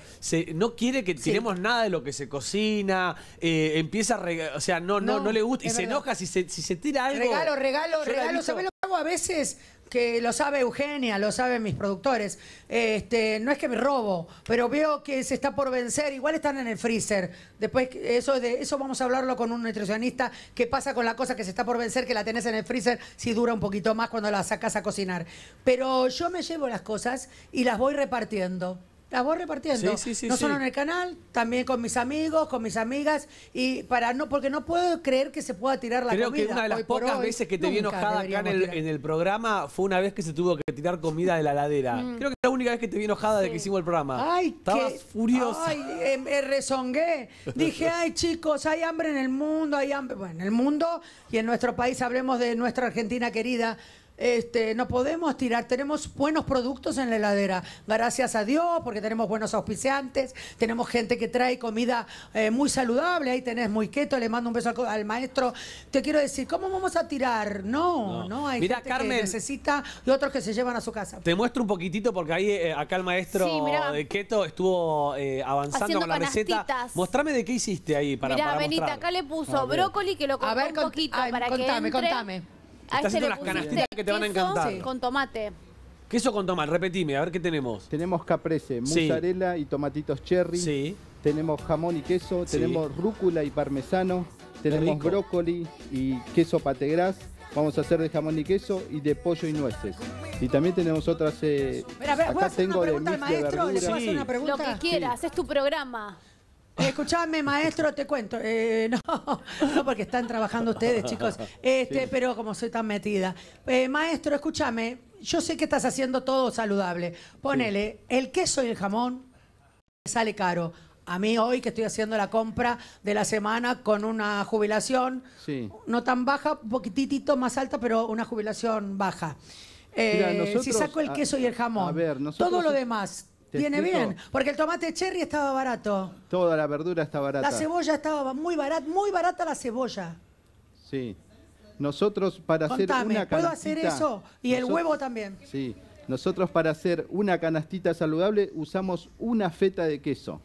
Speaker 1: no quiere que tiremos nada de lo que se cocina, eh, empieza a o sea, no, no,
Speaker 3: No,
Speaker 1: no, le gusta y se
Speaker 3: verdad.
Speaker 1: enoja si se, si se tira algo.
Speaker 3: Regalo, regalo,
Speaker 1: Yo
Speaker 3: regalo. ¿Sabes lo que hago a veces? Que lo sabe Eugenia, lo saben mis productores. Este, no es que me robo, pero veo que se está por vencer. Igual están en el freezer. Después, eso de eso vamos a hablarlo con un nutricionista. ¿Qué pasa con la cosa que se está por vencer, que la tenés en el freezer, si dura un poquito más cuando la sacas a cocinar? Pero yo me llevo las cosas y las voy repartiendo. La voy repartiendo.
Speaker 1: Sí, sí, sí,
Speaker 3: no solo
Speaker 1: sí.
Speaker 3: en el canal, también con mis amigos, con mis amigas. Y para no, porque no puedo creer que se pueda tirar la
Speaker 1: Creo
Speaker 3: comida.
Speaker 1: que una de las
Speaker 3: hoy
Speaker 1: pocas
Speaker 3: hoy.
Speaker 1: veces que te vi enojada acá en el,
Speaker 3: tirar.
Speaker 1: en el programa fue una vez que se tuvo que tirar comida de la heladera.
Speaker 3: Mm.
Speaker 1: Creo que es la única vez que te vi enojada de que hicimos el programa.
Speaker 3: Ay,
Speaker 1: Estabas
Speaker 3: qué-
Speaker 1: furiosa.
Speaker 3: Ay, eh, me rezongué. Dije, ay, chicos, hay hambre en el mundo, hay hambre. Bueno, en el mundo y en nuestro país, hablemos de nuestra Argentina querida. Este, no podemos tirar, tenemos buenos productos en la heladera, gracias a Dios, porque tenemos buenos auspiciantes, tenemos gente que trae comida eh, muy saludable, ahí tenés muy keto, le mando un beso al, maestro. Te quiero decir, ¿cómo vamos a tirar? No, no,
Speaker 1: No.
Speaker 3: hay
Speaker 1: Mirá,
Speaker 3: gente
Speaker 1: Carmen.
Speaker 3: que necesita y otros que se llevan a su casa.
Speaker 1: Te muestro un poquitito porque ahí eh, acá el maestro
Speaker 2: Sí, mirá.
Speaker 1: de keto estuvo eh, avanzando
Speaker 2: Haciendo
Speaker 1: con la receta. Mostrame de qué hiciste ahí para,
Speaker 2: Mirá,
Speaker 1: para
Speaker 2: Benita,
Speaker 1: mostrar.
Speaker 2: acá le puso brócoli que lo cortó un poquito
Speaker 3: ay,
Speaker 2: para
Speaker 3: contame,
Speaker 2: que entre.
Speaker 3: contame.
Speaker 2: A
Speaker 1: Está
Speaker 2: este
Speaker 1: haciendo
Speaker 2: le
Speaker 1: las
Speaker 2: pusiste
Speaker 1: canastitas que te van a
Speaker 2: queso
Speaker 1: encantar.
Speaker 2: Con tomate.
Speaker 1: Queso con tomate, repetime, a ver qué tenemos.
Speaker 11: Tenemos caprese,
Speaker 1: Sí.
Speaker 11: mozzarella y tomatitos cherry.
Speaker 1: Sí.
Speaker 11: Tenemos jamón y queso,
Speaker 1: Sí.
Speaker 11: tenemos rúcula y parmesano, tenemos
Speaker 1: rico.
Speaker 11: brócoli y queso pategras. Vamos a hacer de jamón y queso y de pollo y nueces. Y también tenemos otras. eh,
Speaker 3: Mira, a ver, ¿voy a
Speaker 11: acá
Speaker 3: hacer una
Speaker 11: tengo de
Speaker 3: pregunta al
Speaker 11: mix de
Speaker 3: maestro? ¿Le puedo
Speaker 11: verdura.
Speaker 3: hacer una pregunta?
Speaker 2: Lo que quieras, es tu programa.
Speaker 3: Escuchame, maestro, te cuento. Eh, [laughs] no, no, porque están trabajando ustedes, chicos. [laughs] Este, pero como soy tan metida. Eh, maestro, escúchame. Yo sé que estás haciendo todo saludable. Ponele, el queso y el jamón sale caro. A mí hoy que estoy haciendo la compra de la semana con una jubilación
Speaker 11: Sí.
Speaker 3: no tan baja, un poquitito más alta, pero una jubilación baja. Eh,
Speaker 11: Mira,
Speaker 3: si saco el
Speaker 11: a-
Speaker 3: queso y el jamón,
Speaker 11: a ver, nosotros-
Speaker 3: todo lo demás viene
Speaker 11: explico.
Speaker 3: bien, porque el tomate cherry estaba barato.
Speaker 11: Toda la verdura está barata.
Speaker 3: La cebolla estaba muy barata, muy barata la cebolla.
Speaker 11: Sí. Nosotros para hacer una
Speaker 3: ¿puedo hacer eso? Y el huevo también.
Speaker 11: Sí. Nosotros para hacer una canastita saludable usamos una feta de queso.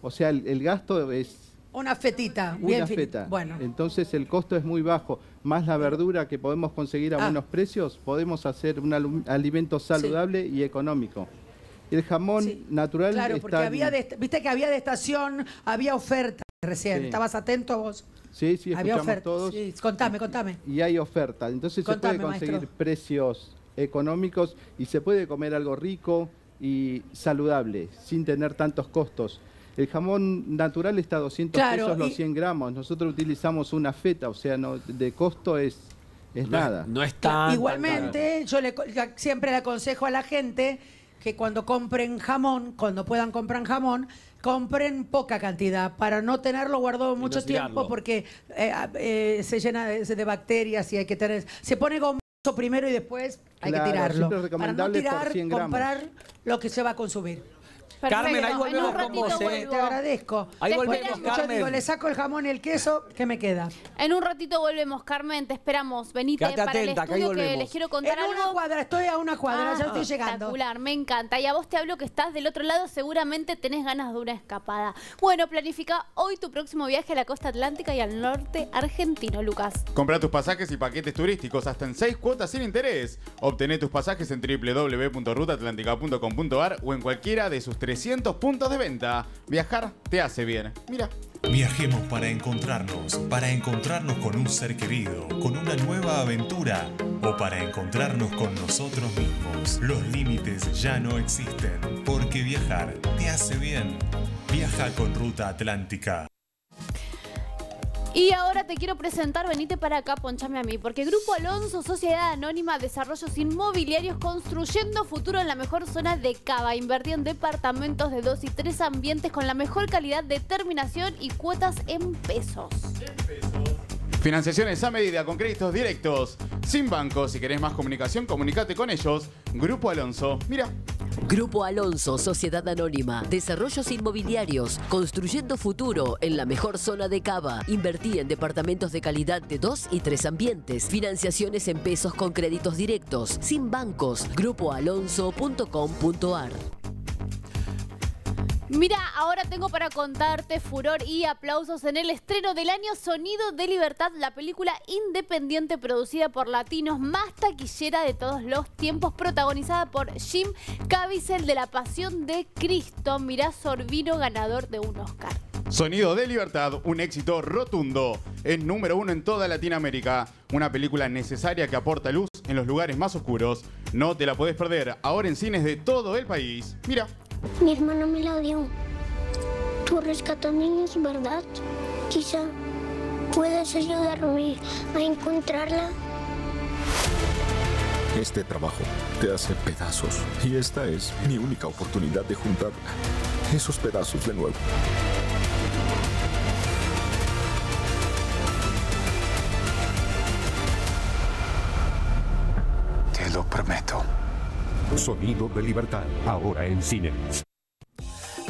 Speaker 11: O sea, el, el gasto es
Speaker 3: Una fetita, bien
Speaker 11: una
Speaker 3: finita.
Speaker 11: feta.
Speaker 3: Bueno,
Speaker 11: Entonces el costo es muy bajo. Más la verdura que podemos conseguir a
Speaker 3: Ah.
Speaker 11: buenos precios, podemos hacer un alimento saludable y económico. El jamón natural
Speaker 3: claro,
Speaker 11: está
Speaker 3: porque había de, viste que había de estación, había oferta recién.
Speaker 11: Sí.
Speaker 3: ¿Estabas atento vos?
Speaker 11: Sí, sí,
Speaker 3: había
Speaker 11: escuchamos
Speaker 3: oferta.
Speaker 11: todos.
Speaker 3: Sí, contame, contame.
Speaker 11: y hay oferta. Entonces
Speaker 3: Contame,
Speaker 11: se puede conseguir
Speaker 3: maestro.
Speaker 11: precios económicos y se puede comer algo rico y saludable sin tener tantos costos. El jamón natural está a 200
Speaker 3: Claro,
Speaker 11: pesos los
Speaker 3: y-
Speaker 11: 100 gramos. Nosotros utilizamos una feta, o sea, no, de costo es, es
Speaker 1: No
Speaker 11: nada.
Speaker 1: No es tan.
Speaker 3: Igualmente, yo le, siempre le aconsejo a la gente que cuando compren jamón, cuando puedan comprar jamón, compren poca cantidad para no tenerlo guardado mucho tiempo porque eh, eh, se llena de, de bacterias y hay que tener... Se pone gomoso primero y después hay
Speaker 11: Claro,
Speaker 3: que tirarlo. Para no tirar,
Speaker 11: 100 gramos.
Speaker 3: comprar lo que se va a consumir.
Speaker 1: Carmen, ahí volvemos
Speaker 2: en un
Speaker 1: con
Speaker 2: ratito
Speaker 1: vos, ¿eh?
Speaker 3: Te agradezco.
Speaker 1: Ahí
Speaker 2: Te
Speaker 1: volvemos,
Speaker 2: esperamos.
Speaker 3: Yo digo,
Speaker 1: Carmen.
Speaker 3: le saco el jamón y el queso, ¿qué me queda?
Speaker 2: En un ratito volvemos, Carmen, te esperamos. Venite
Speaker 1: Quédate
Speaker 2: para
Speaker 1: atenta,
Speaker 2: el
Speaker 1: que ahí
Speaker 2: estudio que
Speaker 1: volvemos.
Speaker 2: les quiero contar
Speaker 3: En una
Speaker 2: algo.
Speaker 3: cuadra, estoy a una cuadra,
Speaker 2: Ah,
Speaker 3: ya estoy llegando.
Speaker 2: Espectacular, me encanta. Y a vos te hablo que estás del otro lado, seguramente tenés ganas de una escapada. Bueno, planifica hoy tu próximo viaje a la costa atlántica y al norte argentino, Lucas.
Speaker 9: Compra tus pasajes y paquetes turísticos hasta en 6 cuotas sin interés. Obtené tus pasajes en www.rutaatlantica.com.ar o en cualquiera de sus 300 puntos de venta. Viajar te hace bien. Mira.
Speaker 12: Viajemos para encontrarnos, para encontrarnos con un ser querido, con una nueva aventura o para encontrarnos con nosotros mismos. Los límites ya no existen, porque viajar te hace bien. Viaja con Ruta Atlántica.
Speaker 2: Y ahora te quiero presentar, venite para acá, ponchame a mí, porque Grupo Alonso, Sociedad Anónima, Desarrollos Inmobiliarios, construyendo futuro en la mejor zona de Cava. Invertí en departamentos de dos y tres ambientes con la mejor calidad de terminación y cuotas en pesos.
Speaker 9: Financiaciones a medida con créditos directos, sin bancos. Si querés más comunicación, comunicate con ellos. Grupo Alonso. Mira.
Speaker 13: Grupo Alonso, Sociedad Anónima, Desarrollos Inmobiliarios, construyendo futuro en la mejor zona de Cava. Invertí en departamentos de calidad de dos y tres ambientes. Financiaciones en pesos con créditos directos, sin bancos. Grupoalonso.com.ar.
Speaker 2: Mira, ahora tengo para contarte furor y aplausos en el estreno del año Sonido de Libertad, la película independiente producida por latinos más taquillera de todos los tiempos, protagonizada por Jim Caviezel de La Pasión de Cristo. Mirá, Sorbino ganador de un Oscar.
Speaker 9: Sonido de Libertad, un éxito rotundo. Es número uno en toda Latinoamérica. Una película necesaria que aporta luz en los lugares más oscuros. No te la podés perder. Ahora en cines de todo el país. Mira.
Speaker 14: Mi hermano me la dio. Tú rescatas niños, ¿verdad? Quizá puedas ayudarme a encontrarla.
Speaker 15: Este trabajo te hace pedazos y esta es mi única oportunidad de juntar esos pedazos de nuevo.
Speaker 16: Te lo prometo.
Speaker 17: Sonido de libertad, ahora en cine.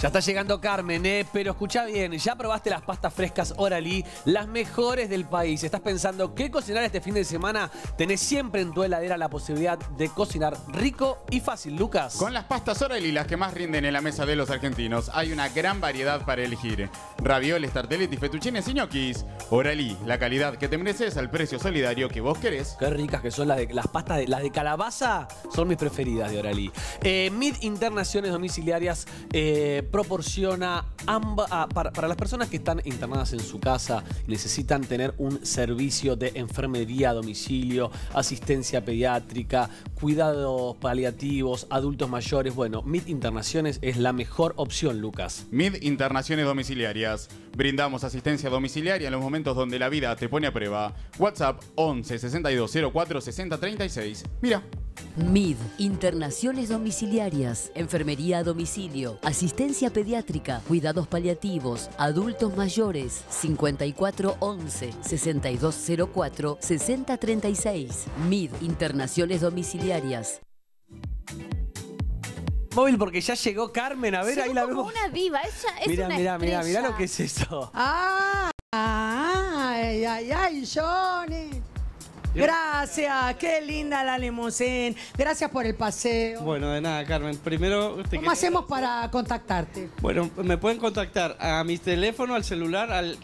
Speaker 1: Ya está llegando Carmen, ¿eh? Pero escucha bien, ya probaste las pastas frescas Oralí, las mejores del país. ¿Estás pensando qué cocinar este fin de semana? Tenés siempre en tu heladera la posibilidad de cocinar rico y fácil, Lucas.
Speaker 9: Con las pastas Orali, las que más rinden en la mesa de los argentinos, hay una gran variedad para elegir. Ravioles, tarteletti, fettuccines y ñoquis. Oralí, la calidad que te mereces al precio solidario que vos querés.
Speaker 1: Qué ricas que son las, de, las pastas, de, las de calabaza, son mis preferidas de Oralí. Eh, Mid Internaciones Domiciliarias eh, proporciona amba- ah, para, para las personas que están internadas en su casa necesitan tener un servicio de enfermería a domicilio, asistencia pediátrica, cuidados paliativos, adultos mayores. Bueno, Mid Internaciones es la mejor opción, Lucas.
Speaker 9: MID Internaciones Domiciliarias. Brindamos asistencia domiciliaria en los momentos donde la vida te pone a prueba. WhatsApp 11 62 04 60 36. Mira.
Speaker 13: MID, internaciones domiciliarias, enfermería a domicilio, asistencia pediátrica, cuidados paliativos, adultos mayores, 5411 6204 6036. MID, internaciones domiciliarias.
Speaker 1: Móvil porque ya llegó Carmen, a ver,
Speaker 2: Llegó
Speaker 1: ahí la
Speaker 2: como
Speaker 1: vemos.
Speaker 2: una diva, ella es
Speaker 1: Mira,
Speaker 2: una
Speaker 1: mira, mira, mira lo que es eso.
Speaker 3: Ah, ay, ay, ay, Johnny. Gracias, qué linda la limusín. Gracias por el paseo.
Speaker 8: Bueno, de nada, Carmen. Primero, te
Speaker 3: ¿Cómo hacemos para contactarte?
Speaker 8: Bueno, me pueden contactar a mi teléfono, al celular, al,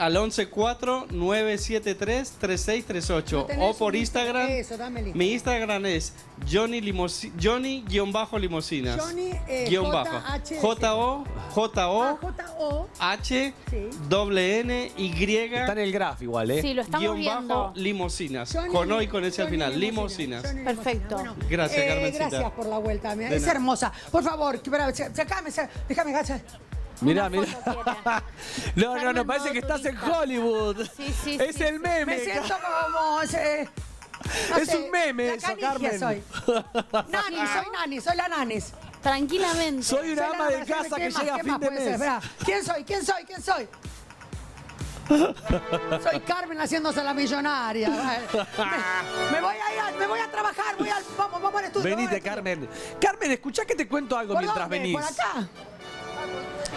Speaker 8: al 114-973-3638
Speaker 3: ¿No tenés
Speaker 8: o por Instagram.
Speaker 3: Eso, dame el Instagram.
Speaker 8: Mi Instagram es Johnny Limosi- Johnny-Limosinas.
Speaker 3: Johnny, eh,
Speaker 8: guion bajo.
Speaker 3: J-H-
Speaker 8: J-O, J-O,
Speaker 3: J-O.
Speaker 8: H, doble N, Y.
Speaker 1: Está en el graph igual, ¿eh?
Speaker 2: Sí, lo estamos
Speaker 8: guion
Speaker 2: viendo.
Speaker 8: bajo limosinas.
Speaker 3: Johnny
Speaker 8: con O y con ese al
Speaker 3: Johnny
Speaker 8: final.
Speaker 3: Limosinas.
Speaker 8: Limosinas.
Speaker 2: Perfecto.
Speaker 3: Limosinas.
Speaker 8: Gracias,
Speaker 3: Eh,
Speaker 8: Carmencita.
Speaker 3: Gracias por la vuelta. Es hermosa. Por favor, sa- déjame agachar.
Speaker 1: Mirá, mirá. [laughs] No, no, no, parece que estás en Hollywood.
Speaker 2: Sí, sí,
Speaker 1: es
Speaker 2: sí,
Speaker 1: el
Speaker 2: sí.
Speaker 1: meme.
Speaker 3: Me siento como... eh, [laughs] no
Speaker 1: Es
Speaker 3: sé,
Speaker 1: un meme
Speaker 3: la
Speaker 1: eso, Carmen.
Speaker 3: soy. [laughs] Nani, soy Nani, soy la Nanis.
Speaker 2: Tranquilamente.
Speaker 1: Soy una
Speaker 3: Soy
Speaker 1: ama de casa
Speaker 3: ¿qué
Speaker 1: que
Speaker 3: más?
Speaker 1: llega a
Speaker 3: ¿Qué
Speaker 1: fin
Speaker 3: más
Speaker 1: de
Speaker 3: puede ser?
Speaker 1: mes.
Speaker 3: Esperá, ¿Quién soy? ¿Quién soy? ¿Quién soy? Soy Carmen haciéndose la millonaria. Me, me voy a ir, a- me voy a trabajar, voy al, vamos, vamos al estudio. vamos
Speaker 1: Venite,
Speaker 3: al estudio.
Speaker 1: Carmen. Carmen, escuchá que te cuento algo
Speaker 3: ¿Por
Speaker 1: mientras
Speaker 3: dónde?
Speaker 1: venís.
Speaker 3: ¿Por acá?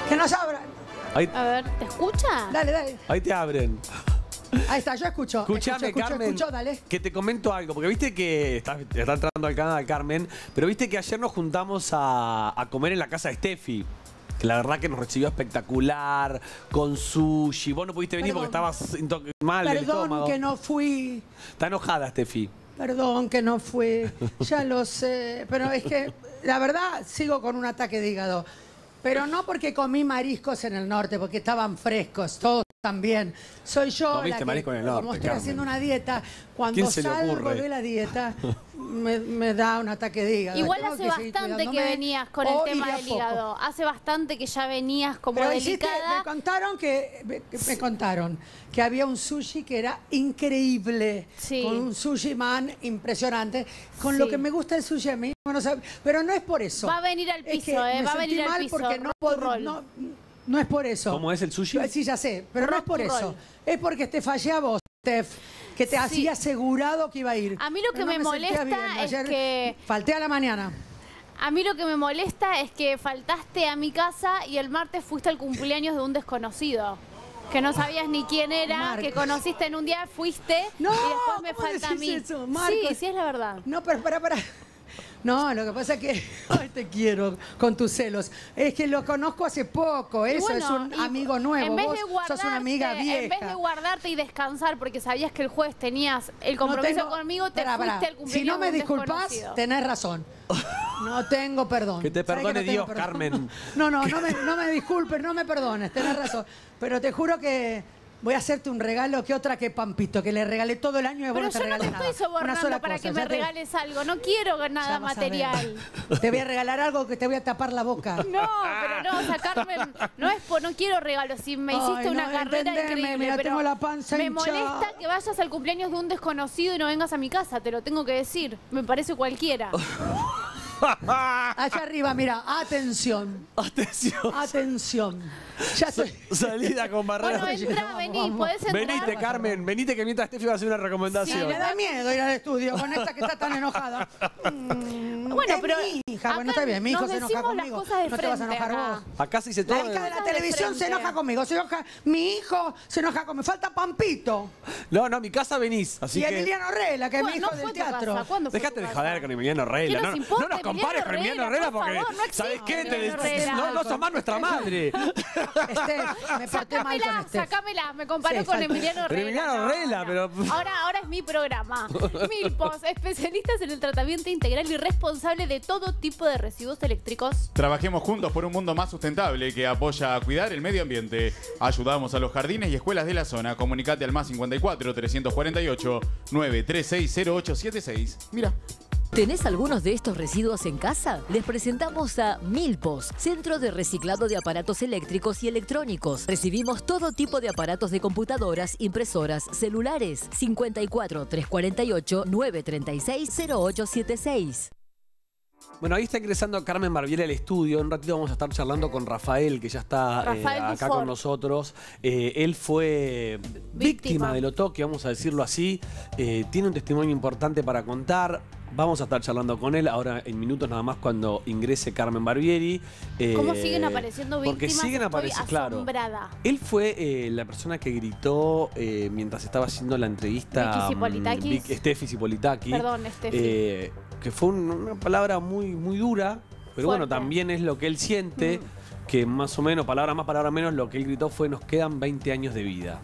Speaker 3: Que nos abran.
Speaker 1: Ahí,
Speaker 2: A ver, ¿te escucha?
Speaker 3: Dale, dale.
Speaker 1: ahí te abren.
Speaker 3: Ahí está, yo escucho.
Speaker 1: Escuchame,
Speaker 3: escucho, escucho,
Speaker 1: Carmen.
Speaker 3: escucho, dale.
Speaker 1: Que te comento algo, porque viste que está, está entrando al canal Carmen, pero viste que ayer nos juntamos a, a comer en la casa de Steffi. Que la verdad que nos recibió espectacular, con sushi. Vos no pudiste venir
Speaker 3: Perdón.
Speaker 1: porque estabas into- mal del
Speaker 3: Perdón
Speaker 1: estómago.
Speaker 3: que no fui.
Speaker 1: Está enojada, Steffi.
Speaker 3: Perdón que no fui. Ya lo sé. Pero es que, la verdad, sigo con un ataque de hígado. Pero no porque comí mariscos en el norte, porque estaban frescos, todos también. Soy yo la que,
Speaker 1: marisco en el norte,
Speaker 3: como estoy
Speaker 1: Carmen.
Speaker 3: haciendo una dieta, cuando
Speaker 1: ¿Quién se le
Speaker 3: salgo
Speaker 1: ocurre?
Speaker 3: de la dieta, [laughs] me, me da un ataque de hígado.
Speaker 2: Igual
Speaker 3: Tengo
Speaker 2: hace
Speaker 3: seguir
Speaker 2: bastante que
Speaker 3: cuidándome,
Speaker 2: venías con
Speaker 3: o
Speaker 2: el tema
Speaker 3: iré a
Speaker 2: del
Speaker 3: poco.
Speaker 2: hígado. Hace bastante que ya venías como
Speaker 3: Pero hiciste-
Speaker 2: delicada.
Speaker 3: me contaron que me, que me contaron que había un sushi que era increíble,
Speaker 2: Sí.
Speaker 3: con un sushi man impresionante, con lo
Speaker 2: Sí.
Speaker 3: que me gusta el sushi a mí, no sé, pero no es por eso.
Speaker 2: Va a venir al
Speaker 3: Es
Speaker 2: piso,
Speaker 3: que
Speaker 2: eh,
Speaker 3: me
Speaker 2: va a
Speaker 3: sentí
Speaker 2: venir al
Speaker 3: mal
Speaker 2: piso,
Speaker 3: porque no, pod-
Speaker 2: roll.
Speaker 3: no, no es por eso.
Speaker 1: ¿Cómo es el sushi?
Speaker 3: Sí, ya sé, pero no es por eso.
Speaker 2: roll.
Speaker 3: Es porque te fallé a vos, Steph, que te
Speaker 2: Sí.
Speaker 3: hacía asegurado que iba a ir.
Speaker 2: A mí lo que
Speaker 3: Pero no
Speaker 2: me
Speaker 3: sentía
Speaker 2: molesta es
Speaker 3: Ayer
Speaker 2: que-
Speaker 3: Falté a la mañana.
Speaker 2: A mí lo que me molesta es que faltaste a mi casa y el martes fuiste al cumpleaños de un desconocido. Que no sabías ni quién era,
Speaker 3: Marcos.
Speaker 2: que conociste en un día, fuiste
Speaker 3: No,
Speaker 2: y después me
Speaker 3: ¿cómo
Speaker 2: falta a mí.
Speaker 3: eso, Marcos?
Speaker 2: sí, sí es la verdad.
Speaker 3: No, pero para, para. No, lo que pasa es que [laughs] ay, te quiero con tus celos. Es que lo conozco hace poco. Eso
Speaker 2: bueno,
Speaker 3: es un amigo nuevo.
Speaker 2: En vez
Speaker 3: Vos
Speaker 2: de guardarte,
Speaker 3: sos una amiga vieja.
Speaker 2: En vez de guardarte y descansar porque sabías que el jueves tenías el
Speaker 3: No
Speaker 2: compromiso
Speaker 3: tengo-
Speaker 2: conmigo, te
Speaker 3: Pará,
Speaker 2: fuiste
Speaker 3: pará.
Speaker 2: al cumpleaños
Speaker 3: Si no me disculpas, tenés razón. No tengo perdón.
Speaker 1: Que te
Speaker 3: ¿Sabés
Speaker 1: perdone
Speaker 3: no
Speaker 1: Dios,
Speaker 3: perdón?
Speaker 1: Carmen. [laughs]
Speaker 3: No, no, no me, no me disculpes, no me perdones, tenés razón. Pero te juro que voy a hacerte un regalo que otra que Pampito, que le regalé todo el año y vos
Speaker 2: Pero
Speaker 3: no te
Speaker 2: yo no te estoy
Speaker 3: Una
Speaker 2: sobornando
Speaker 3: sola
Speaker 2: para
Speaker 3: cosa,
Speaker 2: que me
Speaker 3: te-
Speaker 2: regales algo. No quiero nada material.
Speaker 3: Te voy a regalar algo que te voy a tapar la boca. [laughs]
Speaker 2: No, pero no, o sea, Carmen, no es por, no quiero regalos. Si me hiciste
Speaker 3: Ay,
Speaker 2: una
Speaker 3: no,
Speaker 2: carrera increíble,
Speaker 3: mira,
Speaker 2: pero
Speaker 3: tengo la panza
Speaker 2: me
Speaker 3: hinchada.
Speaker 2: molesta que vayas al cumpleaños de un desconocido y no vengas a mi casa, te lo tengo que decir. Me parece cualquiera. [laughs] [laughs]
Speaker 3: Allá arriba, mira, atención.
Speaker 1: Atención.
Speaker 3: Atención. Ya estoy.
Speaker 1: Salida con barrera.
Speaker 2: Bueno, entra, vení, podés entrar.
Speaker 1: Venite, Carmen, venite que mientras Steffi va a hacer una
Speaker 3: Sí,
Speaker 1: recomendación.
Speaker 3: me da miedo ir al estudio con esta que está tan enojada.
Speaker 2: Bueno,
Speaker 3: Es
Speaker 2: pero
Speaker 3: mi hija, bueno, está bien, mi hijo se enoja
Speaker 2: las
Speaker 3: conmigo.
Speaker 2: cosas de
Speaker 3: no te vas a enojar
Speaker 2: acá.
Speaker 3: vos.
Speaker 1: Acá se dice todo.
Speaker 3: La hija de la
Speaker 2: de
Speaker 3: televisión se enoja conmigo, se enoja. Mi hijo se enoja conmigo. Falta Pampito.
Speaker 1: No, no, a mi casa venís. Así
Speaker 3: y
Speaker 1: que.
Speaker 3: Emiliano Rela, que es mi
Speaker 2: ¿Cuándo
Speaker 3: hijo
Speaker 2: fue
Speaker 3: del teatro.
Speaker 2: ¿Cuándo fue
Speaker 1: Dejate de joder con Emiliano Rela.
Speaker 2: ¿Qué
Speaker 1: No,
Speaker 2: nos
Speaker 1: no, no nos compares con
Speaker 2: Emiliano
Speaker 1: Emiliano
Speaker 2: Rela,
Speaker 1: Rela
Speaker 2: por
Speaker 1: porque.
Speaker 2: favor, no
Speaker 1: ¿Sabes qué? Te- no, no sos más nuestra madre.
Speaker 3: Estef, me porté mal con
Speaker 2: Sacámela,
Speaker 3: Estef.
Speaker 2: sacámela. Me comparó
Speaker 3: Sí,
Speaker 2: con Emiliano Rela.
Speaker 1: Pero Emiliano
Speaker 2: no.
Speaker 1: pero-
Speaker 2: Ahora, ahora es mi programa. [laughs] Milpos, especialistas en el tratamiento integral y responsable de todo tipo de residuos eléctricos.
Speaker 9: Trabajemos juntos por un mundo más sustentable que apoya a cuidar el medio ambiente. Ayudamos a los jardines y escuelas de la zona. Comunicate al más 54 348 9360876. Mira.
Speaker 13: ¿Tenés algunos de estos residuos en casa? Les presentamos a Milpos, Centro de Reciclado de Aparatos Eléctricos y Electrónicos. Recibimos todo tipo de aparatos de computadoras, impresoras, celulares. 54 348 936 0876.
Speaker 1: Bueno, ahí está ingresando Carmen Barbieri al estudio. En un ratito vamos a estar charlando con Rafael, que ya está eh, acá con nosotros. Eh, él fue víctima,
Speaker 2: Víctima.
Speaker 1: del otoque, vamos a decirlo así. Eh, tiene un testimonio importante para contar. Vamos a estar charlando con él ahora en minutos nada más cuando ingrese Carmen Barbieri. Eh,
Speaker 2: ¿Cómo siguen apareciendo víctimas?
Speaker 1: Porque siguen apareciendo, claro. Él fue eh, la persona que gritó eh, mientras estaba haciendo la entrevista. Vic- Steffi Zipolitakis.
Speaker 2: Perdón, Steffi.
Speaker 1: Eh, que fue un- una palabra muy, muy dura, pero bueno, también es lo que él siente, que más o menos, palabra más, palabra menos, lo que él gritó fue nos quedan 20 años de vida.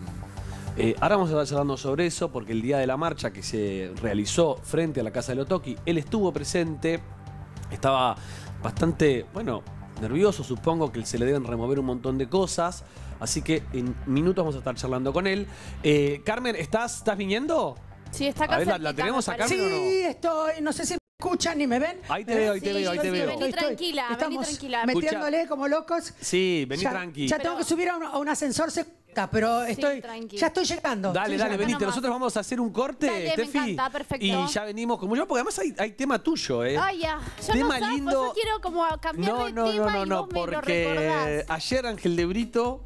Speaker 1: Eh, ahora vamos a estar charlando sobre eso, porque el día de la marcha que se realizó frente a la Casa de Otoki, él estuvo presente, estaba bastante, bueno, nervioso, supongo que se le deben remover un montón de cosas, así que en minutos vamos a estar charlando con él. Eh, Carmen, ¿estás, ¿estás viniendo?
Speaker 2: Sí, está acá
Speaker 1: A ver, ¿la- tenemos
Speaker 2: parece.
Speaker 1: Carmen, o no?
Speaker 3: Sí, estoy. No sé si me escuchan ni me ven.
Speaker 1: Ahí te veo, ahí te
Speaker 2: Sí,
Speaker 1: veo, ahí te
Speaker 2: sí,
Speaker 1: veo.
Speaker 2: vení tranquila, vení
Speaker 3: Estamos
Speaker 2: tranquila.
Speaker 3: metiéndole como locos.
Speaker 1: Sí, vení
Speaker 3: ya,
Speaker 1: tranqui.
Speaker 3: Ya tengo que subir a un, a un ascensor pero estoy.
Speaker 2: tranqui.
Speaker 3: ya estoy llegando.
Speaker 1: Dale,
Speaker 3: Estoy
Speaker 1: dale,
Speaker 3: llegando.
Speaker 1: venite. Nosotros vamos a hacer un corte,
Speaker 2: Dale, me encanta, perfecto.
Speaker 1: Y ya venimos como yo, porque además hay, hay tema tuyo, ¿eh?
Speaker 2: Ay, ya. Yo
Speaker 1: Tema
Speaker 2: no
Speaker 1: lindo.
Speaker 2: yo quiero como cambiar
Speaker 1: no,
Speaker 2: de
Speaker 1: no,
Speaker 2: tema
Speaker 1: no, no,
Speaker 2: y
Speaker 1: no,
Speaker 2: vos me lo
Speaker 1: porque ayer Ángel de Brito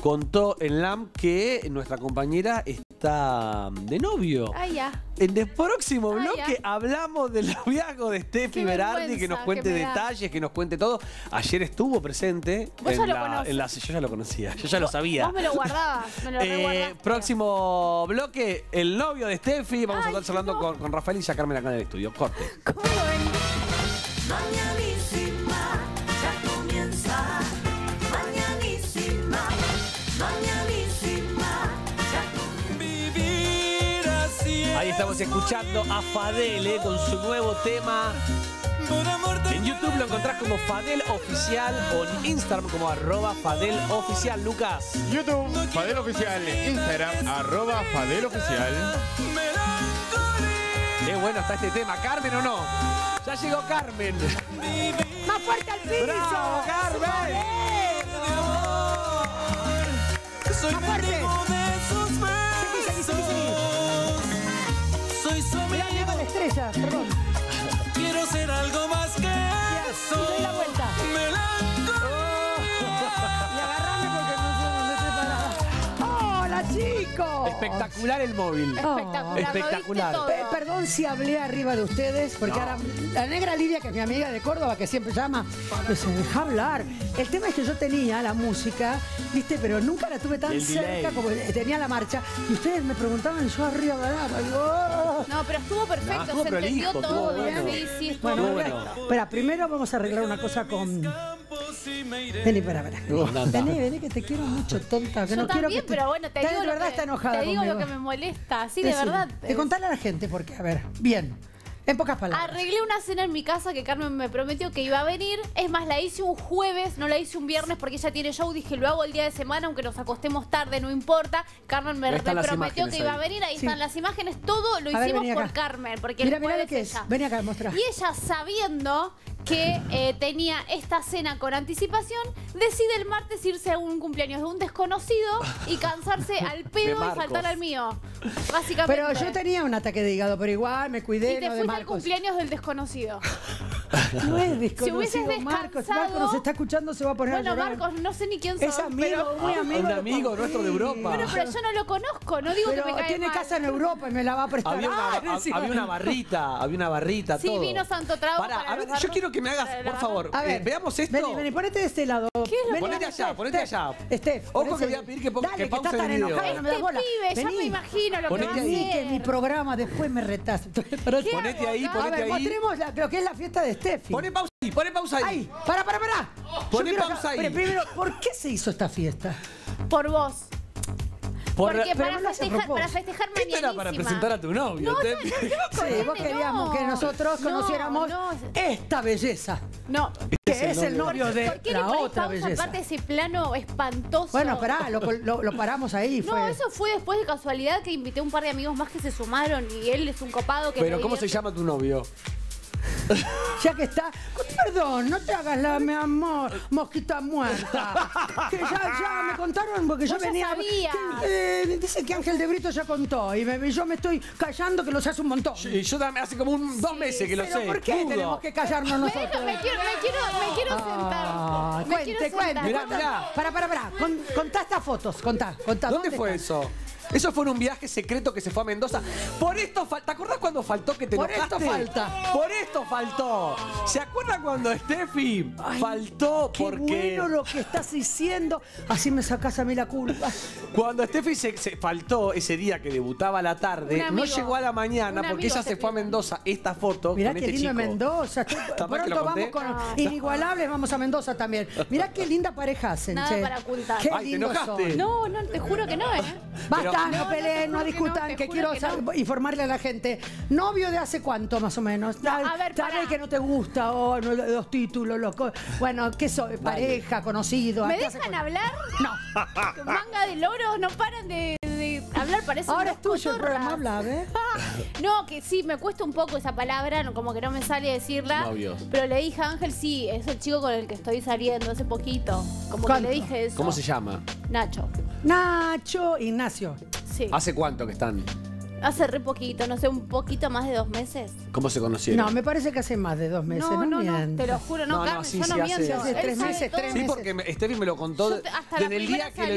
Speaker 1: contó en LAM que nuestra compañera está de novio.
Speaker 2: Ay, ya.
Speaker 1: En el próximo
Speaker 2: Ay,
Speaker 1: bloque
Speaker 2: ya.
Speaker 1: hablamos del noviazgo de Steffi
Speaker 2: Qué
Speaker 1: Berardi, que nos cuente detalles, que nos cuente todo. Ayer estuvo presente.
Speaker 2: Vos
Speaker 1: en la, en la- yo ya lo conocía, yo ya lo sabía.
Speaker 2: Vos me lo guardabas, me lo [laughs]
Speaker 1: Eh, próximo bloque, el novio de Steffi. Vamos a estar charlando con, con Rafael y ya Carmen acá en el estudio. Corte.
Speaker 16: Mañanísima,
Speaker 1: Ahí estamos escuchando a Fadel eh, con su nuevo tema. En YouTube lo encontrás como Fadel Oficial o en Instagram como arroba Fadel Oficial. Lucas.
Speaker 9: YouTube, Fadel Oficial. Instagram, arroba Fadel Oficial.
Speaker 1: Qué bueno está este tema. ¿Carmen o no? Ya llegó Carmen.
Speaker 3: ¡Más fuerte al piso!
Speaker 1: ¡Bravo, Carmen!
Speaker 3: ¡Más fuerte! Estrella, perdón.
Speaker 16: Quiero ser algo más que eso.
Speaker 3: Y doy la vuelta. Y agarrame porque no sé dónde estoy parada. ¡Hola, chicos!
Speaker 1: Espectacular el móvil.
Speaker 2: Espectacular,
Speaker 1: Espectacular.
Speaker 2: lo viste
Speaker 3: Pe-
Speaker 2: todo.
Speaker 3: perdón si hablé arriba de ustedes, porque
Speaker 1: No.
Speaker 3: ahora la negra Lidia, que es mi amiga de Córdoba, que siempre llama, me dice, deja hablar. El tema es que yo tenía la música, viste, pero nunca la tuve tan
Speaker 1: el
Speaker 3: cerca
Speaker 1: delay.
Speaker 3: como tenía la marcha. Y ustedes me preguntaban, yo arriba y yo, "Oh".
Speaker 2: No, pero estuvo perfecto,
Speaker 1: No, estuvo
Speaker 2: se entendió
Speaker 1: prolijo,
Speaker 2: todo.
Speaker 1: bueno.
Speaker 2: Sí, sí, estuvo
Speaker 3: Bueno,
Speaker 1: Muy bueno.
Speaker 3: espera, primero vamos a arreglar una cosa con... Vení, espera, espera.
Speaker 1: Anda.
Speaker 3: Vení, vení, que te quiero mucho, tonta. Que
Speaker 2: Yo
Speaker 3: no quiero
Speaker 2: también,
Speaker 3: que te-
Speaker 2: pero bueno, te
Speaker 3: de
Speaker 2: digo, lo
Speaker 3: verdad
Speaker 2: que,
Speaker 3: está enojada
Speaker 2: te digo lo que me molesta, sí, de verdad.
Speaker 3: De contarle a la gente, porque, a ver, bien. En pocas palabras.
Speaker 2: Arreglé una cena en mi casa que Carmen me prometió que iba a venir. Es más, la hice un jueves, no la hice un viernes porque ella tiene show. Dije, lo hago el día de semana, aunque nos acostemos tarde, no importa. Carmen me, me prometió que iba a venir. Ahí
Speaker 3: Sí.
Speaker 2: están las imágenes. Todo lo
Speaker 3: A
Speaker 2: hicimos por. Carmen. Porque
Speaker 3: Mira,
Speaker 2: el
Speaker 3: mira lo que es.
Speaker 2: ella.
Speaker 3: Vení acá, mostrar.
Speaker 2: Y ella sabiendo que eh, tenía esta cena con anticipación, decide el martes irse a un cumpleaños de un desconocido y cansarse al pedo y faltar al mío. Básicamente.
Speaker 3: Pero yo tenía un ataque de hígado, pero igual me
Speaker 2: Y
Speaker 3: cuidé
Speaker 2: te
Speaker 3: lo de
Speaker 2: fuiste al
Speaker 3: Marcos.
Speaker 2: cumpleaños del desconocido. [laughs] [laughs]
Speaker 3: No es
Speaker 2: Si
Speaker 3: desconocido,
Speaker 2: hubieses
Speaker 3: Marcos.
Speaker 2: descansado-
Speaker 3: Marcos nos está escuchando, se va a poner
Speaker 2: Bueno,
Speaker 3: a llorar.
Speaker 2: Marcos, no sé ni quién sos.
Speaker 3: Es amigo,
Speaker 2: pero...
Speaker 3: muy amigo.
Speaker 1: Un amigo nuestro de Europa.
Speaker 2: Bueno, pero yo no lo conozco, no digo
Speaker 3: Pero
Speaker 2: que me cae
Speaker 3: tiene
Speaker 2: mal.
Speaker 3: casa en Europa y me la va a prestar.
Speaker 1: Había una,
Speaker 3: Ah,
Speaker 1: había una barrita, había una barrita,
Speaker 2: Sí,
Speaker 1: todo.
Speaker 2: vino Santo Trago
Speaker 1: Pará,
Speaker 2: para
Speaker 1: a ver, yo quiero que me hagas, por favor,
Speaker 3: A
Speaker 1: eh, veamos esto.
Speaker 3: Vení, vení, ponete de este lado.
Speaker 2: ¿Qué es lo
Speaker 3: Vení,
Speaker 1: Ponete allá,
Speaker 3: Steph,
Speaker 1: ponete
Speaker 3: Steph,
Speaker 1: allá.
Speaker 3: Steph,
Speaker 1: Ojo que voy a pedir que ponga-
Speaker 3: Dale,
Speaker 1: que pause el video.
Speaker 2: Este pibe, ya
Speaker 3: Vení.
Speaker 2: me imagino lo que
Speaker 1: Ponete
Speaker 2: va a
Speaker 1: ahí.
Speaker 3: Vení, que
Speaker 2: hacer.
Speaker 3: mi programa después me retas. Pero-
Speaker 1: Ponete ahí,
Speaker 3: A
Speaker 1: ponete
Speaker 3: ver,
Speaker 1: ahí.
Speaker 3: mostremos lo que es la fiesta de Steffi.
Speaker 1: Poné pausa ahí, poné pausa ahí.
Speaker 3: Ahí, para, para, para.
Speaker 1: Poné pausa ahí.
Speaker 3: Pero primero, ¿por qué se hizo esta fiesta?
Speaker 2: Por vos.
Speaker 1: Por-
Speaker 2: Porque para
Speaker 3: no
Speaker 2: festejar, para festejar
Speaker 1: Esto era para presentar a tu novio.
Speaker 2: No,
Speaker 1: te-
Speaker 2: no, no,
Speaker 3: Sí, vos
Speaker 2: no.
Speaker 3: queríamos que nosotros
Speaker 2: No,
Speaker 3: conociéramos
Speaker 2: no.
Speaker 3: esta belleza.
Speaker 2: No.
Speaker 3: Que es el novio de
Speaker 2: ¿Por qué
Speaker 3: la
Speaker 2: le ponés
Speaker 3: otra
Speaker 2: pausa
Speaker 3: belleza.
Speaker 2: aparte de ese plano espantoso?
Speaker 3: Bueno, pará, lo, lo- lo paramos ahí.
Speaker 2: No,
Speaker 3: fue.
Speaker 2: eso fue después de casualidad que invité a un par de amigos más que se sumaron y él es un copado que
Speaker 1: Pero ¿cómo se llama tu novio?
Speaker 3: Ya que está. Perdón, no te hagas la, mi amor, mosquita muerta. Que ya, ya me contaron porque yo
Speaker 2: Vos ya
Speaker 3: venía.
Speaker 2: sabías.
Speaker 3: que, eh, dice que Ángel de Brito ya contó y me- yo me estoy callando que lo sé hace un montón.
Speaker 1: Y yo también hace como un, dos meses que lo
Speaker 3: Pero
Speaker 1: sé.
Speaker 3: ¿por qué tenemos que callarnos nosotros?
Speaker 2: Me quiero, me quiero, me quiero sentar.
Speaker 3: Ah,
Speaker 2: Me
Speaker 3: cuente,
Speaker 2: quiero
Speaker 3: cuente.
Speaker 2: sentar.
Speaker 1: Mirá, mirá.
Speaker 3: Pará, pará, pará. Con- contá estas fotos, contá, contá.
Speaker 1: ¿Dónde fue eso? Eso fue en un viaje secreto que se fue a Mendoza. Por esto falta. ¿Te acordás cuando faltó que te
Speaker 3: Por
Speaker 1: enojaste?
Speaker 3: esto falta.
Speaker 1: Por esto faltó. ¿Se acuerda cuando Steffi faltó
Speaker 3: Qué
Speaker 1: porque
Speaker 3: bueno lo que estás diciendo. Así me sacás a mí la culpa.
Speaker 1: cuando Steffi se, se faltó ese día que debutaba a la tarde,
Speaker 2: Un
Speaker 1: no llegó a la mañana
Speaker 2: Un
Speaker 1: porque
Speaker 2: amigo
Speaker 1: ella se fue a. Mendoza. Esta foto
Speaker 3: Mirá
Speaker 1: con
Speaker 3: qué
Speaker 1: este
Speaker 3: lindo
Speaker 1: chico.
Speaker 3: Mendoza. Estoy-
Speaker 1: ¿Capaz que lo
Speaker 3: pronto vamos
Speaker 1: conté?
Speaker 3: con Inigualables, vamos a Mendoza también. Mirá qué linda pareja hacen,
Speaker 2: Nada
Speaker 3: che.
Speaker 2: para ocultar.
Speaker 3: Qué
Speaker 1: Ay, ¿te
Speaker 3: lindos
Speaker 1: enojaste?
Speaker 3: son.
Speaker 2: No, no, te juro que no, ¿eh?
Speaker 3: Basta,
Speaker 1: Pero-
Speaker 3: no,
Speaker 2: No, no,
Speaker 3: peleen, no, discutan,
Speaker 2: no, te
Speaker 3: que, quiero
Speaker 2: que no.
Speaker 3: informarle a la gente. ¿Novio de hace cuánto, más o menos? Tal,
Speaker 2: a ver,
Speaker 3: que no te gusta, o no, los títulos, loco. Bueno, ¿qué soy? Pareja, conocido.
Speaker 2: ¿Me
Speaker 3: ¿a qué hace
Speaker 2: dejan hablar?
Speaker 3: No. [laughs]
Speaker 2: Manga de loros, no paran de hablar, parece
Speaker 3: Ahora es tuyo el programa, habla, ¿ves? [laughs]
Speaker 2: No, que sí, me cuesta un poco esa palabra, no, como que no me sale decirla.
Speaker 1: Novios.
Speaker 2: Pero le dije a Ángel, sí, es el chico con el que estoy saliendo hace poquito. Como que le dije eso.
Speaker 1: ¿Cómo se llama?
Speaker 2: Nacho.
Speaker 3: Nacho Ignacio.
Speaker 2: Sí.
Speaker 1: ¿Hace cuánto que están?
Speaker 2: Hace re poquito, no sé, un poquito más de dos meses.
Speaker 1: ¿Cómo se conocieron?
Speaker 3: No, me parece que hace más de dos meses.
Speaker 2: no,
Speaker 3: No,
Speaker 2: no, no, te lo juro, no,
Speaker 1: No, no, sí,
Speaker 2: yo no
Speaker 1: sí,
Speaker 2: miento.
Speaker 1: hace-
Speaker 2: Él
Speaker 3: tres meses,
Speaker 1: Sí, porque Steffi me lo contó
Speaker 2: Yo te- hasta la
Speaker 1: desde el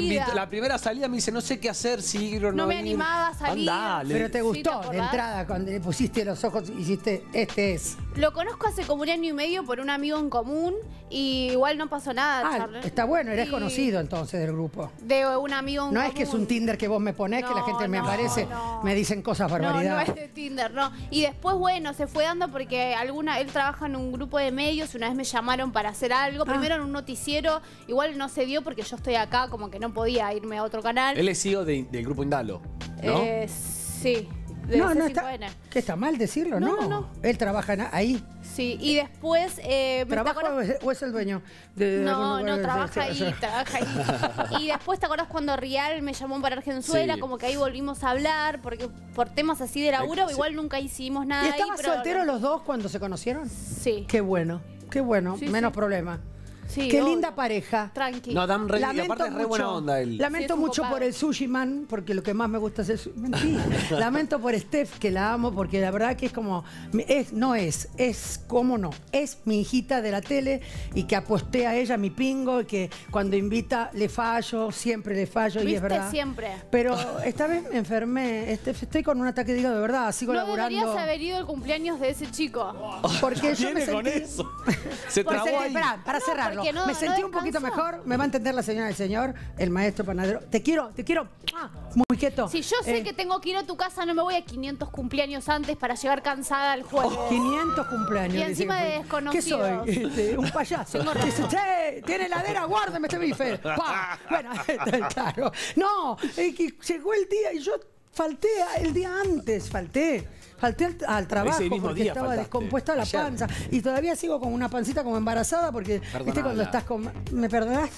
Speaker 1: día que la primera salida me dice, no sé qué hacer, si ir o no
Speaker 2: No me
Speaker 1: ir.
Speaker 2: animaba a salir.
Speaker 1: Andale.
Speaker 3: Pero te
Speaker 2: Sí,
Speaker 3: gustó
Speaker 2: ¿te
Speaker 3: de entrada, cuando le pusiste los ojos, hiciste, este es.
Speaker 2: Lo conozco hace como un año y medio por un amigo en común y igual no pasó nada.
Speaker 3: Ah, está bueno, eres conocido entonces del grupo.
Speaker 2: De un amigo en
Speaker 3: No
Speaker 2: común.
Speaker 3: es que es un Tinder que vos me ponés, que la
Speaker 2: No,
Speaker 3: gente me
Speaker 2: no,
Speaker 3: aparece,
Speaker 2: no.
Speaker 3: me cosas
Speaker 2: No, no
Speaker 3: barbaridades.
Speaker 2: es de Tinder, no. Y después, bueno, se fue dando porque alguna, él trabaja en un grupo de medios y una vez me llamaron para hacer algo.
Speaker 3: Ah.
Speaker 2: Primero en un noticiero, igual no se dio porque yo estoy acá, como que no podía irme a otro canal.
Speaker 1: Él es CEO de- del grupo Indalo, ¿no?
Speaker 2: Eh, sí, de
Speaker 3: No, no está,
Speaker 2: C5N.
Speaker 3: que está mal decirlo,
Speaker 2: No,
Speaker 3: ¿no?
Speaker 2: no, no.
Speaker 3: Él trabaja ahí.
Speaker 2: Sí, y después... Eh, ¿me- te
Speaker 3: ¿Trabaja o es, o es el dueño? de- de
Speaker 2: No, no, trabaja ahí, trabaja ahí. [laughs] Y después, ¿te acordás cuando Rial me llamó para Argenzuela?
Speaker 1: Sí.
Speaker 2: Como que ahí volvimos a hablar, porque por temas así de laburo,
Speaker 1: Sí.
Speaker 2: igual nunca hicimos nada
Speaker 3: ¿Y estaban solteros los dos cuando se conocieron?
Speaker 2: Sí.
Speaker 3: Qué bueno, qué bueno,
Speaker 2: Sí,
Speaker 3: menos
Speaker 2: sí.
Speaker 3: problema.
Speaker 2: Sí,
Speaker 3: Qué
Speaker 2: obvio.
Speaker 3: linda pareja.
Speaker 2: Tranqui.
Speaker 1: No, Dan re, y
Speaker 3: Lamento
Speaker 1: aparte es re buena
Speaker 3: mucho-
Speaker 1: onda él.
Speaker 3: Lamento
Speaker 2: Sí, es un
Speaker 3: mucho
Speaker 2: copado.
Speaker 3: por el sushi man, porque lo que más me gusta es el sushi. Mentira. [laughs] Lamento por Steph, que la amo, porque la verdad que es como. Es, no es, es como no. Es mi hijita de la tele y que aposté a ella mi pingo y que cuando invita le fallo, siempre le fallo y es verdad.
Speaker 2: siempre.
Speaker 3: Pero esta vez me enfermé. Steph, estoy con un ataque de hígado de verdad. Sigo
Speaker 2: No
Speaker 3: laburando.
Speaker 2: deberías haber ido al cumpleaños de ese chico.
Speaker 3: Porque yo me
Speaker 1: Viene con
Speaker 3: sentí-
Speaker 1: eso. [laughs] Se trabó ahí.
Speaker 3: para
Speaker 2: No,
Speaker 3: cerrarlo.
Speaker 2: No-
Speaker 3: me
Speaker 2: no
Speaker 3: sentí un poquito mejor. Me va a entender la señora del señor, el maestro panadero. Te quiero, te quiero. Ah, Muy quieto.
Speaker 2: Si yo sé
Speaker 3: Eh,
Speaker 2: que tengo que ir a tu casa, no me voy a 500 cumpleaños antes para llegar cansada el jueves.
Speaker 3: 500 cumpleaños.
Speaker 2: Y encima de
Speaker 3: fue.
Speaker 2: desconocidos.
Speaker 3: ¿Qué soy? Este, un payaso. Dice, che, tiene heladera, guárdame este bife. Pa. Bueno, [laughs] claro. No, es que llegó el día y yo falté el día antes, falté. Falté al, al trabajo
Speaker 1: Ese mismo
Speaker 3: porque
Speaker 1: día
Speaker 3: estaba
Speaker 1: faltaste.
Speaker 3: descompuesta la
Speaker 1: Ayer.
Speaker 3: panza. Y todavía sigo con una pancita como embarazada porque, viste, cuando estás con... ¿Me perdonás?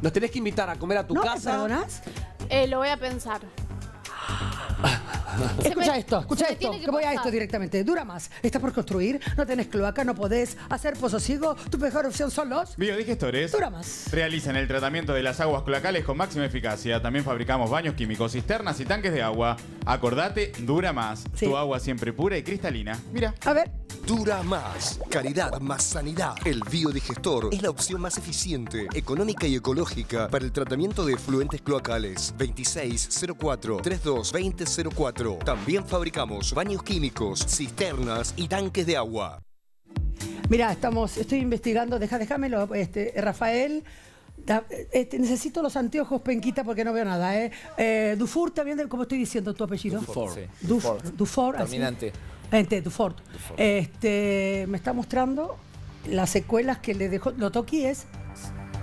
Speaker 1: Nos tenés que invitar a comer a tu
Speaker 3: ¿No me
Speaker 1: casa.
Speaker 3: perdonás?
Speaker 2: Eh, lo voy a pensar. Se
Speaker 3: Escucha
Speaker 2: me-
Speaker 3: esto, escucha esto, que,
Speaker 2: que
Speaker 3: voy a esto directamente. Dura más. Estás por construir, no tenés cloaca, no podés hacer pososiego. Tu mejor opción son los...
Speaker 9: Biodigestores
Speaker 3: Dura más.
Speaker 9: realizan el tratamiento de las aguas cloacales con máxima eficacia. También fabricamos baños químicos, cisternas y tanques de agua. Acordate, dura más.
Speaker 3: Sí.
Speaker 9: Tu agua siempre pura y cristalina. Mira.
Speaker 3: A ver.
Speaker 18: Dura más. Calidad más sanidad. El biodigestor es la opción más eficiente, económica y ecológica para el tratamiento de efluentes cloacales. 2604-322004. También fabricamos baños químicos, cisternas y tanques de agua.
Speaker 3: Mira, estamos, estoy investigando, deja, déjamelo, este, Rafael. este, necesito los anteojos, Penquita, porque no veo nada, ¿eh? eh Dufour también, de- ¿cómo estoy diciendo tu apellido?
Speaker 19: Dufour, sí.
Speaker 3: Duf-
Speaker 19: Dufour.
Speaker 3: Dufour, Dufort. Este, me está mostrando las secuelas que le dejó. Lotoki es.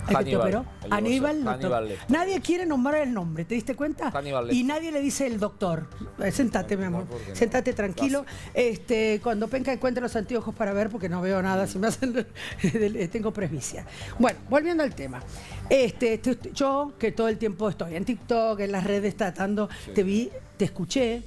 Speaker 3: El que te
Speaker 19: Hannibal,
Speaker 3: operó.
Speaker 19: el
Speaker 3: Aníbal.
Speaker 19: Hannibal Lecter.
Speaker 3: Nadie quiere nombrar el nombre, ¿te diste cuenta?
Speaker 19: Hannibal
Speaker 3: y
Speaker 19: Lecter.
Speaker 3: nadie le dice el doctor. Eh, Sentate, mi amor.
Speaker 19: ¿por qué no?
Speaker 3: Sentate tranquilo. Este, cuando Penca encuentre los anteojos para ver, porque no veo nada, si me hacen. [laughs] tengo presbicia. Bueno, volviendo al tema. Este, te- te- yo, que todo el tiempo estoy en TikTok, en las redes tratando, te vi, te escuché.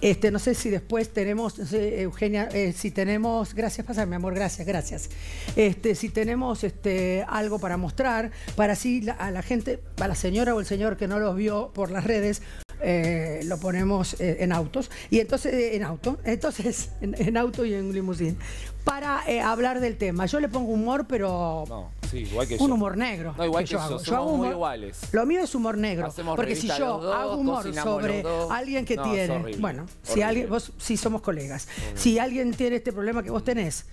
Speaker 3: Este, no sé si después tenemos, Eugenia, eh, si tenemos, gracias, pasa mi amor, gracias, gracias. Este, si tenemos este, algo para mostrar, para así a la gente, a la señora o el señor que no los vio por las redes, eh, lo ponemos eh, en autos. Y entonces, eh, en auto, [laughs] entonces, en, en auto y en limusín, para eh, hablar del tema. Yo le pongo humor, pero
Speaker 19: No, sí, igual que
Speaker 3: un
Speaker 19: yo.
Speaker 3: humor negro.
Speaker 19: No, igual que, yo.
Speaker 3: hago. Humor-
Speaker 19: iguales.
Speaker 3: Lo mío es humor negro.
Speaker 19: Hacemos
Speaker 3: porque si yo
Speaker 19: dos,
Speaker 3: hago humor sobre alguien que
Speaker 19: No,
Speaker 3: tiene.
Speaker 19: horrible.
Speaker 3: Bueno, si alguien, vos sí somos colegas. Si alguien tiene este problema que vos tenés,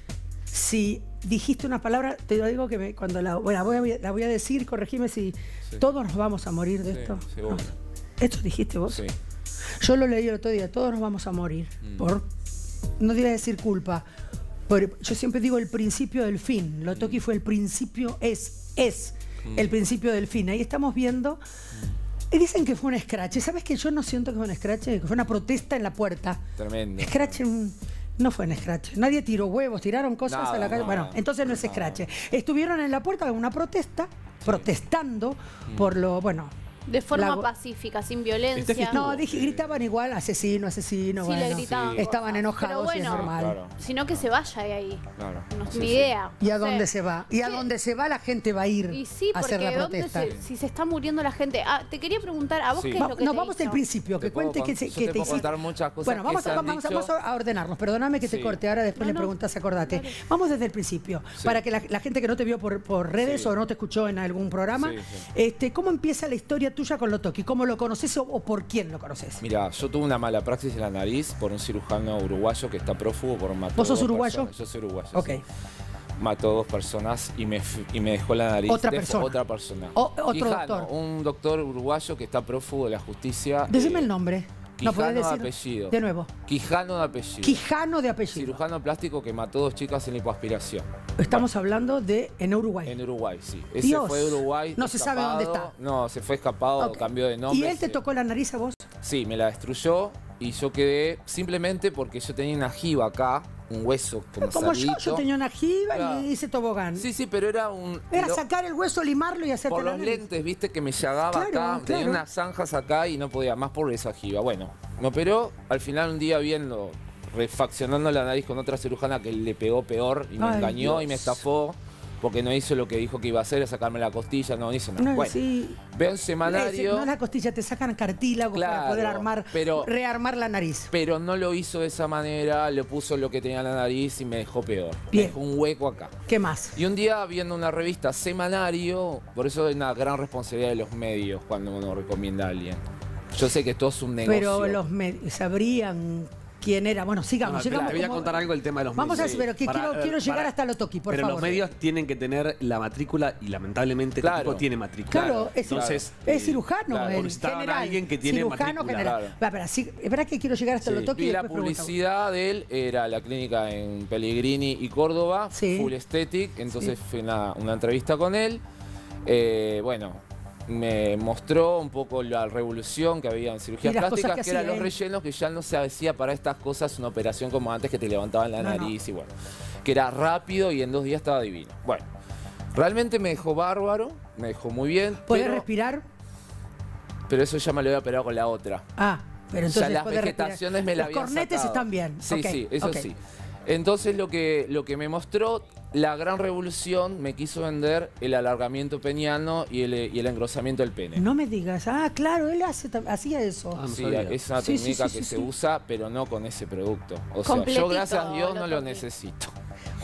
Speaker 3: si dijiste una palabra, te lo digo que me- cuando la, bueno, la voy a, la voy a decir, corregime si todos nos vamos a morir de
Speaker 19: Sí,
Speaker 3: esto. ¿Esto dijiste vos?
Speaker 19: Sí.
Speaker 3: Yo lo leí el otro día, todos nos vamos a morir.
Speaker 19: Mm.
Speaker 3: Por, no te voy a decir culpa. por- yo siempre digo el principio del fin. Lo Toki fue el principio, es, es
Speaker 19: Mm.
Speaker 3: el principio del fin. Ahí estamos viendo. Y dicen que fue un scratch. ¿Sabes que yo no siento que fue un scratch? Que fue una protesta en la puerta.
Speaker 19: Tremendo.
Speaker 3: Scratch mm, no fue un scratch. Nadie tiró huevos, tiraron cosas a la calle. Bueno, entonces no es scratch. Estuvieron en la puerta de una protesta, protestando
Speaker 19: Mm.
Speaker 3: por lo, bueno.
Speaker 2: De forma
Speaker 3: la-
Speaker 2: pacífica, sin
Speaker 3: Este
Speaker 2: violencia.
Speaker 3: No, dije, gritaban igual, asesino, asesino.
Speaker 2: Sí, le
Speaker 3: bueno.
Speaker 2: gritaban
Speaker 3: Estaban enojados
Speaker 2: Pero
Speaker 3: y es
Speaker 2: bueno,
Speaker 3: normal.
Speaker 2: Sino que se vaya de ahí.
Speaker 19: Claro.
Speaker 2: No,
Speaker 19: Sí,
Speaker 2: ni
Speaker 19: sí.
Speaker 2: idea.
Speaker 3: ¿Y a dónde se va? ¿Y a dónde se va la gente va a ir
Speaker 2: Y sí,
Speaker 3: a hacer
Speaker 2: porque
Speaker 3: la
Speaker 2: ¿dónde
Speaker 3: protesta?
Speaker 2: se- si se está muriendo la gente. Ah, te quería preguntar, ¿a vos
Speaker 19: Sí.
Speaker 2: qué es lo que
Speaker 3: no,
Speaker 2: te
Speaker 3: vamos del principio, que
Speaker 19: Te puedo
Speaker 3: cuente que,
Speaker 19: con-
Speaker 3: se,
Speaker 19: yo
Speaker 3: que
Speaker 19: te
Speaker 3: te
Speaker 19: puedo
Speaker 3: hiciste.
Speaker 19: contar muchas cosas
Speaker 3: Bueno,
Speaker 19: que
Speaker 3: vamos,
Speaker 19: se
Speaker 3: a,
Speaker 19: han
Speaker 3: vamos, a-
Speaker 19: dicho.
Speaker 3: vamos a ordenarnos. Perdóname que te corte ahora, después le preguntas, acordate. Vamos desde el principio, para que la, gente que no te vio por, redes o no te escuchó en algún programa. Este, ¿cómo empieza la historia tuya con Lotoki? ¿Cómo lo conoces o, o por quién lo conoces?
Speaker 19: Mira, yo tuve una mala praxis en la nariz por un cirujano uruguayo que está prófugo por matar.
Speaker 3: ¿Vos sos uruguayo?
Speaker 19: Yo soy uruguayo.
Speaker 3: Ok.
Speaker 19: sí. Mató dos personas y me, y me dejó la nariz.
Speaker 3: Otra
Speaker 19: de-
Speaker 3: persona.
Speaker 19: Otra persona.
Speaker 3: O- otro doctor.
Speaker 19: Un doctor uruguayo que está prófugo de la justicia.
Speaker 3: Decime
Speaker 19: eh,
Speaker 3: el nombre. No
Speaker 19: Quijano de apellido.
Speaker 3: De nuevo.
Speaker 19: Quijano de apellido.
Speaker 3: Quijano de apellido.
Speaker 19: Cirujano plástico que mató dos chicas en lipoaspiración.
Speaker 3: Estamos hablando de en Uruguay.
Speaker 19: En Uruguay, sí. Ese
Speaker 3: Dios.
Speaker 19: fue de Uruguay.
Speaker 3: No se sabe dónde está.
Speaker 19: No, se fue escapado, cambió de nombre.
Speaker 3: ¿Y él te tocó la nariz a vos?
Speaker 19: Sí, me la destruyó y yo quedé simplemente porque yo tenía una jiba acá, un hueso como,
Speaker 3: Como yo, yo tenía una jiba
Speaker 19: Claro.
Speaker 3: y hice tobogán.
Speaker 19: Sí, sí, pero era un...
Speaker 3: Era
Speaker 19: lo-
Speaker 3: sacar el hueso, limarlo y hacerte
Speaker 19: por los
Speaker 3: nariz.
Speaker 19: lentes, viste, que me llagaba
Speaker 3: Claro,
Speaker 19: acá. Tenía unas zanjas acá y no podía más por esa jiba. Bueno, me operó. Al final, un día viendo, refaccionando la nariz con otra cirujana que le pegó peor y me
Speaker 3: Ay,
Speaker 19: engañó y me estafó. Porque no hizo lo que dijo que iba a hacer, a sacarme la costilla, no hizo nada.
Speaker 3: No,
Speaker 19: bueno,
Speaker 3: sí.
Speaker 19: veo un semanario.
Speaker 3: No la costilla, te sacan cartílago para poder armar,
Speaker 19: pero-
Speaker 3: rearmar la nariz.
Speaker 19: Pero no lo hizo de esa manera, le puso lo que tenía en la nariz y me dejó peor.
Speaker 3: Bien.
Speaker 19: Me dejó un hueco acá.
Speaker 3: ¿Qué más?
Speaker 19: Y un día viendo una revista semanario, por eso es una gran responsabilidad de los medios cuando uno recomienda a alguien. Yo sé que todo es un negocio.
Speaker 3: Pero los medios sabrían quién era. Bueno, sigamos,
Speaker 1: No,
Speaker 3: sigamos.
Speaker 1: te voy a contar algo del tema de los
Speaker 3: Vamos
Speaker 1: medios.
Speaker 3: a ver, pero que
Speaker 1: Para-
Speaker 3: quiero, quiero
Speaker 1: para-
Speaker 3: llegar hasta lo toqui, por
Speaker 1: pero
Speaker 3: favor.
Speaker 1: los medios tienen que tener la matrícula y lamentablemente
Speaker 19: Claro.
Speaker 1: este tipo tiene matrícula.
Speaker 3: Claro, es,
Speaker 1: Entonces,
Speaker 3: es
Speaker 1: eh,
Speaker 3: cirujano
Speaker 1: claro,
Speaker 3: en general.
Speaker 1: alguien que tiene
Speaker 3: cirujano
Speaker 1: matrícula.
Speaker 3: general.
Speaker 19: Claro.
Speaker 3: Va, pero sí, es verdad que quiero llegar hasta
Speaker 19: Sí.
Speaker 3: lo toqui y
Speaker 19: la publicidad de él, era la clínica en Pellegrini y Córdoba,
Speaker 3: Sí.
Speaker 19: Full Aesthetic, entonces
Speaker 3: Sí.
Speaker 19: fue una, una entrevista con él. Eh, bueno, me mostró un poco la revolución que había en cirugías plásticas,
Speaker 3: que
Speaker 19: que, eran los rellenos, que ya no se hacía para estas cosas una operación como antes que te levantaban la
Speaker 3: No, no.
Speaker 19: nariz y bueno. Que era rápido y en dos días estaba divino. Bueno, realmente me dejó bárbaro, me dejó muy bien.
Speaker 3: ¿Podés
Speaker 19: pero,
Speaker 3: respirar?
Speaker 19: pero eso ya me lo había operado con la otra.
Speaker 3: Ah, pero
Speaker 19: O sea,
Speaker 3: entonces
Speaker 19: las
Speaker 3: podés respirar.
Speaker 19: vegetaciones me la
Speaker 3: Los
Speaker 19: habían
Speaker 3: cornetes
Speaker 19: sacado.
Speaker 3: están bien.
Speaker 19: Sí, sí, eso sí. Entonces lo que, lo que me mostró la gran revolución me quiso vender el alargamiento peniano y el, y el engrosamiento del pene.
Speaker 3: No me digas. Ah, claro, él hace, hacía eso.
Speaker 19: Sí, es una
Speaker 3: Sí,
Speaker 19: técnica
Speaker 3: sí,
Speaker 19: que
Speaker 3: sí,
Speaker 19: se
Speaker 3: sí.
Speaker 19: usa, pero no con ese producto. O sea, yo gracias a Dios
Speaker 3: lo
Speaker 19: no lo necesito.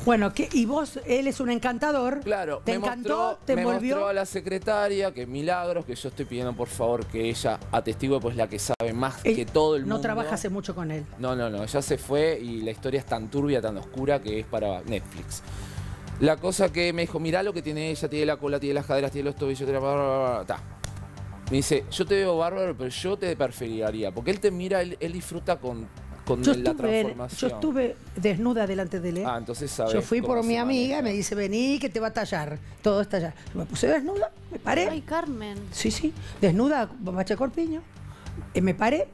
Speaker 3: Bueno, ¿qué? y vos, él es un encantador.
Speaker 19: Claro,
Speaker 3: ¿Te
Speaker 19: me
Speaker 3: encantó?
Speaker 19: mostró,
Speaker 3: ¿Te
Speaker 19: me
Speaker 3: envolvió?
Speaker 19: mostró a la secretaria que milagros, que yo estoy pidiendo por favor que ella atestigue, pues la que sabe más que todo el
Speaker 3: no
Speaker 19: mundo.
Speaker 3: trabaja hace mucho con él.
Speaker 19: No, no, no, ya se fue y la historia es tan turbia, tan oscura que es para Netflix. La cosa que me dijo, mirá lo que tiene ella, tiene la cola, tiene las caderas, tiene los tobillos, tiene la... bla, bla, bla, bla". Ta. Me dice, yo te veo bárbaro, pero yo te preferiría, porque él te mira, él, él disfruta con, con
Speaker 3: Yo
Speaker 19: la
Speaker 3: estuve, yo
Speaker 19: transformación.
Speaker 3: estuve desnuda delante de él.
Speaker 19: Ah, entonces sabes
Speaker 3: Yo fui por mi amiga y me dice, vení que te va a tallar. Todo es tallar. Me puse desnuda, me paré.
Speaker 2: Ay, Carmen.
Speaker 3: Sí, sí, desnuda, bombacha de corpiño. Eh, me paré,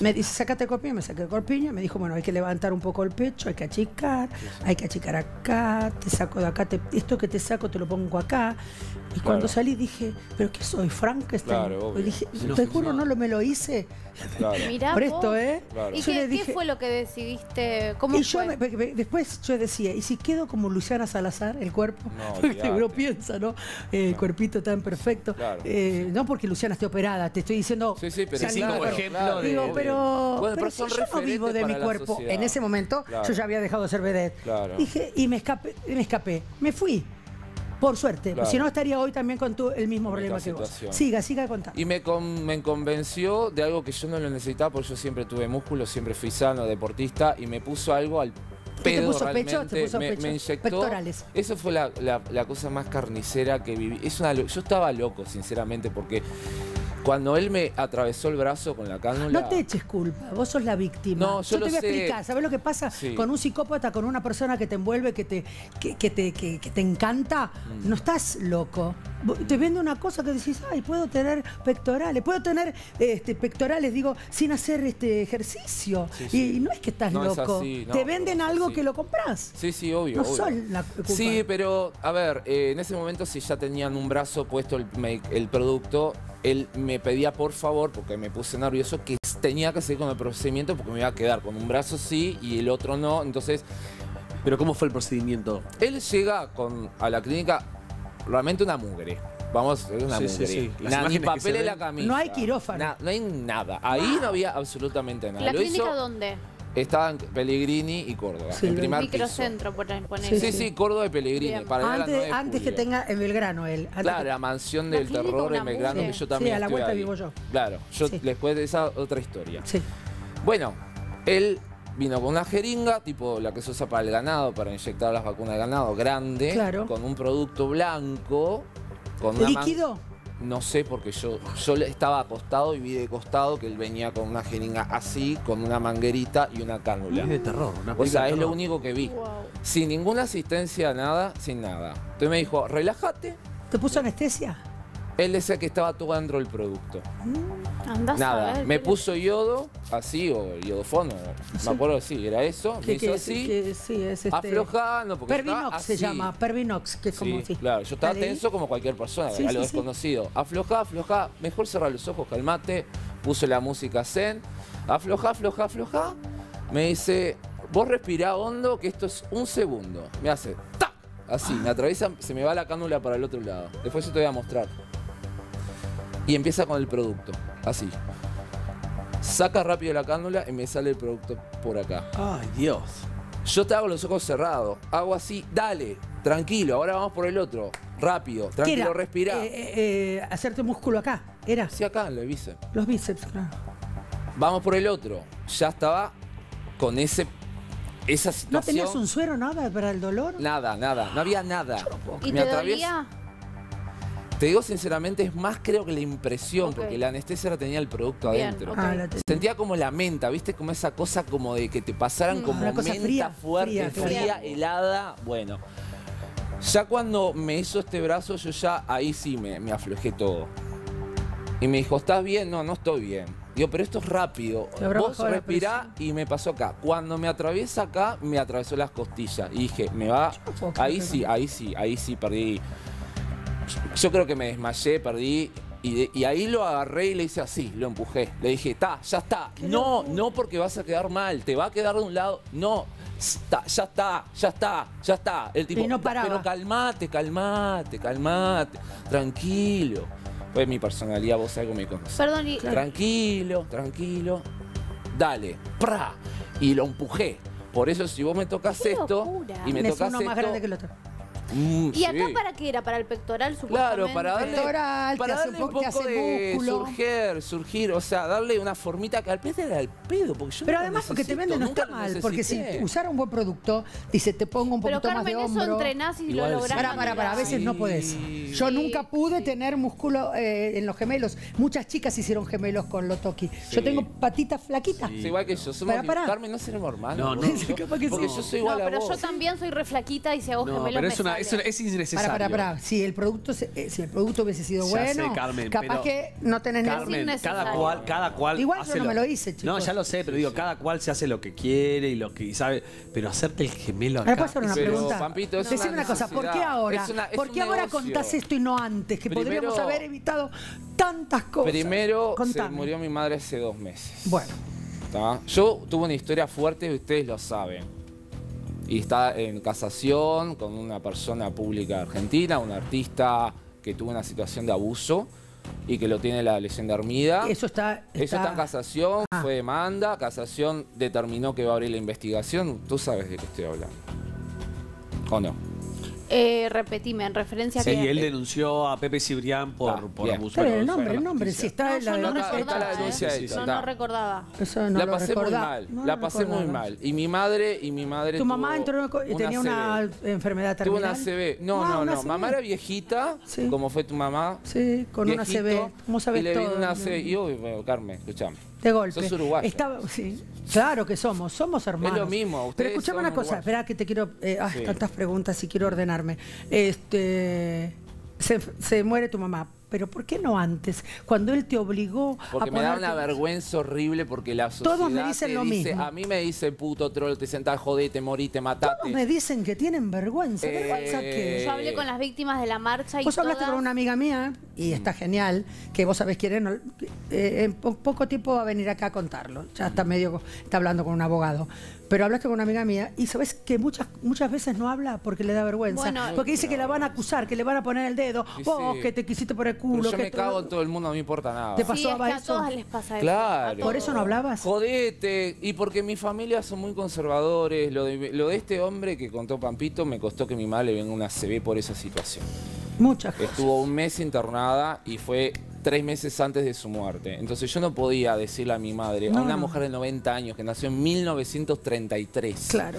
Speaker 3: me dice, sácate el corpiño, me saqué el corpiño. Me dijo, bueno, hay que levantar un poco el pecho, hay que achicar, hay que achicar acá, te saco de acá, te- esto que te saco te lo pongo acá. Y cuando
Speaker 19: Claro.
Speaker 3: salí dije, ¿pero qué soy, Frankenstein?
Speaker 19: Claro, obvio.
Speaker 3: Y dije,
Speaker 19: Sí, no
Speaker 3: te
Speaker 19: funciona.
Speaker 3: juro, no lo me lo hice.
Speaker 19: Claro. [laughs]
Speaker 2: Mirá
Speaker 3: Por esto, ¿eh?
Speaker 19: Claro.
Speaker 2: ¿Y
Speaker 3: Yo
Speaker 2: qué, fue lo que decidiste? ¿Cómo
Speaker 3: y yo me- después yo decía, ¿y si quedo como Luciana Salazar, el cuerpo?
Speaker 19: No, [laughs]
Speaker 3: Porque uno piensa, ¿no? Eh, El cuerpito tan perfecto.
Speaker 19: Claro.
Speaker 3: Eh, no porque Luciana esté operada, te estoy diciendo.
Speaker 19: Sí, sí, pero sí, como ejemplo de-
Speaker 3: Digo, pero,
Speaker 19: Bueno,
Speaker 3: pero
Speaker 19: pero
Speaker 3: si yo no vivo de mi cuerpo. En ese momento yo ya había dejado de ser vedette. Dije, y me escapé, me escapé. Me fui. Por suerte.
Speaker 19: Claro.
Speaker 3: Si no estaría hoy también con tu, el mismo problema
Speaker 19: esta
Speaker 3: que vos. Siga, siga contando.
Speaker 19: Y me, con- me convenció de algo que yo no lo necesitaba, porque yo siempre tuve músculo, siempre fui sano, deportista, y me puso algo al
Speaker 3: ¿Qué te
Speaker 19: pedo
Speaker 3: puso pecho? ¿Te puso
Speaker 19: me,
Speaker 3: pecho?
Speaker 19: me inyectó.
Speaker 3: Pectorales.
Speaker 19: Eso fue la, la- la cosa más carnicera que viví. Es una, yo estaba loco, sinceramente, porque cuando él me atravesó el brazo con la cánula.
Speaker 3: No te eches culpa, vos sos la víctima.
Speaker 19: No, yo
Speaker 3: te
Speaker 19: lo
Speaker 3: voy a explicar. ¿Sabes lo que pasa
Speaker 19: Sí.
Speaker 3: con un psicópata, con una persona que te envuelve, que te, que, que te, que, que te encanta?
Speaker 19: Mm.
Speaker 3: No estás loco. Te vende una cosa que decís, ay, puedo tener pectorales, puedo tener este, pectorales, digo, sin hacer este ejercicio.
Speaker 19: Sí,
Speaker 3: Y,
Speaker 19: sí.
Speaker 3: y no es que estás
Speaker 19: No es
Speaker 3: loco.
Speaker 19: así, no,
Speaker 3: te venden algo que lo compras.
Speaker 19: Sí, sí, obvio.
Speaker 3: No
Speaker 19: obvio.
Speaker 3: son la culpa.
Speaker 19: Sí, pero a ver, eh, en ese momento si ya tenían un brazo puesto el producto, él me pedía por favor, porque me puse nervioso, que tenía que seguir con el procedimiento porque me iba a quedar con un brazo sí y el otro no. Entonces,
Speaker 1: ¿Pero cómo fue el procedimiento?
Speaker 19: él llega con, a la clínica realmente una mugre. Vamos, es una
Speaker 1: Sí,
Speaker 19: mugre.
Speaker 1: sí. Las
Speaker 19: Nada, ni papel en la camisa.
Speaker 3: No hay quirófano.
Speaker 19: Na- no hay nada. Ahí no había absolutamente nada.
Speaker 2: ¿La
Speaker 19: Lo
Speaker 2: clínica
Speaker 19: hizo-
Speaker 2: dónde?
Speaker 19: Estaba en Pellegrini y Córdoba,
Speaker 3: Sí,
Speaker 19: en primer.
Speaker 2: Microcentro, por ahí poner.
Speaker 19: Sí, sí, Córdoba y Pellegrini. Para
Speaker 3: Antes,
Speaker 19: 9 de
Speaker 3: antes que tenga en Belgrano él. Antes
Speaker 19: Claro,
Speaker 3: que-
Speaker 19: la mansión del terror en Belgrano, que yo también
Speaker 3: Sí, a la vuelta
Speaker 19: ahí.
Speaker 3: vivo yo.
Speaker 19: Claro, yo
Speaker 3: Sí.
Speaker 19: después de esa otra historia.
Speaker 3: Sí.
Speaker 19: Bueno, él vino con una jeringa, tipo la que se usa para el ganado, para inyectar las vacunas de ganado, grande,
Speaker 3: Claro.
Speaker 19: con un producto blanco, con una
Speaker 3: ¿Líquido?
Speaker 19: No sé, porque yo, yo le- estaba acostado y vi de costado que él venía con una jeringa así, con una manguerita y una cánula.
Speaker 1: Es de terror. Una
Speaker 19: O sea, es lo único que vi.
Speaker 2: Wow.
Speaker 19: Sin ninguna asistencia, nada, sin nada. Entonces me dijo, relájate.
Speaker 3: ¿Te puso anestesia?
Speaker 19: Él decía que estaba todo dentro del producto.
Speaker 2: Andás a
Speaker 19: Nada,
Speaker 2: ver,
Speaker 19: me
Speaker 2: ¿qué
Speaker 19: puso yodo, así, o yodofono, me acuerdo sí, era eso, me
Speaker 3: Que,
Speaker 19: hizo
Speaker 3: que-
Speaker 19: así,
Speaker 3: que- sí, es este.
Speaker 19: aflojando, porque
Speaker 3: Pervinox se
Speaker 19: así.
Speaker 3: llama, Pervinox, que es como
Speaker 19: Sí,
Speaker 3: sí.
Speaker 19: claro, yo estaba tenso como cualquier persona,
Speaker 3: Sí,
Speaker 19: a lo
Speaker 3: sí, sí.
Speaker 19: desconocido. Aflojá, aflojá, mejor cerrar los ojos, calmate, puse la música zen, aflojá, aflojá, aflojá, me dice, vos respirá hondo, que esto es un segundo. Me hace, ¡ta! Así, me atraviesa, se me va la cánula para el otro lado. Después yo te voy a mostrar. Y empieza con el producto, así. Saca rápido la cánula y me sale el producto por acá.
Speaker 1: Ay, Dios.
Speaker 19: Yo te hago los ojos cerrados, hago así, dale, tranquilo, ahora vamos por el otro, rápido,
Speaker 3: ¿Qué
Speaker 19: tranquilo, respira.
Speaker 3: Eh, eh, eh, hacerte músculo acá, era.
Speaker 19: Sí, acá en el bíceps.
Speaker 3: Los bíceps, claro.
Speaker 19: Vamos por el otro. Ya estaba con ese esa
Speaker 3: ¿No
Speaker 19: situación.
Speaker 3: tenías un suero nada para el dolor?
Speaker 19: Nada, nada, no había nada.
Speaker 2: ¿Y
Speaker 19: Me
Speaker 2: te
Speaker 19: atraviesa-
Speaker 2: dolía?
Speaker 19: Te digo sinceramente, es más creo que la impresión, porque la anestesia la tenía el producto
Speaker 2: Bien,
Speaker 19: adentro.
Speaker 3: Ah,
Speaker 19: Sentía como la menta, ¿viste? Como esa cosa como de que te pasaran
Speaker 2: Mm.
Speaker 19: como
Speaker 3: Una cosa
Speaker 19: menta
Speaker 3: fría,
Speaker 19: fuerte,
Speaker 3: fría,
Speaker 19: helada. Bueno, ya cuando me hizo este brazo, yo ya ahí sí me, me aflojé todo. Y me dijo, ¿estás bien? No, no estoy bien. Digo, pero esto es rápido. Vos respirá y me pasó acá. Cuando me atraviesa acá, me atravesó las costillas. Y dije, me va. Ahí sí, ahí sí, ahí sí perdí. Yo creo que me desmayé, perdí. Y, de- y ahí lo agarré y le hice así, lo empujé. Le dije, está, ya está. No, no porque vas a quedar mal, te va a quedar de un lado. No, está, ya está, ya está, ya está. El tipo,
Speaker 3: no
Speaker 19: pero calmate, calmate, calmate, tranquilo. Fue mi personalidad, vos algo me conoces.
Speaker 2: Perdón, y-
Speaker 19: Tranquilo, tranquilo. Dale, ¡pra! Y lo empujé. Por eso si vos me tocas esto y me
Speaker 3: Es
Speaker 19: tocas
Speaker 3: uno
Speaker 19: esto,
Speaker 3: más grande que el otro.
Speaker 19: Mm,
Speaker 2: ¿Y acá
Speaker 19: sí.
Speaker 2: para qué era? ¿Para el pectoral,
Speaker 19: Claro, para darle,
Speaker 3: Pectoral,
Speaker 19: para darle
Speaker 3: un
Speaker 19: poco de
Speaker 3: músculo.
Speaker 19: surgir, surgir, o sea, darle una formita que al pez era el pedo, porque yo
Speaker 3: Pero
Speaker 19: no lo
Speaker 3: además porque te
Speaker 19: necesito,
Speaker 3: venden no está mal, porque si usara un buen producto, dice, te pongo un
Speaker 2: Pero
Speaker 3: poquito más de
Speaker 2: Carmen, eso
Speaker 3: hombro.
Speaker 2: entrenás y
Speaker 19: Igual
Speaker 2: lo lográs.
Speaker 19: sí.
Speaker 3: Para, para, para, a veces no podés. Yo nunca pude tener músculo eh, en los gemelos. Muchas chicas hicieron gemelos con Lotoki. Yo
Speaker 19: Sí.
Speaker 3: tengo patitas flaquitas.
Speaker 19: Sí, igual que yo, somos
Speaker 3: Para, para.
Speaker 19: Carmen, no seremos hermanos.
Speaker 1: No, no. [laughs]
Speaker 19: yo- porque
Speaker 3: sí.
Speaker 19: yo soy igual
Speaker 2: no,
Speaker 19: a
Speaker 2: pero
Speaker 19: vos.
Speaker 2: yo también soy reflaquita y si hago gemelos
Speaker 1: pero
Speaker 2: me
Speaker 1: es, innecesario.
Speaker 3: Para, para, para. Si el producto, se- eh, si el producto hubiese sido
Speaker 1: Ya
Speaker 3: bueno,
Speaker 1: sé, Carmen,
Speaker 3: capaz
Speaker 1: pero-
Speaker 3: que no tenés
Speaker 1: Carmen,
Speaker 2: innecesario.
Speaker 1: cada cual, cada cual.
Speaker 3: Igual yo no me lo hice, chicos.
Speaker 1: No, ya lo sé, pero digo, cada cual se hace lo que quiere y lo que sabe. Pero hacerte el gemelo acá.
Speaker 3: Ahora puedo hacer una
Speaker 19: Pero,
Speaker 3: pregunta.
Speaker 19: Pampito, es
Speaker 3: Decime
Speaker 19: una
Speaker 3: una cosa, ¿por qué
Speaker 19: necesidad.
Speaker 3: ahora?
Speaker 19: Es una- es
Speaker 3: ¿Por
Speaker 19: un
Speaker 3: qué ahora
Speaker 19: negocio.
Speaker 3: contás esto y no antes? Que
Speaker 19: Primero-
Speaker 3: podríamos haber evitado tantas cosas.
Speaker 19: Primero se
Speaker 3: Contame.
Speaker 19: murió mi madre hace dos meses.
Speaker 3: Bueno,
Speaker 19: ¿tá? Yo tuve una historia fuerte, ustedes lo saben. Y está en casación con una persona pública argentina, un artista que tuvo una situación de abuso y que lo tiene la leyenda Armida.
Speaker 3: eso está...
Speaker 19: Eso está en casación,
Speaker 3: Ah.
Speaker 19: fue demanda, casación determinó que va a abrir la investigación. Tú sabes de qué estoy hablando. ¿O no?
Speaker 2: Eh, repetime, en referencia a
Speaker 1: Sí,
Speaker 2: que...
Speaker 1: él denunció a Pepe Cibrián por,
Speaker 19: Ah,
Speaker 1: por abuso.
Speaker 3: Bien, el nombre, el nombre, si está
Speaker 2: No,
Speaker 3: la
Speaker 2: no
Speaker 19: está la denuncia
Speaker 2: ¿eh? Yo no recordaba.
Speaker 3: Eso no
Speaker 19: la
Speaker 3: lo
Speaker 19: pasé muy mal,
Speaker 3: No
Speaker 19: la pasé muy mal. Y mi madre, y mi madre
Speaker 3: Tu mamá
Speaker 19: tuvo
Speaker 3: entró y tenía una
Speaker 19: CB.
Speaker 3: enfermedad
Speaker 19: Tuvo
Speaker 3: terminal.
Speaker 19: una CB. No, no,
Speaker 3: una
Speaker 19: no. Mamá era viejita,
Speaker 3: Sí.
Speaker 19: como fue tu mamá.
Speaker 3: Sí, con una
Speaker 19: viejito,
Speaker 3: CB. ¿Cómo sabes
Speaker 19: y le vino
Speaker 3: todo?
Speaker 19: una CB. Y yo, bueno, Carmen, escuchame.
Speaker 3: De golpe.
Speaker 19: Sos uruguaya.
Speaker 3: Estaba, sí, claro que somos, somos hermanos.
Speaker 19: Es lo mismo,
Speaker 3: Pero escuchame una cosa, espera que te quiero. eh, ay,
Speaker 19: Sí.
Speaker 3: tantas preguntas y quiero ordenarme. Este. Se, se muere tu mamá. Pero ¿por qué no antes? Cuando él te obligó
Speaker 19: Porque
Speaker 3: a
Speaker 19: me da una vergüenza horrible porque la sociedad
Speaker 3: Todos me dicen lo
Speaker 19: dice,
Speaker 3: mismo.
Speaker 19: a mí me dice puto troll, te sentás, jodete, morite, matate.
Speaker 3: Todos me dicen que tienen vergüenza.
Speaker 19: Eh,
Speaker 3: ¿Vergüenza qué?
Speaker 2: Yo hablé con las víctimas de la marcha y
Speaker 3: Vos hablaste
Speaker 2: todas-
Speaker 3: con una amiga mía y está genial, que vos sabés quién es. no- eh, en po- poco tiempo va a venir acá a contarlo. Ya está medio, está hablando con un abogado. Pero hablaste con una amiga mía y sabés que muchas muchas veces no habla porque le da vergüenza.
Speaker 2: Bueno,
Speaker 3: porque dice que la van a acusar, que le van a poner el dedo. Vos
Speaker 19: sí.
Speaker 3: que te quisiste por el
Speaker 19: Pero
Speaker 3: culo.
Speaker 19: yo
Speaker 3: que
Speaker 19: me
Speaker 3: todo-
Speaker 19: cago en todo el mundo, no me importa nada.
Speaker 3: ¿Te
Speaker 2: Sí, es que a
Speaker 3: eso?
Speaker 2: todas les pasa eso.
Speaker 19: Claro.
Speaker 3: ¿Por eso no hablabas?
Speaker 19: Jodete. Y porque mi familia son muy conservadores. Lo de, lo de este hombre que contó Pampito me costó que mi madre le venga una CB por esa situación.
Speaker 3: Muchas cosas.
Speaker 19: Estuvo un mes internada y fue tres meses antes de su muerte. Entonces yo no podía decirle a mi madre, a una
Speaker 3: no.
Speaker 19: mujer de 90 años que nació en 1933,
Speaker 3: Claro.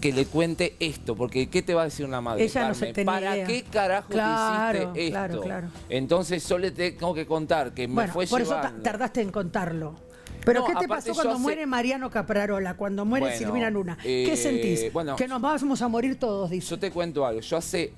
Speaker 19: que le cuente esto, porque ¿qué te va a decir una madre?
Speaker 3: Ella no se tenía
Speaker 19: ¿Para
Speaker 3: idea.
Speaker 19: qué carajo
Speaker 3: Claro,
Speaker 19: te hiciste esto?
Speaker 3: claro, claro.
Speaker 19: Entonces yo le tengo que contar que me
Speaker 3: Bueno,
Speaker 19: fue
Speaker 3: por eso tardaste en contarlo. Pero
Speaker 19: No,
Speaker 3: ¿qué te pasó cuando
Speaker 19: hace-
Speaker 3: muere Mariano Caprarola? Cuando muere
Speaker 19: Bueno,
Speaker 3: Silvina Luna. ¿Qué
Speaker 19: eh,
Speaker 3: sentís?
Speaker 19: bueno.
Speaker 3: que nos vamos a morir todos, dice.
Speaker 19: Yo te cuento algo. Yo hace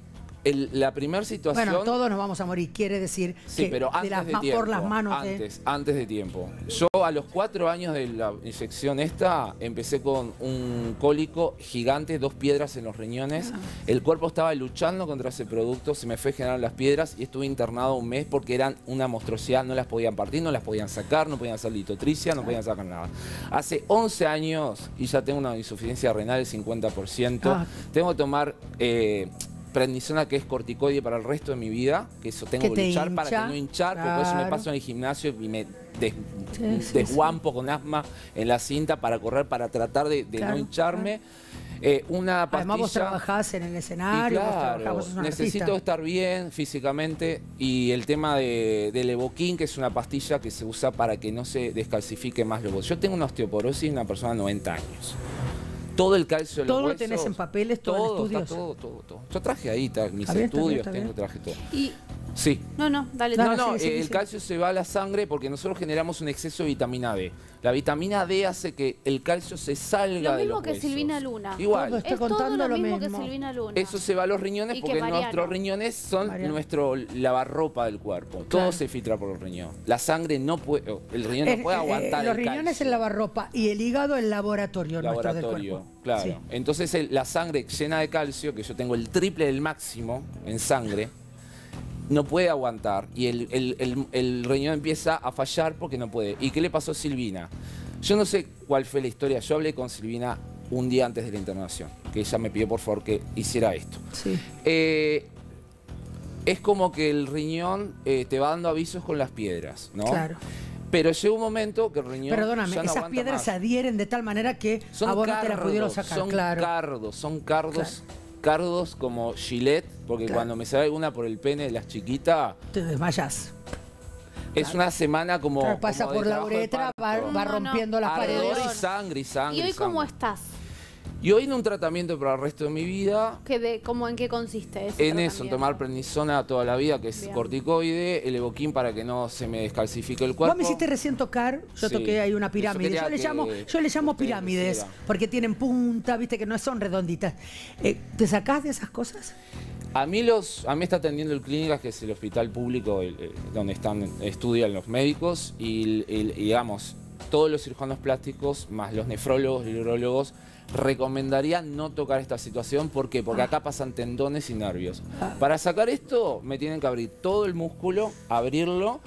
Speaker 19: el- la primera situación.
Speaker 3: Bueno, todos nos vamos a morir, quiere decir
Speaker 19: Sí,
Speaker 3: que
Speaker 19: pero
Speaker 3: de
Speaker 19: antes
Speaker 3: las
Speaker 19: de
Speaker 3: ma-
Speaker 19: tiempo.
Speaker 3: por las manos de...
Speaker 19: antes, antes de tiempo. Yo a los cuatro años de la inyección esta, empecé con un cólico gigante, dos piedras en los riñones.
Speaker 3: Ah.
Speaker 19: El cuerpo estaba luchando contra ese producto, se me fue generando las piedras y estuve internado un mes porque eran una monstruosidad, no las podían partir, no las podían sacar, no podían hacer litotricia, no podían sacar nada. Hace 11 años y ya tengo una insuficiencia renal del 50%.
Speaker 3: Ah.
Speaker 19: Tengo que tomar... eh, prednisona que es corticoide para el resto de mi vida, que eso tengo
Speaker 3: Que
Speaker 19: que,
Speaker 3: te
Speaker 19: luchar para que no hinchar, porque eso me
Speaker 3: claro.
Speaker 19: paso en el gimnasio y me des-
Speaker 3: Sí, sí,
Speaker 19: desguampo con asma en la cinta para correr, para tratar de, de
Speaker 3: Claro,
Speaker 19: no hincharme. Eh, una pastilla...
Speaker 3: Además vos trabajás en el escenario,
Speaker 19: claro,
Speaker 3: vos
Speaker 19: necesito
Speaker 3: artista.
Speaker 19: estar bien físicamente y el tema de, del Evoquín, que es una pastilla que se usa para que no se descalcifique más los huesos. Yo tengo una osteoporosis, una persona de 90 años. Todo el calcio de los
Speaker 3: Todo lo tenés en papeles, todo
Speaker 19: todo,
Speaker 3: estudios.
Speaker 19: está todo, todo, todo. Yo traje ahí mis
Speaker 3: bien,
Speaker 19: estudios, tengo, traje todo.
Speaker 2: Y
Speaker 19: Sí.
Speaker 2: No, no, dale.
Speaker 19: No,
Speaker 2: dale,
Speaker 19: no,
Speaker 2: sigue, sigue,
Speaker 19: el calcio se va a la sangre porque nosotros generamos un exceso de vitamina D. La vitamina D hace que el calcio se salga
Speaker 2: Lo
Speaker 19: de
Speaker 2: mismo
Speaker 19: los
Speaker 2: que
Speaker 19: huesos.
Speaker 2: Silvina Luna.
Speaker 19: Igual.
Speaker 3: Todo está
Speaker 2: Es todo
Speaker 3: contando
Speaker 2: lo
Speaker 3: lo
Speaker 2: mismo,
Speaker 3: mismo.
Speaker 2: que Silvina Luna.
Speaker 19: Eso se va a los riñones
Speaker 2: Y
Speaker 19: porque nuestros riñones son
Speaker 3: Mariano.
Speaker 19: nuestro lavarropa del cuerpo. Todo se filtra por el riñón. La sangre no puede, oh, el riñón
Speaker 3: Eh,
Speaker 19: no puede
Speaker 3: eh,
Speaker 19: aguantar
Speaker 3: los
Speaker 19: el
Speaker 3: riñones
Speaker 19: calcio.
Speaker 3: el lavarropa y el hígado el laboratorio, nuestro del
Speaker 19: laboratorio,
Speaker 3: cuerpo.
Speaker 19: claro.
Speaker 3: Sí.
Speaker 19: Entonces el- la sangre llena de calcio, que yo tengo el triple del máximo en sangre, no puede aguantar y el, el- el- el riñón empieza a fallar porque no puede. ¿Y qué le pasó a Silvina? Yo no sé cuál fue la historia. Yo hablé con Silvina un día antes de la internación, que ella me pidió por favor que hiciera esto.
Speaker 3: Sí.
Speaker 19: Eh, es como que el riñón eh, te va dando avisos con las piedras, ¿no?
Speaker 3: Claro.
Speaker 19: Pero llega un momento que el riñón
Speaker 3: Perdóname,
Speaker 19: ya no
Speaker 3: esas piedras
Speaker 19: más.
Speaker 3: se adhieren de tal manera que
Speaker 19: Son
Speaker 3: a vos no te la
Speaker 19: cardos,
Speaker 3: pudieron sacar.
Speaker 19: Son
Speaker 3: claro.
Speaker 19: cardos, son cardos, cardos como Gillette, porque
Speaker 3: Claro.
Speaker 19: cuando me sale alguna por el pene de las chiquitas,
Speaker 3: Te desmayas.
Speaker 19: es una semana como.
Speaker 3: Claro, pasa
Speaker 19: como
Speaker 3: por la uretra, va, va
Speaker 2: No, no.
Speaker 3: rompiendo las
Speaker 19: Ardor
Speaker 3: paredes.
Speaker 19: y sangre y sangre.
Speaker 2: ¿Y hoy cómo estás?
Speaker 19: Y hoy en un tratamiento para el resto de mi vida,
Speaker 2: ¿Qué de, cómo, ¿En qué consiste ese
Speaker 19: en eso, en tomar prednisona toda la vida, que es
Speaker 2: Bien.
Speaker 19: corticoide, el evoquín para que no se me descalcifique el cuerpo.
Speaker 3: Vos me hiciste recién tocar, yo
Speaker 19: Sí.
Speaker 3: toqué ahí una
Speaker 19: Eso
Speaker 3: pirámide. Yo le llamo, yo le llamo pirámides porque tienen punta, viste que no son redonditas. Eh, ¿Te sacás de esas cosas?
Speaker 19: A mí los, a mí está atendiendo el Clínicas, que es el hospital público el- el- donde están, estudian los médicos y, el- digamos, todos los cirujanos plásticos, más los nefrólogos y urólogos, recomendarían no tocar esta situación. ¿Por qué? Porque acá pasan tendones y nervios. Para sacar esto, me tienen que abrir todo el músculo, abrirlo,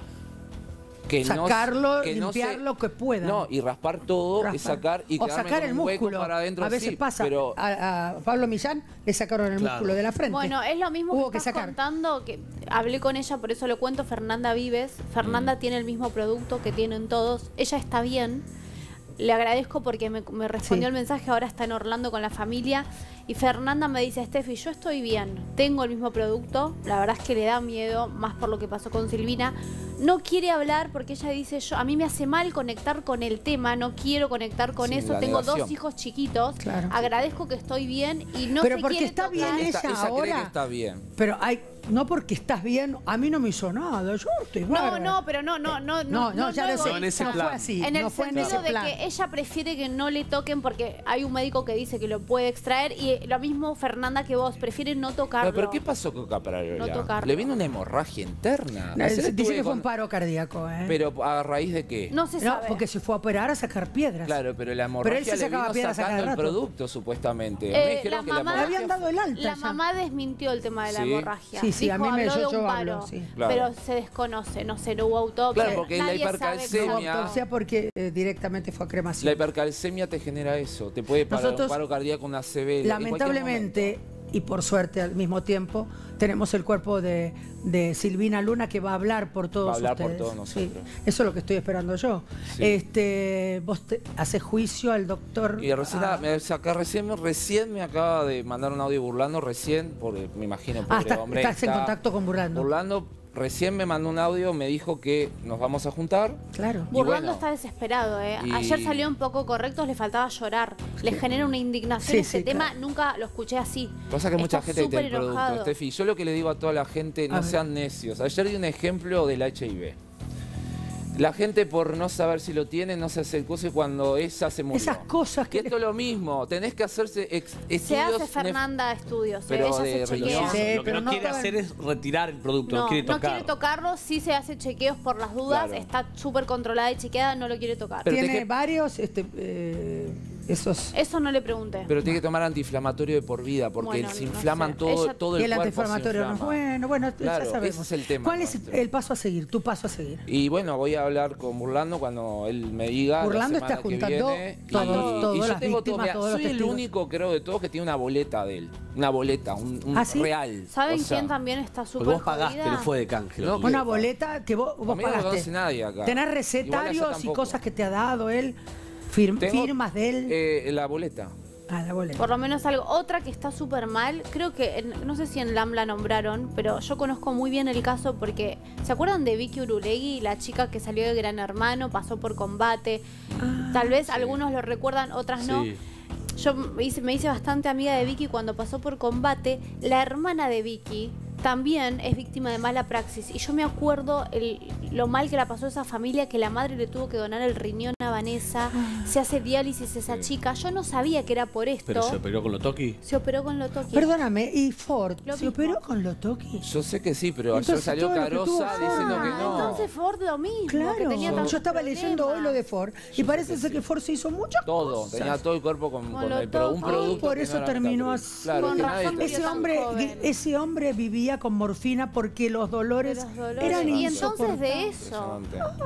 Speaker 19: que no-
Speaker 3: Sacarlo,
Speaker 19: que no se-
Speaker 3: limpiar lo que pueda.
Speaker 19: No, y raspar todo, y
Speaker 3: Raspar.
Speaker 19: sacar y
Speaker 3: o sacar el
Speaker 19: un hueco
Speaker 3: músculo.
Speaker 19: para adentro.
Speaker 3: a veces
Speaker 19: sí,
Speaker 3: pasa.
Speaker 19: pero
Speaker 3: A, a Pablo Millán le sacaron el
Speaker 19: Claro.
Speaker 3: músculo de la frente.
Speaker 2: Bueno, es lo mismo
Speaker 3: Hubo
Speaker 2: que,
Speaker 3: que
Speaker 2: estás
Speaker 3: sacar.
Speaker 2: contando, que hablé con ella, por eso lo cuento, Fernanda Vives. Fernanda
Speaker 19: Mm.
Speaker 2: tiene el mismo producto que tienen todos. Ella está bien. Le agradezco porque me, me respondió
Speaker 3: Sí.
Speaker 2: el mensaje, ahora está en Orlando con la familia. Y Fernanda me dice, Steffi, yo estoy bien, tengo el mismo producto. La verdad es que le da miedo, más por lo que pasó con Silvina. No quiere hablar porque ella dice, yo a mí me hace mal conectar con el tema, no quiero conectar con
Speaker 19: Sí,
Speaker 2: eso. Tengo dos hijos chiquitos.
Speaker 3: Claro.
Speaker 2: Agradezco que estoy bien y no
Speaker 3: Pero
Speaker 2: se
Speaker 3: porque
Speaker 2: quiere
Speaker 3: está bien ella
Speaker 19: ella, ella cree
Speaker 3: ahora.
Speaker 19: que está bien.
Speaker 3: Pero hay, no porque estás bien, a mí no me hizo nada. Yo estoy
Speaker 2: No,
Speaker 3: bárbara.
Speaker 2: no, pero no, no, no,
Speaker 3: No, no, ya lo sé.
Speaker 2: egoísta.
Speaker 1: En ese
Speaker 3: no
Speaker 1: plan.
Speaker 3: fue así.
Speaker 2: En el
Speaker 3: no fue en
Speaker 2: sentido
Speaker 3: ese
Speaker 2: de
Speaker 3: plan.
Speaker 2: que ella prefiere que no le toquen porque hay un médico que dice que lo puede extraer y lo mismo Fernanda que vos, prefiere no tocarlo.
Speaker 19: Pero, pero ¿qué pasó con Caprarola?
Speaker 2: No tocarlo.
Speaker 19: Le vino una hemorragia interna.
Speaker 3: No,
Speaker 19: Ayer
Speaker 3: Dice
Speaker 19: estuve
Speaker 3: que fue
Speaker 19: con-
Speaker 3: un paro cardíaco, ¿eh?
Speaker 19: Pero a raíz de qué?
Speaker 2: No se
Speaker 3: No,
Speaker 2: sabe.
Speaker 3: porque se fue a operar a sacar piedras.
Speaker 19: Claro, pero la
Speaker 3: Pero él
Speaker 19: hemorragia
Speaker 3: se
Speaker 19: le
Speaker 3: sacaba
Speaker 19: vino
Speaker 3: piedras a
Speaker 19: sacando el
Speaker 3: rato.
Speaker 19: producto, supuestamente.
Speaker 2: Eh,
Speaker 19: dijeron
Speaker 2: la
Speaker 19: que la
Speaker 2: mamá-
Speaker 3: Le
Speaker 19: hemorragia...
Speaker 3: habían dado el alta.
Speaker 2: La
Speaker 3: ya.
Speaker 2: mamá desmintió el tema de la
Speaker 19: Sí.
Speaker 2: hemorragia.
Speaker 3: Sí, sí, a mí me-
Speaker 2: habló
Speaker 3: yo-
Speaker 2: de un
Speaker 3: yo
Speaker 2: paro,
Speaker 3: hablo, sí.
Speaker 19: Claro.
Speaker 2: pero se desconoce, no sé, no hubo autopsia.
Speaker 19: Claro, porque la
Speaker 2: nadie sabe
Speaker 19: hipercalcemia-
Speaker 3: No
Speaker 2: cómo-
Speaker 3: hubo autopsia porque eh, directamente fue a
Speaker 19: La
Speaker 3: cremación.
Speaker 19: hipercalcemia te genera eso. Te puede parar
Speaker 3: Nosotros,
Speaker 19: un paro cardíaco, una CB.
Speaker 3: Lamentablemente, y por suerte al mismo tiempo, tenemos el cuerpo de, de Silvina Luna que va a hablar por todos
Speaker 19: Va a hablar por
Speaker 3: ustedes. Sí,
Speaker 19: nosotros.
Speaker 3: eso es lo que estoy esperando yo.
Speaker 19: Sí.
Speaker 3: Este, vos te, haces juicio al doctor.
Speaker 19: Y recién,
Speaker 3: ah,
Speaker 19: me, acá recién, recién me acaba de mandar un audio burlando, recién, porque me imagino, pobre
Speaker 3: ah, está-
Speaker 19: hombre.
Speaker 3: estás en contacto con Burlando.
Speaker 19: Burlando recién me mandó un audio, me dijo que nos vamos a juntar.
Speaker 3: Claro.
Speaker 19: Y
Speaker 2: Burlando
Speaker 19: bueno,
Speaker 2: está desesperado, ¿eh?
Speaker 19: y-
Speaker 2: Ayer salió un poco correcto, le faltaba llorar. Le genera una indignación
Speaker 3: Sí,
Speaker 2: ese
Speaker 3: sí,
Speaker 2: tema,
Speaker 3: claro.
Speaker 2: nunca lo escuché así.
Speaker 19: Pasa que mucha gente tiene el producto. Steffi. Yo lo que le digo a toda la gente,
Speaker 3: A
Speaker 19: no
Speaker 3: ver.
Speaker 19: sean necios. Ayer di un ejemplo del HIV. La gente por no saber si lo tiene no se hace el y cuando esa se murió.
Speaker 3: Esas cosas
Speaker 19: Y
Speaker 3: que...
Speaker 19: esto es lo mismo, tenés que hacerse ex-
Speaker 2: Se
Speaker 19: estudios
Speaker 2: hace Fernanda estudios, ¿eh?
Speaker 19: pero
Speaker 2: ella
Speaker 19: de
Speaker 2: se chequea.
Speaker 3: Sí,
Speaker 1: lo que
Speaker 3: pero
Speaker 1: no,
Speaker 3: no
Speaker 1: quiere hacer es retirar el producto, no,
Speaker 2: No,
Speaker 1: quiere
Speaker 2: no
Speaker 1: tocar.
Speaker 2: quiere tocarlo, sí se hace chequeos por las dudas,
Speaker 19: Claro.
Speaker 2: está súper controlada y chequeada, no lo quiere tocar.
Speaker 19: Pero
Speaker 3: Tiene
Speaker 19: que-
Speaker 3: varios, este, eh, esos...
Speaker 2: Eso no le pregunté.
Speaker 19: Pero tiene que tomar antiinflamatorio de por vida porque
Speaker 2: Bueno,
Speaker 19: se
Speaker 2: no
Speaker 19: inflaman
Speaker 2: sé.
Speaker 19: todo,
Speaker 2: Ella-
Speaker 19: todo
Speaker 3: y
Speaker 19: el,
Speaker 3: el
Speaker 19: cuerpo. se
Speaker 3: antiinflamatorio no. Bueno, bueno,
Speaker 19: Claro,
Speaker 3: ya sabemos.
Speaker 19: ese es el tema
Speaker 3: ¿Cuál es el paso a seguir? Tu paso a seguir.
Speaker 19: Y bueno, voy a hablar con Burlando cuando él me diga.
Speaker 3: Burlando
Speaker 19: la
Speaker 3: está juntando
Speaker 19: viene.
Speaker 3: todos-
Speaker 19: y,
Speaker 3: todas
Speaker 19: y yo
Speaker 3: las
Speaker 19: tengo todo,
Speaker 3: víctimas,
Speaker 19: mira,
Speaker 3: todos los
Speaker 19: soy el
Speaker 3: testigos.
Speaker 19: único, creo, de todos que tiene una boleta de él. Una boleta, un, un
Speaker 3: ¿Ah, sí?
Speaker 19: real.
Speaker 2: ¿Saben
Speaker 19: O sea,
Speaker 2: quién también está
Speaker 1: Porque
Speaker 2: súper
Speaker 1: vos pagaste, no fue de canje.
Speaker 19: No,
Speaker 3: Una boleta que vos, vos
Speaker 19: no
Speaker 3: pagaste.
Speaker 19: conoce nadie acá.
Speaker 3: ¿Tenés recetarios y cosas que te ha dado él? Fir-
Speaker 19: Tengo,
Speaker 3: ¿Firmas de él?
Speaker 19: eh, la boleta.
Speaker 3: ah, la boleta.
Speaker 2: Por lo menos algo. Otra que está súper mal, creo que, en- no sé si en LAM la nombraron, pero yo conozco muy bien el caso porque, ¿se acuerdan de Vicky Urulegui, la chica que salió de Gran Hermano, pasó por combate? Tal vez algunos lo recuerdan, otras no.
Speaker 1: Sí.
Speaker 2: Yo me hice, me hice bastante amiga de Vicky cuando pasó por combate. La hermana de Vicky también es víctima de mala praxis. Y yo me acuerdo el- lo mal que la pasó esa familia, que la madre le tuvo que donar el riñón a Vanessa, se hace diálisis esa chica. Yo no sabía que era por esto.
Speaker 1: Pero se operó con lo toqui.
Speaker 2: Se operó con Lotoki.
Speaker 3: Perdóname, ¿y Ford
Speaker 2: Lo
Speaker 3: se
Speaker 2: mismo.
Speaker 3: operó con Lotoki?
Speaker 19: Yo sé que sí, pero ayer
Speaker 3: Entonces,
Speaker 19: salió
Speaker 3: que
Speaker 19: Carosa diciendo que
Speaker 2: Ah,
Speaker 19: no.
Speaker 2: entonces Ford lo mismo. que
Speaker 3: Claro,
Speaker 2: tenía
Speaker 3: yo estaba leyendo hoy lo de Ford y parece ser que Ford se hizo muchas
Speaker 19: Todo,
Speaker 3: cosas.
Speaker 19: tenía todo el cuerpo con, con
Speaker 2: lo
Speaker 19: el, pero un producto.
Speaker 3: Por
Speaker 19: que
Speaker 3: eso
Speaker 19: no
Speaker 3: terminó así.
Speaker 19: Claro,
Speaker 2: Con razón
Speaker 3: Ese hombre, ese hombre vivía con morfina porque los dolores,
Speaker 2: Los dolores.
Speaker 3: eran
Speaker 2: y entonces de eso.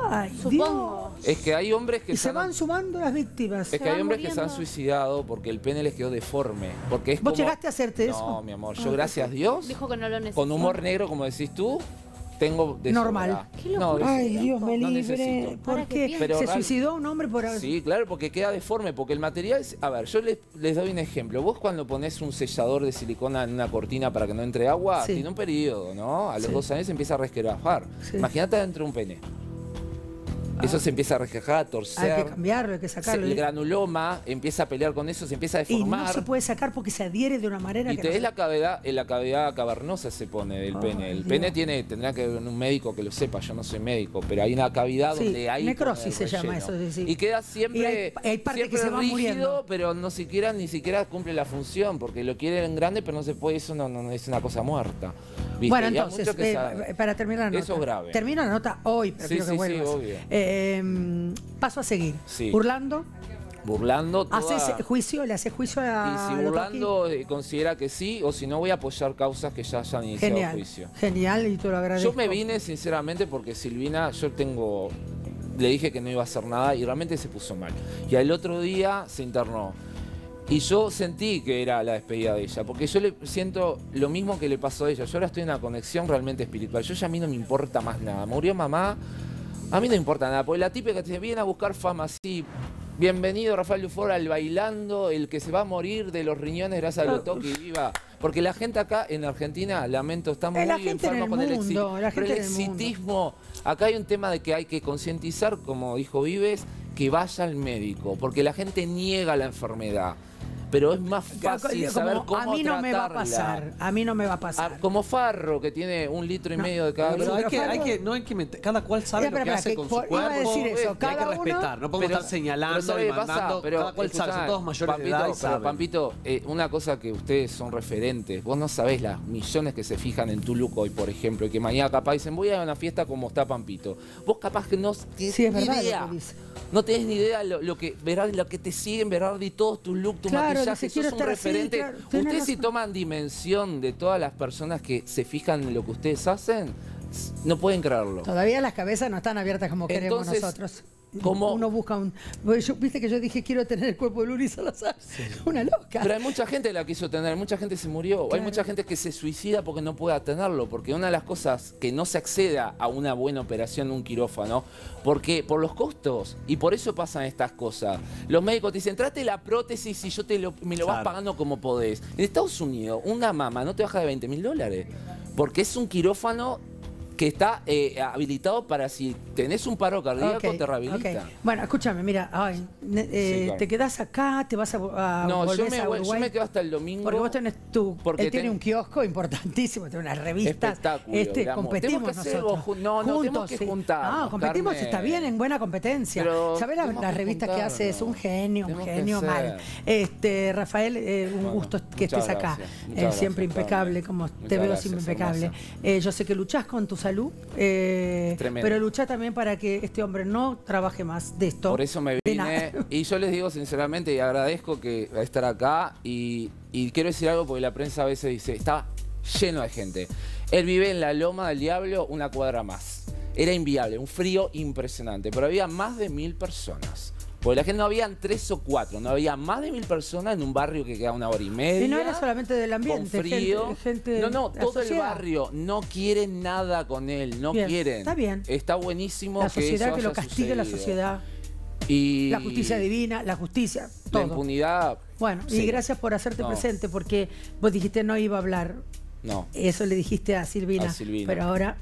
Speaker 3: Ay,
Speaker 2: supongo.
Speaker 19: Es que hay hombres que
Speaker 3: Y se van sumando las víctimas.
Speaker 19: Es que hay hombres que se han suicidado porque el pene les quedó deforme. Porque es
Speaker 3: ¿Vos
Speaker 19: como-
Speaker 3: llegaste a hacerte eso?
Speaker 19: No, mi amor.
Speaker 3: Ah,
Speaker 19: Yo, gracias a Dios,
Speaker 2: Dijo que no lo necesitaba.
Speaker 19: con humor negro, como decís tú, tengo de
Speaker 3: Normal.
Speaker 2: Qué
Speaker 19: No,
Speaker 2: locura.
Speaker 19: de
Speaker 3: Ay. Dios me
Speaker 19: No
Speaker 3: libre.
Speaker 19: necesito.
Speaker 3: ¿Por qué?
Speaker 19: Pero
Speaker 3: se
Speaker 19: real-
Speaker 3: suicidó un hombre por
Speaker 19: Sí, claro, porque queda deforme, porque el material es... A ver, yo les, les doy un ejemplo. Vos cuando pones un sellador de silicona en una cortina para que no entre agua,
Speaker 3: Sí.
Speaker 19: tiene un periodo, ¿no? A los
Speaker 3: Sí.
Speaker 19: dos años empieza a resquebrajar.
Speaker 3: Sí.
Speaker 19: Imagínate adentro de un pene. Eso se empieza a resquebrajar, a
Speaker 3: Hay
Speaker 19: torcer.
Speaker 3: que cambiarlo, hay que
Speaker 19: Se-
Speaker 3: sacarlo.
Speaker 19: el granuloma empieza a pelear con eso, se empieza a
Speaker 3: y no
Speaker 19: deformar.
Speaker 3: se puede sacar porque se adhiere de una manera
Speaker 19: Y
Speaker 3: que
Speaker 19: te
Speaker 3: no
Speaker 19: es la cavidad, en la cavidad cavernosa se pone del
Speaker 3: Ay,
Speaker 19: pene. El
Speaker 3: Dios.
Speaker 19: pene tiene, tendrá que ver un médico que lo sepa, yo no soy médico, pero hay una cavidad
Speaker 3: Sí,
Speaker 19: donde hay
Speaker 3: necrosis se llama eso, es decir.
Speaker 19: Y queda siempre,
Speaker 3: Y hay- hay
Speaker 19: siempre
Speaker 3: que se van
Speaker 19: rígido,
Speaker 3: muriendo.
Speaker 19: pero no siquiera ni siquiera cumple la función, porque lo quieren grande, pero no se puede, eso no, no- es una cosa muerta. ¿viste?
Speaker 3: Bueno,
Speaker 19: hay
Speaker 3: entonces, eh, para terminar la nota.
Speaker 19: Eso es grave.
Speaker 3: Termino la nota hoy, pero
Speaker 19: Sí,
Speaker 3: quiero que
Speaker 19: sí, sí,
Speaker 3: vuelvas.
Speaker 19: obvio.
Speaker 3: Eh, paso a seguir.
Speaker 19: Sí.
Speaker 3: Burlando,
Speaker 19: burlando toda...
Speaker 3: haces juicio, le haces juicio
Speaker 19: y
Speaker 3: a
Speaker 19: si
Speaker 3: Lotoki?
Speaker 19: burlando eh, considera que sí, o si no voy a apoyar causas que ya hayan iniciado
Speaker 3: Genial,
Speaker 19: juicio.
Speaker 3: genial y te lo agradezco.
Speaker 19: Yo me vine sinceramente porque Silvina, yo tengo, le dije que no iba a hacer nada y realmente se puso mal. Y al otro día se internó. Y yo sentí que era la despedida de ella, porque yo le siento lo mismo que le pasó a ella. Yo ahora estoy en una conexión realmente espiritual. Yo ya a mí no me importa más nada. Murió mamá, a mí no importa nada, porque la típica que te viene a buscar fama así. Bienvenido Rafael Dufour al bailando, el que se va a morir de los riñones gracias a lo toque y viva. Porque la gente acá en Argentina, lamento, está muy
Speaker 3: Eh, la en
Speaker 19: enferma
Speaker 3: el
Speaker 19: con el,
Speaker 3: mundo,
Speaker 19: exi-
Speaker 3: la
Speaker 19: pero
Speaker 3: gente
Speaker 19: el
Speaker 3: en el mundo.
Speaker 19: exitismo. Acá hay un tema de que hay que concientizar, como dijo Vives, que vaya al médico, porque la gente niega la enfermedad. Pero es más fácil
Speaker 3: Como,
Speaker 19: saber cómo
Speaker 3: a mí no me va a pasar, a mí no me va a pasar.
Speaker 19: Ah, Como Farro, que tiene un litro y medio de cada
Speaker 1: Pero hay que, hay que, no hay que meter, cada cual sabe
Speaker 3: Espera,
Speaker 1: lo que hace
Speaker 3: que
Speaker 1: con
Speaker 3: por-
Speaker 1: su
Speaker 3: iba a
Speaker 1: cuerpo.
Speaker 3: decir eso,
Speaker 1: y hay que
Speaker 3: cada uno-
Speaker 1: respetar, no podemos
Speaker 19: Pero-
Speaker 1: estar señalando
Speaker 19: pero ¿sabe
Speaker 1: y mandando,
Speaker 19: Pero,
Speaker 1: cada cual sabe, son todos mayores
Speaker 19: Pampito,
Speaker 1: de edad y
Speaker 19: pero,
Speaker 1: saben.
Speaker 19: Pampito, eh, una cosa que ustedes son referentes, vos no sabés las millones que se fijan en tu look hoy, por ejemplo, y que mañana capaz dicen, voy a una fiesta como está Pampito. Vos capaz que no tenés
Speaker 3: Sí, es
Speaker 19: ni
Speaker 3: verdad
Speaker 19: idea. No tenés ni idea lo, lo que Berardi, lo que te siguen, Berardi, todos tus looks, tu
Speaker 3: Claro, quiero
Speaker 19: sos un
Speaker 3: así,
Speaker 19: referente.
Speaker 3: claro,
Speaker 19: ustedes si toman dimensión de todas las personas que se fijan en lo que ustedes hacen, no pueden creerlo.
Speaker 3: Todavía las cabezas no están abiertas como queremos
Speaker 19: Entonces,
Speaker 3: nosotros.
Speaker 19: ¿cómo-
Speaker 3: Uno busca un. yo- Viste que yo dije quiero tener el cuerpo de Luli Salazar. Una loca.
Speaker 19: Pero hay mucha gente que la quiso tener, mucha gente se murió, hay mucha gente que se suicida porque no pueda tenerlo, porque una de las cosas que no se acceda a una buena operación, un quirófano, porque por los costos, y por eso pasan estas cosas. Los médicos te dicen, trate la prótesis y yo te lo, me lo vas pagando como podés. En Estados Unidos, una mama no te baja de 20 mil dólares, porque es un quirófano que está eh, habilitado para si tenés un paro cardíaco,
Speaker 3: Ok,
Speaker 19: te rehabilita.
Speaker 3: ok. Bueno, escúchame, mira, ay, eh,
Speaker 19: claro.
Speaker 3: te quedás acá, te vas a, a
Speaker 19: No, yo me,
Speaker 3: a
Speaker 19: voy- yo
Speaker 3: Uruguay.
Speaker 19: me quedo hasta el domingo.
Speaker 3: Porque vos tenés tu.
Speaker 19: Porque
Speaker 3: él tiene
Speaker 19: ten-
Speaker 3: un kiosco importantísimo, tiene unas revistas.
Speaker 19: Espectáculo,
Speaker 3: Este,
Speaker 19: digamos.
Speaker 3: competimos
Speaker 19: que hacer
Speaker 3: nosotros.
Speaker 19: ju- no, no, tenemos que
Speaker 3: sí.
Speaker 19: juntarnos,
Speaker 3: No, competimos
Speaker 19: Carmen.
Speaker 3: está bien, en buena competencia.
Speaker 19: Pero
Speaker 3: ¿Sabés la- las
Speaker 19: que
Speaker 3: revistas que hace? Es un genio, un genio
Speaker 19: hacer.
Speaker 3: mal. Este, Rafael, eh, un
Speaker 19: Bueno,
Speaker 3: gusto que estés acá.
Speaker 19: gracias,
Speaker 3: siempre
Speaker 19: gracias,
Speaker 3: impecable,
Speaker 19: Carmen.
Speaker 3: como
Speaker 19: Muchas
Speaker 3: te veo siempre impecable. Eh, yo sé que luchás con tu salud, eh, pero luchá también para que este hombre no trabaje más de esto.
Speaker 19: Por eso me vine. Y yo les digo sinceramente y agradezco que estar acá. Y, y quiero decir algo porque la prensa a veces dice, estaba lleno de gente. Él vive en la Loma del Diablo, una cuadra más. Era inviable, un frío impresionante. Pero había más de mil personas. Porque la gente no habían tres o cuatro, no había más de mil personas en un barrio que queda una hora y media.
Speaker 3: Y no era solamente del
Speaker 19: con
Speaker 3: ambiente,
Speaker 19: frío.
Speaker 3: gente, gente
Speaker 19: no, no,
Speaker 3: la
Speaker 19: todo el barrio no quiere nada con él, no
Speaker 3: Bien,
Speaker 19: quieren.
Speaker 3: está bien.
Speaker 19: Está buenísimo
Speaker 3: La
Speaker 19: que
Speaker 3: sociedad
Speaker 19: eso
Speaker 3: que lo castigue, la sociedad,
Speaker 19: Y
Speaker 3: la justicia divina, la justicia,
Speaker 19: La
Speaker 3: todo.
Speaker 19: impunidad.
Speaker 3: Bueno, y
Speaker 19: sí.
Speaker 3: gracias por hacerte
Speaker 19: No.
Speaker 3: presente, porque vos dijiste no iba a hablar.
Speaker 19: No,
Speaker 3: Eso le dijiste a Silvina.
Speaker 19: A Silvina.
Speaker 3: Pero ahora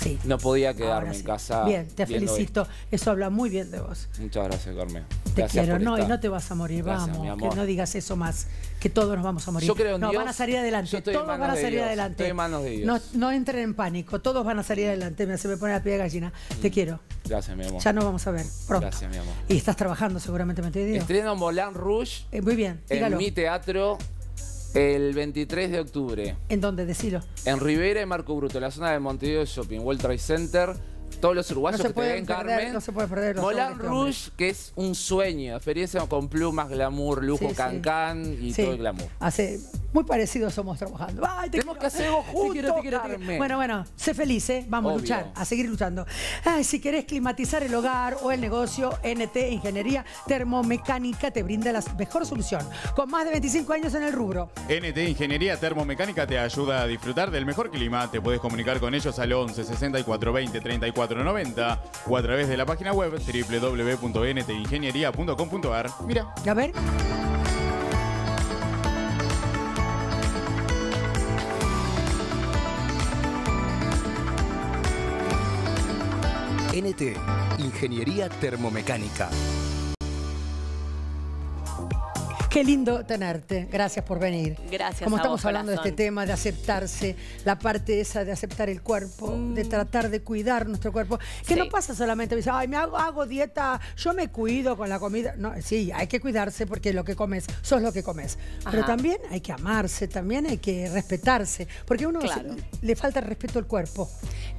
Speaker 3: sí.
Speaker 19: no podía quedarme en casa.
Speaker 3: Bien, te felicito. Eso habla muy bien de vos.
Speaker 19: Muchas gracias, Carmen.
Speaker 3: Te
Speaker 19: Gracias
Speaker 3: quiero, no, y no te vas a morir,
Speaker 19: Gracias,
Speaker 3: vamos, que no digas eso más, que todos nos vamos a morir.
Speaker 19: Yo creo en
Speaker 3: no,
Speaker 19: Dios.
Speaker 3: van a salir adelante,
Speaker 19: en
Speaker 3: todos van a salir
Speaker 19: Dios,
Speaker 3: adelante.
Speaker 19: estoy en manos de Dios.
Speaker 3: No, no entren en pánico, todos van a salir adelante, me- se me pone la piel de gallina. Te quiero,
Speaker 19: Gracias, mi amor.
Speaker 3: ya nos vamos a ver pronto.
Speaker 19: Gracias, mi amor.
Speaker 3: Y estás trabajando seguramente, me.
Speaker 19: Estreno Moulin Rouge
Speaker 3: Eh, muy bien,
Speaker 19: en
Speaker 3: dígalo.
Speaker 19: mi teatro el 23 de octubre.
Speaker 3: ¿En dónde? Decilo.
Speaker 19: En Rivera y Marco Bruto, la zona de Montevideo Shopping, World Trade Center. Todos los uruguayos
Speaker 3: No
Speaker 19: que te
Speaker 3: pueden
Speaker 19: ven,
Speaker 3: perder,
Speaker 19: Carmen.
Speaker 3: no se puede perder
Speaker 19: Moulin
Speaker 3: este hombre.
Speaker 19: Rouge, que es un sueño, experiencia con plumas, glamour, lujo,
Speaker 3: Sí, sí.
Speaker 19: cancán y
Speaker 3: Sí.
Speaker 19: todo el glamour.
Speaker 3: Hace muy parecido somos trabajando. Ay, te
Speaker 19: Tenemos
Speaker 3: quiero.
Speaker 19: que hacer algo
Speaker 3: Te quiero, te
Speaker 19: juntos,
Speaker 3: quiero, te quiero.
Speaker 19: Carmen.
Speaker 3: Bueno, bueno, sé feliz, ¿eh? Vamos
Speaker 19: Obvio.
Speaker 3: a luchar, a seguir luchando. Ay, si querés climatizar el hogar o el negocio, NT Ingeniería Termomecánica te brinda la mejor solución. Con más de 25 años en el rubro.
Speaker 9: NT Ingeniería Termomecánica te ayuda a disfrutar del mejor clima. Te puedes comunicar con ellos al 11 64 20 34 90 o a través de la página web www.ntingeniería.com.ar. Mira.
Speaker 3: A ver.
Speaker 18: NT, Ingeniería Termomecánica.
Speaker 3: Qué lindo tenerte. Gracias por venir.
Speaker 20: Gracias
Speaker 3: Como
Speaker 20: a
Speaker 3: estamos
Speaker 20: vos,
Speaker 3: hablando de este tema de aceptarse, la parte esa de aceptar el cuerpo, de tratar de cuidar nuestro cuerpo, que
Speaker 20: Mm. Sí.
Speaker 3: no pasa solamente, dice, ay, me hago, hago dieta, yo me cuido con la comida. No, sí, hay que cuidarse porque lo que comes, sos lo que comes. Pero también hay que amarse, también hay que respetarse, porque a uno se- le falta el respeto al cuerpo.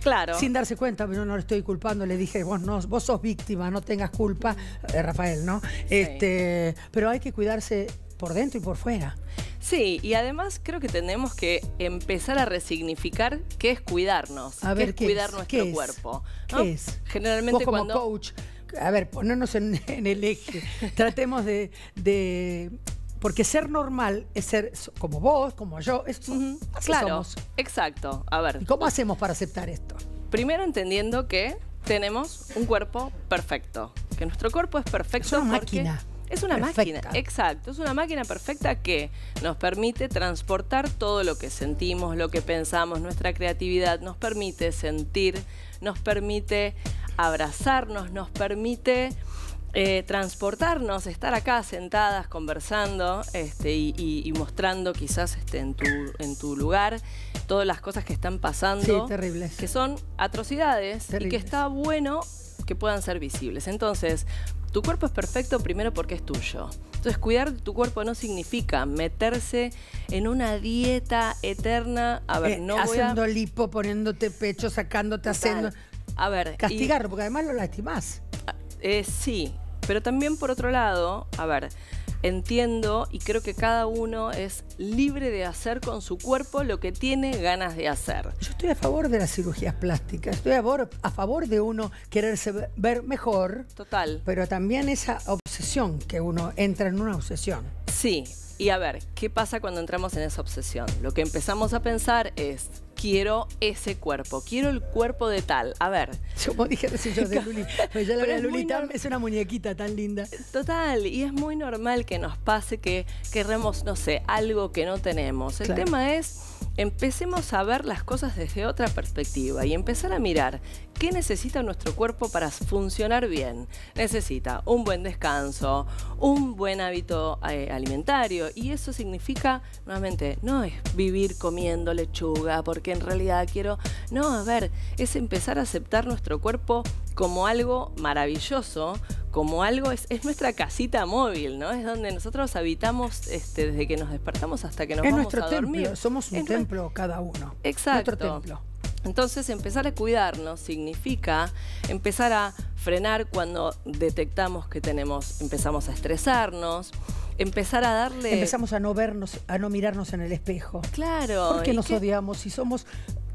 Speaker 20: Claro.
Speaker 3: Sin darse cuenta, yo no le estoy culpando, le dije, vos no, vos sos víctima, no tengas culpa, eh, Rafael, ¿no? Este, pero hay que cuidarse por dentro y por fuera.
Speaker 20: Sí, y además creo que tenemos que empezar a resignificar qué es cuidarnos,
Speaker 3: A
Speaker 20: qué
Speaker 3: ver,
Speaker 20: es
Speaker 3: ¿qué
Speaker 20: cuidar
Speaker 3: es?
Speaker 20: nuestro
Speaker 3: ¿Qué es?
Speaker 20: cuerpo.
Speaker 3: ¿Qué es?
Speaker 20: Generalmente
Speaker 3: Vos como
Speaker 20: cuando
Speaker 3: coach, a ver, ponernos en, [laughs] en el eje. Tratemos de, de- Porque ser normal es ser como vos, como yo. Es, así
Speaker 20: Claro,
Speaker 3: somos.
Speaker 20: exacto. A ver,
Speaker 3: ¿Y cómo hacemos para aceptar esto?
Speaker 20: primero entendiendo que tenemos un cuerpo perfecto, que nuestro cuerpo es perfecto.
Speaker 3: Es una
Speaker 20: porque
Speaker 3: máquina
Speaker 20: Es una
Speaker 3: perfecta.
Speaker 20: máquina, exacto. Es una máquina perfecta que nos permite transportar todo lo que sentimos, lo que pensamos, nuestra creatividad, nos permite sentir, nos permite abrazarnos, nos permite eh, transportarnos, estar acá sentadas conversando este, y, y- y mostrando quizás este, en, tu, en tu lugar todas las cosas que están pasando
Speaker 3: Sí, terribles.
Speaker 20: que son atrocidades y que está bueno que puedan ser visibles. Entonces, tu cuerpo es perfecto primero porque es tuyo. Entonces, cuidar tu cuerpo no significa meterse en una dieta eterna. A ver,
Speaker 3: Eh,
Speaker 20: no voy a...
Speaker 3: haciendo lipo, poniéndote pecho, sacándote, haciendo.
Speaker 20: A ver, y-
Speaker 3: Castigarlo, porque además lo lastimás.
Speaker 20: Eh, sí, pero también por otro lado, a ver, entiendo y creo que cada uno es libre de hacer con su cuerpo lo que tiene ganas de hacer.
Speaker 3: Yo estoy a favor de las cirugías plásticas, estoy a favor, a favor de uno quererse ve- ver mejor,
Speaker 20: Total.
Speaker 3: pero también esa obsesión, que uno entra en una obsesión.
Speaker 20: Sí, y a ver, ¿qué pasa cuando entramos en esa obsesión? Lo que empezamos a pensar es, quiero ese cuerpo, quiero el cuerpo de tal. A ver.
Speaker 3: Como dije recién yo de Luli, pues ya la
Speaker 20: es muy
Speaker 3: Lulita,
Speaker 20: norm-
Speaker 3: es una muñequita tan linda.
Speaker 20: Total, y es muy normal que nos pase que queremos, no sé, algo que no tenemos. El
Speaker 3: Claro.
Speaker 20: tema es, empecemos a ver las cosas desde otra perspectiva y empezar a mirar qué necesita nuestro cuerpo para funcionar bien. Necesita un buen descanso, un buen hábito eh, alimentario y eso significa, nuevamente, no es vivir comiendo lechuga porque en realidad quiero, no, a ver, es empezar a aceptar nuestro cuerpo como algo maravilloso, como algo, es, es nuestra casita móvil, ¿no? Es donde nosotros habitamos este, desde que nos despertamos hasta que nos
Speaker 3: es
Speaker 20: vamos
Speaker 3: nuestro
Speaker 20: a
Speaker 3: templo,
Speaker 20: dormir.
Speaker 3: somos un
Speaker 20: Es nue-
Speaker 3: templo cada uno.
Speaker 20: Exacto.
Speaker 3: Nuestro templo.
Speaker 20: Entonces, empezar a cuidarnos significa empezar a frenar cuando detectamos que tenemos, empezamos a estresarnos, empezar a darle...
Speaker 3: Empezamos a no vernos, a no mirarnos en el espejo.
Speaker 20: Claro.
Speaker 3: ¿Por qué
Speaker 20: ¿y
Speaker 3: nos
Speaker 20: qué-
Speaker 3: odiamos si somos,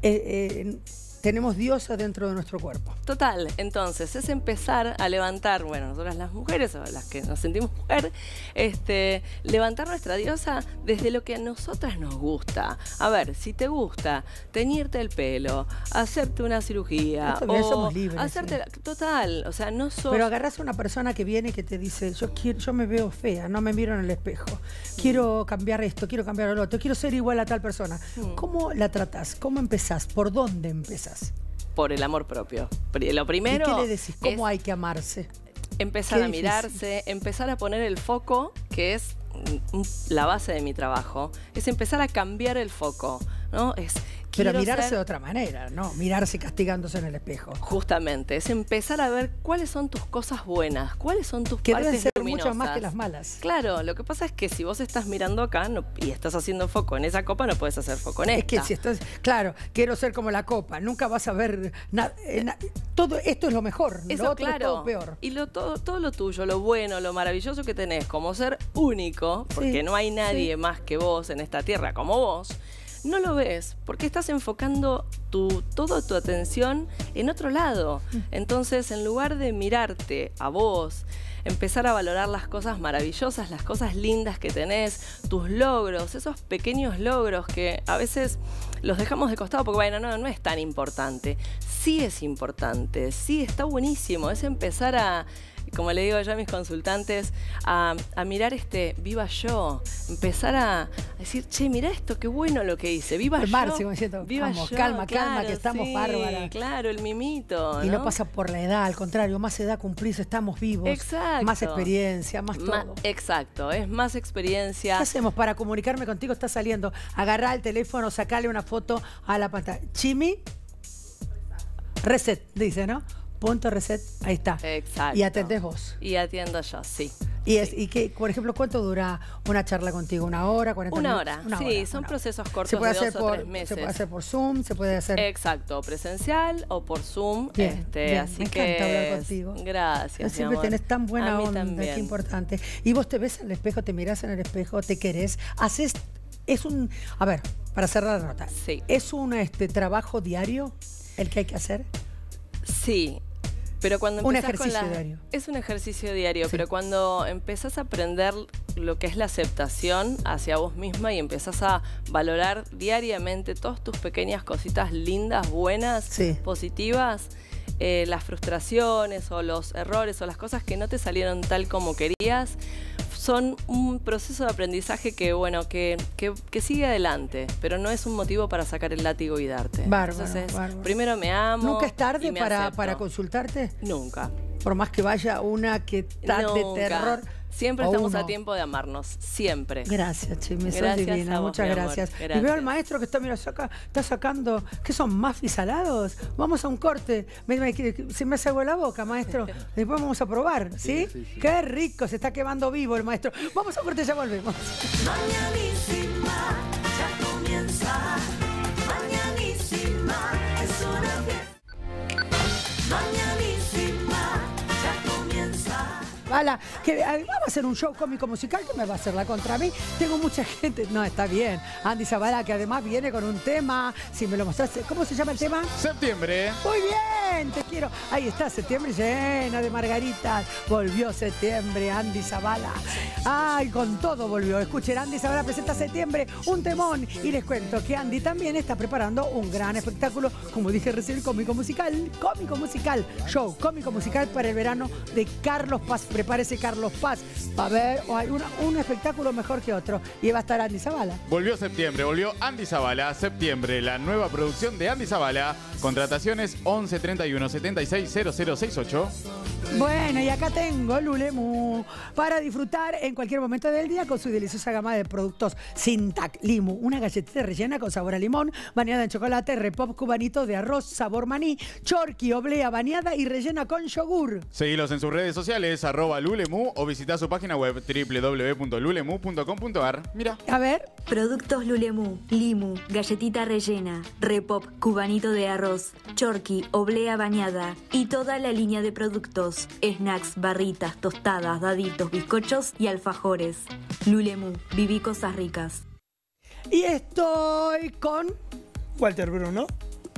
Speaker 3: eh, eh, tenemos diosa dentro de nuestro cuerpo?
Speaker 20: Total, entonces es empezar a levantar, bueno, nosotras las mujeres, o las que nos sentimos mujer, este, levantar nuestra diosa desde lo que a nosotras nos gusta. A ver, si te gusta teñirte el pelo, hacerte una cirugía, o
Speaker 3: somos libres,
Speaker 20: hacerte,
Speaker 3: sí.
Speaker 20: la- total, o sea, no sos...
Speaker 3: Pero agarras a una persona que viene y que te dice, yo quiero, yo me veo fea, no me miro en el espejo. Quiero cambiar esto, quiero cambiar lo otro, quiero ser igual a tal persona.
Speaker 20: Mm.
Speaker 3: ¿Cómo la tratás? ¿Cómo empezás? ¿Por dónde empezás?
Speaker 20: Por el amor propio. Lo primero
Speaker 3: ¿Y qué le decís? ¿Cómo hay que amarse?
Speaker 20: empezar
Speaker 3: Qué
Speaker 20: a
Speaker 3: difícil.
Speaker 20: mirarse, empezar a poner el foco, que es la base de mi trabajo, es empezar a cambiar el foco, ¿no? Es
Speaker 3: Pero mirarse
Speaker 20: ser-
Speaker 3: de otra manera, ¿no? Mirarse castigándose en el espejo.
Speaker 20: Justamente, es empezar a ver cuáles son tus cosas buenas, cuáles son tus
Speaker 3: Que
Speaker 20: partes
Speaker 3: deben ser
Speaker 20: luminosas.
Speaker 3: mucho más que las malas.
Speaker 20: Claro, lo que pasa es que si vos estás mirando acá no- y estás haciendo foco en esa copa, no puedes hacer foco en esta.
Speaker 3: Es que si estás, claro, quiero ser como la copa, nunca vas a ver nada. todo esto es lo mejor,
Speaker 20: Eso,
Speaker 3: lo otro
Speaker 20: claro.
Speaker 3: es todo peor.
Speaker 20: Y lo, todo, todo lo tuyo, lo bueno, lo maravilloso que tenés como ser único, porque
Speaker 3: Sí,
Speaker 20: no hay nadie
Speaker 3: sí.
Speaker 20: más que vos en esta tierra como vos, no lo ves porque estás enfocando tu, toda tu atención en otro lado.
Speaker 3: Mm.
Speaker 20: Entonces, en lugar de mirarte a vos, empezar a valorar las cosas maravillosas, las cosas lindas que tenés, tus logros, esos pequeños logros que a veces los dejamos de costado porque, bueno, no, no es tan importante. Sí es importante, sí está buenísimo, es empezar a, como le digo yo a mis consultantes, a, a mirar este viva yo, empezar a decir, che, mira esto, qué bueno lo que hice, viva
Speaker 3: El
Speaker 20: yo.
Speaker 3: Marcio, diciendo,
Speaker 20: viva
Speaker 3: vamos,
Speaker 20: yo,
Speaker 3: calma, calma, que estamos
Speaker 20: sí,
Speaker 3: bárbaras.
Speaker 20: Claro, el mimito.
Speaker 3: Y no pasa por la edad, al contrario, más edad cumplís, estamos vivos.
Speaker 20: Exacto.
Speaker 3: Más experiencia, más
Speaker 20: Ma-
Speaker 3: todo.
Speaker 20: exacto, es más experiencia.
Speaker 3: ¿Qué hacemos para comunicarme contigo? Está saliendo. Agarrá el teléfono, sacale una foto a la pantalla. Chimi, reset, dice, ¿no? Punto reset, ahí está.
Speaker 20: Exacto.
Speaker 3: Y atendés vos.
Speaker 20: Y atiendo yo, sí.
Speaker 3: Y, es, y que, por ejemplo, ¿cuánto dura una charla contigo? ¿Una hora? ¿40
Speaker 20: Una
Speaker 3: minutos?
Speaker 20: hora, sí, son
Speaker 3: una hora.
Speaker 20: procesos cortos
Speaker 3: Se puede
Speaker 20: de
Speaker 3: hacer
Speaker 20: dos o
Speaker 3: por,
Speaker 20: tres meses.
Speaker 3: Se puede hacer por Zoom, se puede hacer.
Speaker 20: Exacto, presencial o por Zoom.
Speaker 3: Bien,
Speaker 20: este,
Speaker 3: bien,
Speaker 20: así
Speaker 3: me
Speaker 20: que
Speaker 3: encanta hablar contigo.
Speaker 20: Gracias.
Speaker 3: Siempre
Speaker 20: amor.
Speaker 3: tenés tan buena
Speaker 20: A mí
Speaker 3: onda,
Speaker 20: también.
Speaker 3: qué importante. Y vos te ves en el espejo, te mirás en el espejo, te querés, haces, es un, a ver, para cerrar la nota,
Speaker 20: Sí.
Speaker 3: ¿es un este, trabajo diario el que hay que hacer?
Speaker 20: Sí, pero cuando
Speaker 3: Un
Speaker 20: con la-
Speaker 3: diario.
Speaker 20: Es un ejercicio diario, pero cuando empezás a aprender lo que es la aceptación hacia vos misma y empezás a valorar diariamente todas tus pequeñas cositas lindas, buenas, positivas, eh, las frustraciones o los errores o las cosas que no te salieron tal como querías, son un proceso de aprendizaje que, bueno, que, que- que sigue adelante, pero no es un motivo para sacar el látigo y darte.
Speaker 3: Bárbaro,
Speaker 20: Entonces,
Speaker 3: bárbaro.
Speaker 20: primero me amo.
Speaker 3: ¿Nunca es
Speaker 20: y
Speaker 3: tarde
Speaker 20: me
Speaker 3: para,
Speaker 20: acepto.
Speaker 3: para consultarte?
Speaker 20: Nunca.
Speaker 3: Por más que vaya una que está de terror.
Speaker 20: Siempre estamos a tiempo de amarnos, siempre.
Speaker 3: Gracias, Chimi, sos
Speaker 20: Gracias
Speaker 3: divina,
Speaker 20: vos,
Speaker 3: muchas gracias. Y veo al maestro que está, mira, saca, está sacando, ¿qué son? ¿Mafis salados? Vamos a un corte. Me- me- se me hace agua la boca, maestro. [laughs] Después vamos a probar, ¿sí? Qué rico, se está quemando vivo el maestro. Vamos a un corte, ya volvemos.
Speaker 16: Mañanísima, ya comienza. Mañanísima, es una fiesta. Mañanísima,
Speaker 3: Bala, que eh, vamos a hacer un show cómico musical que me va a hacer la contra mí. Tengo mucha [laughs] gente. No, está bien. Andy Zabala, que además viene con un tema. Si me lo mostraste, ¿cómo se llama el tema?
Speaker 9: Septiembre.
Speaker 3: Muy bien, te quiero. Ahí está, septiembre llena de margaritas. Volvió septiembre, Andy Zavala. Ay, con todo volvió. Escuchen, Andy Zavala presenta septiembre, un temón. Y les cuento que Andy también está preparando un gran espectáculo, como dije recién, cómico musical. Cómico musical, show cómico musical para el verano de Carlos Paz. Prepárese Carlos Paz. Va a haber una- un espectáculo mejor que otro. Y va a estar Andy Zavala.
Speaker 9: Volvió septiembre, volvió Andy Zavala, septiembre, la nueva producción de Andy Zavala. Contrataciones 11 31 76 0068.
Speaker 3: Bueno, y acá tengo Lulemu para disfrutar en cualquier momento del día con su deliciosa gama de productos Sintac Limu. Una galletita rellena con sabor a limón, bañada en chocolate, repop cubanito de arroz, sabor maní, chorqui, oblea bañada y rellena con yogur.
Speaker 9: Seguilos en sus redes sociales, arroba lulemu o visita su página web www.lulemu.com.ar. Mira.
Speaker 3: A ver.
Speaker 21: Productos Lulemu, Limu, galletita rellena, Repop, cubanito de arroz, chorqui, oblea bañada y toda la línea de productos, snacks, barritas, tostadas, daditos, bizcochos y alfajores. Lulemu, viví cosas ricas.
Speaker 3: Y estoy con.
Speaker 22: Walter Bruno.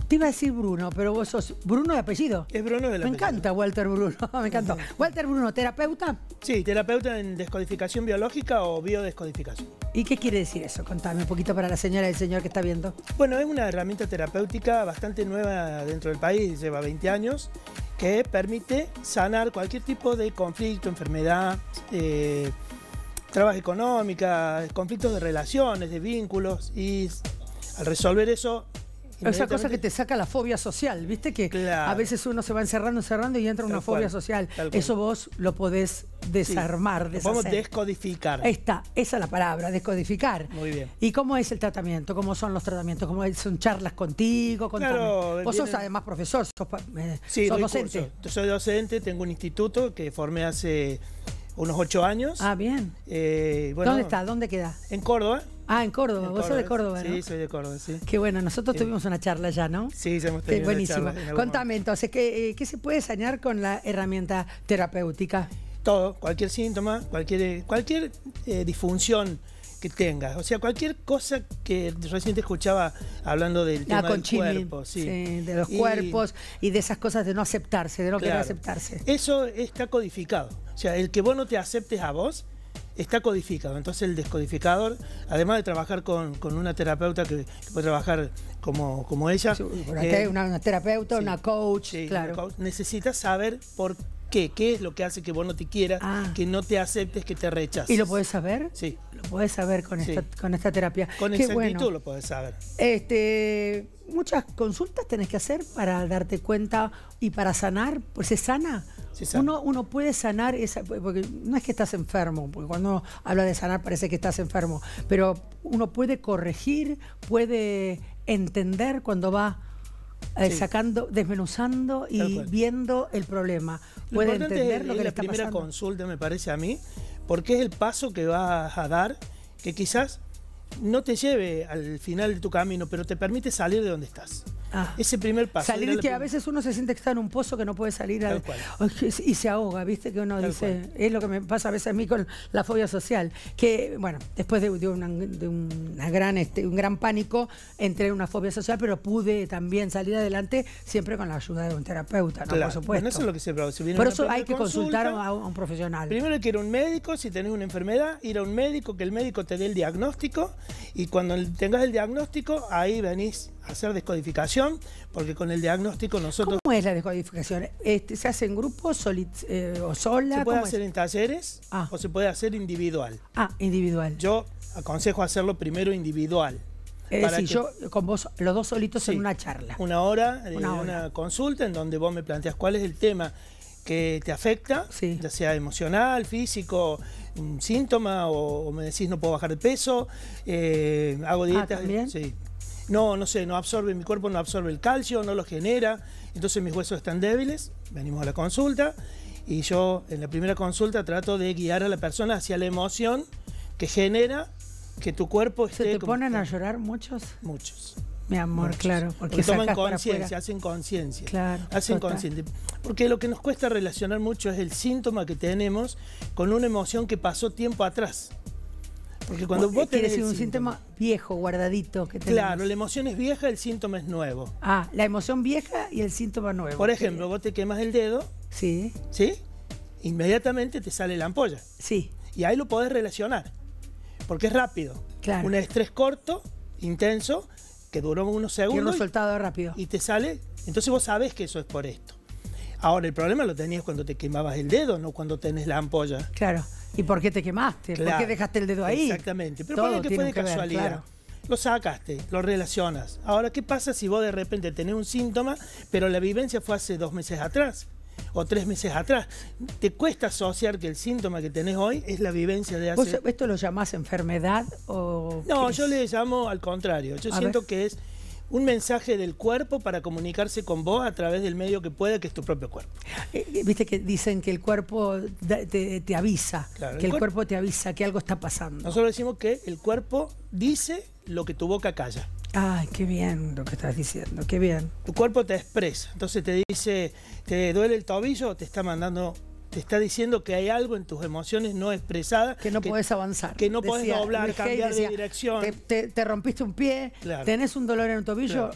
Speaker 3: Te iba a decir Bruno, pero vos sos Bruno de apellido.
Speaker 22: Es Bruno de la
Speaker 3: Me encanta Walter Bruno, [laughs] me encantó. Walter Bruno, terapeuta.
Speaker 22: Sí, terapeuta en descodificación biológica o biodescodificación.
Speaker 3: ¿Y qué quiere decir eso? Contame un poquito para la señora y el señor que está viendo.
Speaker 22: Bueno, es una herramienta terapéutica bastante nueva dentro del país, lleva 20 años, que permite sanar cualquier tipo de conflicto, enfermedad, eh, trabas económicas, conflictos de relaciones, de vínculos, y al resolver eso
Speaker 3: Esa cosa que te saca la fobia social, ¿viste? Que
Speaker 22: Claro.
Speaker 3: a veces uno se va encerrando, encerrando y entra una
Speaker 22: Tal
Speaker 3: fobia
Speaker 22: cual,
Speaker 3: social. Eso vos lo podés desarmar,
Speaker 22: podemos
Speaker 3: deshacer.
Speaker 22: descodificar.
Speaker 3: Está, esa es la palabra, descodificar.
Speaker 22: Muy bien.
Speaker 3: ¿Y cómo es el tratamiento? ¿Cómo son los tratamientos? ¿Cómo es- son charlas contigo? Contame.
Speaker 22: Claro,
Speaker 3: Vos sos además profesor, sos, eh,
Speaker 22: Sí,
Speaker 3: sos docente.
Speaker 22: curso. Yo soy docente, tengo un instituto que formé hace unos ocho años.
Speaker 3: Ah, bien.
Speaker 22: Eh, bueno,
Speaker 3: ¿Dónde está? ¿Dónde queda?
Speaker 22: En Córdoba.
Speaker 3: Ah, en Córdoba.
Speaker 22: En
Speaker 3: Vos sos de Córdoba,
Speaker 22: Sí,
Speaker 3: ¿no?
Speaker 22: soy de Córdoba, sí.
Speaker 3: Qué bueno, nosotros
Speaker 22: Sí.
Speaker 3: tuvimos una charla ya, ¿no?
Speaker 22: Sí, hemos
Speaker 3: Qué
Speaker 22: tenido una
Speaker 3: buenísimo.
Speaker 22: charla en algún
Speaker 3: Contame entonces, ¿qué, eh, ¿qué se puede sanear con la herramienta terapéutica?
Speaker 22: Todo, cualquier síntoma, cualquier, cualquier eh, disfunción que tengas. O sea, cualquier cosa que recién te escuchaba hablando del tema
Speaker 3: Ah,
Speaker 22: del cuerpo. Sí.
Speaker 3: sí, de los
Speaker 22: Y-
Speaker 3: cuerpos y de esas cosas de no aceptarse, de no querer aceptarse.
Speaker 22: Eso está codificado. O sea, el que vos no te aceptes a vos está codificado. Entonces el descodificador, además de trabajar con, con una terapeuta que, que puede trabajar como, como ella, eh,
Speaker 3: una, una terapeuta, una coach,
Speaker 22: sí,
Speaker 3: claro.
Speaker 22: una coach, necesitas saber por qué, qué es lo que hace que vos no te quieras, que no te aceptes, que te rechaces.
Speaker 3: Ah. ¿Y lo podés saber?
Speaker 22: Sí.
Speaker 3: Lo podés saber con,
Speaker 22: Sí.
Speaker 3: esta, con esta terapia.
Speaker 22: Con
Speaker 3: Qué
Speaker 22: exactitud
Speaker 3: bueno.
Speaker 22: lo podés saber.
Speaker 3: Este, muchas consultas tenés que hacer para darte cuenta y para sanar, pues se sana.
Speaker 22: sana.
Speaker 3: Uno, uno puede sanar esa, porque no es que estás enfermo, porque cuando uno habla de sanar parece que estás enfermo, pero uno puede corregir, puede entender cuando va eh,
Speaker 22: Sí.
Speaker 3: sacando, desmenuzando y viendo el problema.
Speaker 22: Lo
Speaker 3: Puede
Speaker 22: importante
Speaker 3: entender
Speaker 22: es,
Speaker 3: lo
Speaker 22: es
Speaker 3: que
Speaker 22: la primera
Speaker 3: pasando.
Speaker 22: consulta, me parece a mí, porque es el paso que vas a dar, que quizás no te lleve al final de tu camino, pero te permite salir de donde estás.
Speaker 3: Ah.
Speaker 22: Ese primer paso.
Speaker 3: Salir que a veces uno se siente que está en un pozo que no puede salir
Speaker 22: Tal
Speaker 3: y se ahoga, ¿viste? Que uno
Speaker 22: Tal
Speaker 3: dice, es lo que me pasa a veces a mí con la fobia social, que bueno, después de, de una, de una gran, este, un gran pánico entré en una fobia social, pero pude también salir adelante siempre con la ayuda de un terapeuta, ¿no?
Speaker 22: Claro,
Speaker 3: Por supuesto.
Speaker 22: bueno, eso es lo que se produce.
Speaker 3: Por eso hay que consultar
Speaker 22: consulta.
Speaker 3: a un, a un profesional.
Speaker 22: Primero hay que ir a un médico, si tenés una enfermedad, ir a un médico, que el médico te dé el diagnóstico y cuando tengas el diagnóstico, ahí venís hacer descodificación, porque con el diagnóstico nosotros
Speaker 3: ¿Cómo es la descodificación? Este, ¿Se hace en grupo soli- eh, o sola?
Speaker 22: se puede
Speaker 3: ¿Cómo
Speaker 22: hacer
Speaker 3: es?
Speaker 22: en talleres o se puede hacer individual.
Speaker 3: Ah, individual.
Speaker 22: Yo aconsejo hacerlo primero individual.
Speaker 3: Es
Speaker 22: para
Speaker 3: decir,
Speaker 22: que-
Speaker 3: yo con vos, los dos solitos
Speaker 22: Sí.
Speaker 3: en una charla.
Speaker 22: una hora
Speaker 3: Una
Speaker 22: una,
Speaker 3: hora.
Speaker 22: consulta en donde vos me planteas cuál es el tema que te afecta, ya sea emocional, físico, síntoma, o, o me decís no puedo bajar de peso, eh, hago dietas.
Speaker 3: Ah, ¿también?
Speaker 22: Sí. No, no sé, no absorbe, mi cuerpo no absorbe el calcio, no lo genera, entonces mis huesos están débiles, venimos a la consulta y yo en la primera consulta trato de guiar a la persona hacia la emoción que genera que tu cuerpo esté
Speaker 3: ¿Se te
Speaker 22: como
Speaker 3: ponen a llorar muchos?
Speaker 22: Muchos.
Speaker 3: Mi amor,
Speaker 22: Muchos.
Speaker 3: claro. Porque,
Speaker 22: Porque toman conciencia, hacen conciencia.
Speaker 3: Claro,
Speaker 22: Hacen consciente. Porque lo que nos cuesta relacionar mucho es el síntoma que tenemos con una emoción que pasó tiempo atrás. Porque cuando vos
Speaker 3: quiere
Speaker 22: tenés
Speaker 3: decir un síntoma viejo, guardadito que tenemos.
Speaker 22: Claro, la emoción es vieja, el síntoma es nuevo.
Speaker 3: Ah, la emoción vieja y el síntoma nuevo.
Speaker 22: Por ejemplo, vos te quemas el dedo.
Speaker 3: Sí.
Speaker 22: ¿Sí? Inmediatamente te sale la ampolla.
Speaker 3: Sí.
Speaker 22: Y ahí lo podés relacionar. Porque es rápido.
Speaker 3: Claro.
Speaker 22: Un estrés corto, intenso, que duró unos
Speaker 3: Y un
Speaker 22: segundos.
Speaker 3: resultado rápido.
Speaker 22: y te sale. Entonces vos sabés que eso es por esto. Ahora, el problema lo tenías cuando te quemabas el dedo, no cuando tenés la ampolla.
Speaker 3: Claro. ¿Y por qué te quemaste? ¿Por qué dejaste el dedo ahí?
Speaker 22: Exactamente. Pero ponele que fue de
Speaker 3: que ver,
Speaker 22: casualidad.
Speaker 3: claro.
Speaker 22: Lo sacaste, lo relacionas. Ahora, ¿qué pasa si vos de repente tenés un síntoma, pero la vivencia fue hace dos meses atrás? O tres meses atrás. Te cuesta asociar que el síntoma que tenés hoy es la vivencia de
Speaker 3: ¿Vos
Speaker 22: hace.
Speaker 3: esto lo llamás enfermedad o
Speaker 22: No, yo
Speaker 3: es?
Speaker 22: le llamo al contrario. Yo
Speaker 3: A
Speaker 22: siento
Speaker 3: ver.
Speaker 22: que es un mensaje del cuerpo para comunicarse con vos a través del medio que pueda, que es tu propio cuerpo.
Speaker 3: Eh, eh, Viste que dicen que el cuerpo te, te avisa,
Speaker 22: Claro,
Speaker 3: que
Speaker 22: el
Speaker 3: el
Speaker 22: cuerp-
Speaker 3: cuerpo te avisa que algo está pasando.
Speaker 22: Nosotros decimos que el cuerpo dice lo que tu boca calla.
Speaker 3: Ay, qué bien lo que estás diciendo, qué bien.
Speaker 22: Tu cuerpo te expresa. Entonces te dice, te duele el tobillo, te está mandando, te está diciendo que hay algo en tus emociones no expresadas.
Speaker 3: Que no podés avanzar.
Speaker 22: Que no podés
Speaker 3: Decía
Speaker 22: doblar, cambiar
Speaker 3: decía,
Speaker 22: de dirección.
Speaker 3: Te, te- te rompiste un pie,
Speaker 22: Claro.
Speaker 3: tenés un dolor en el tobillo,
Speaker 22: Claro.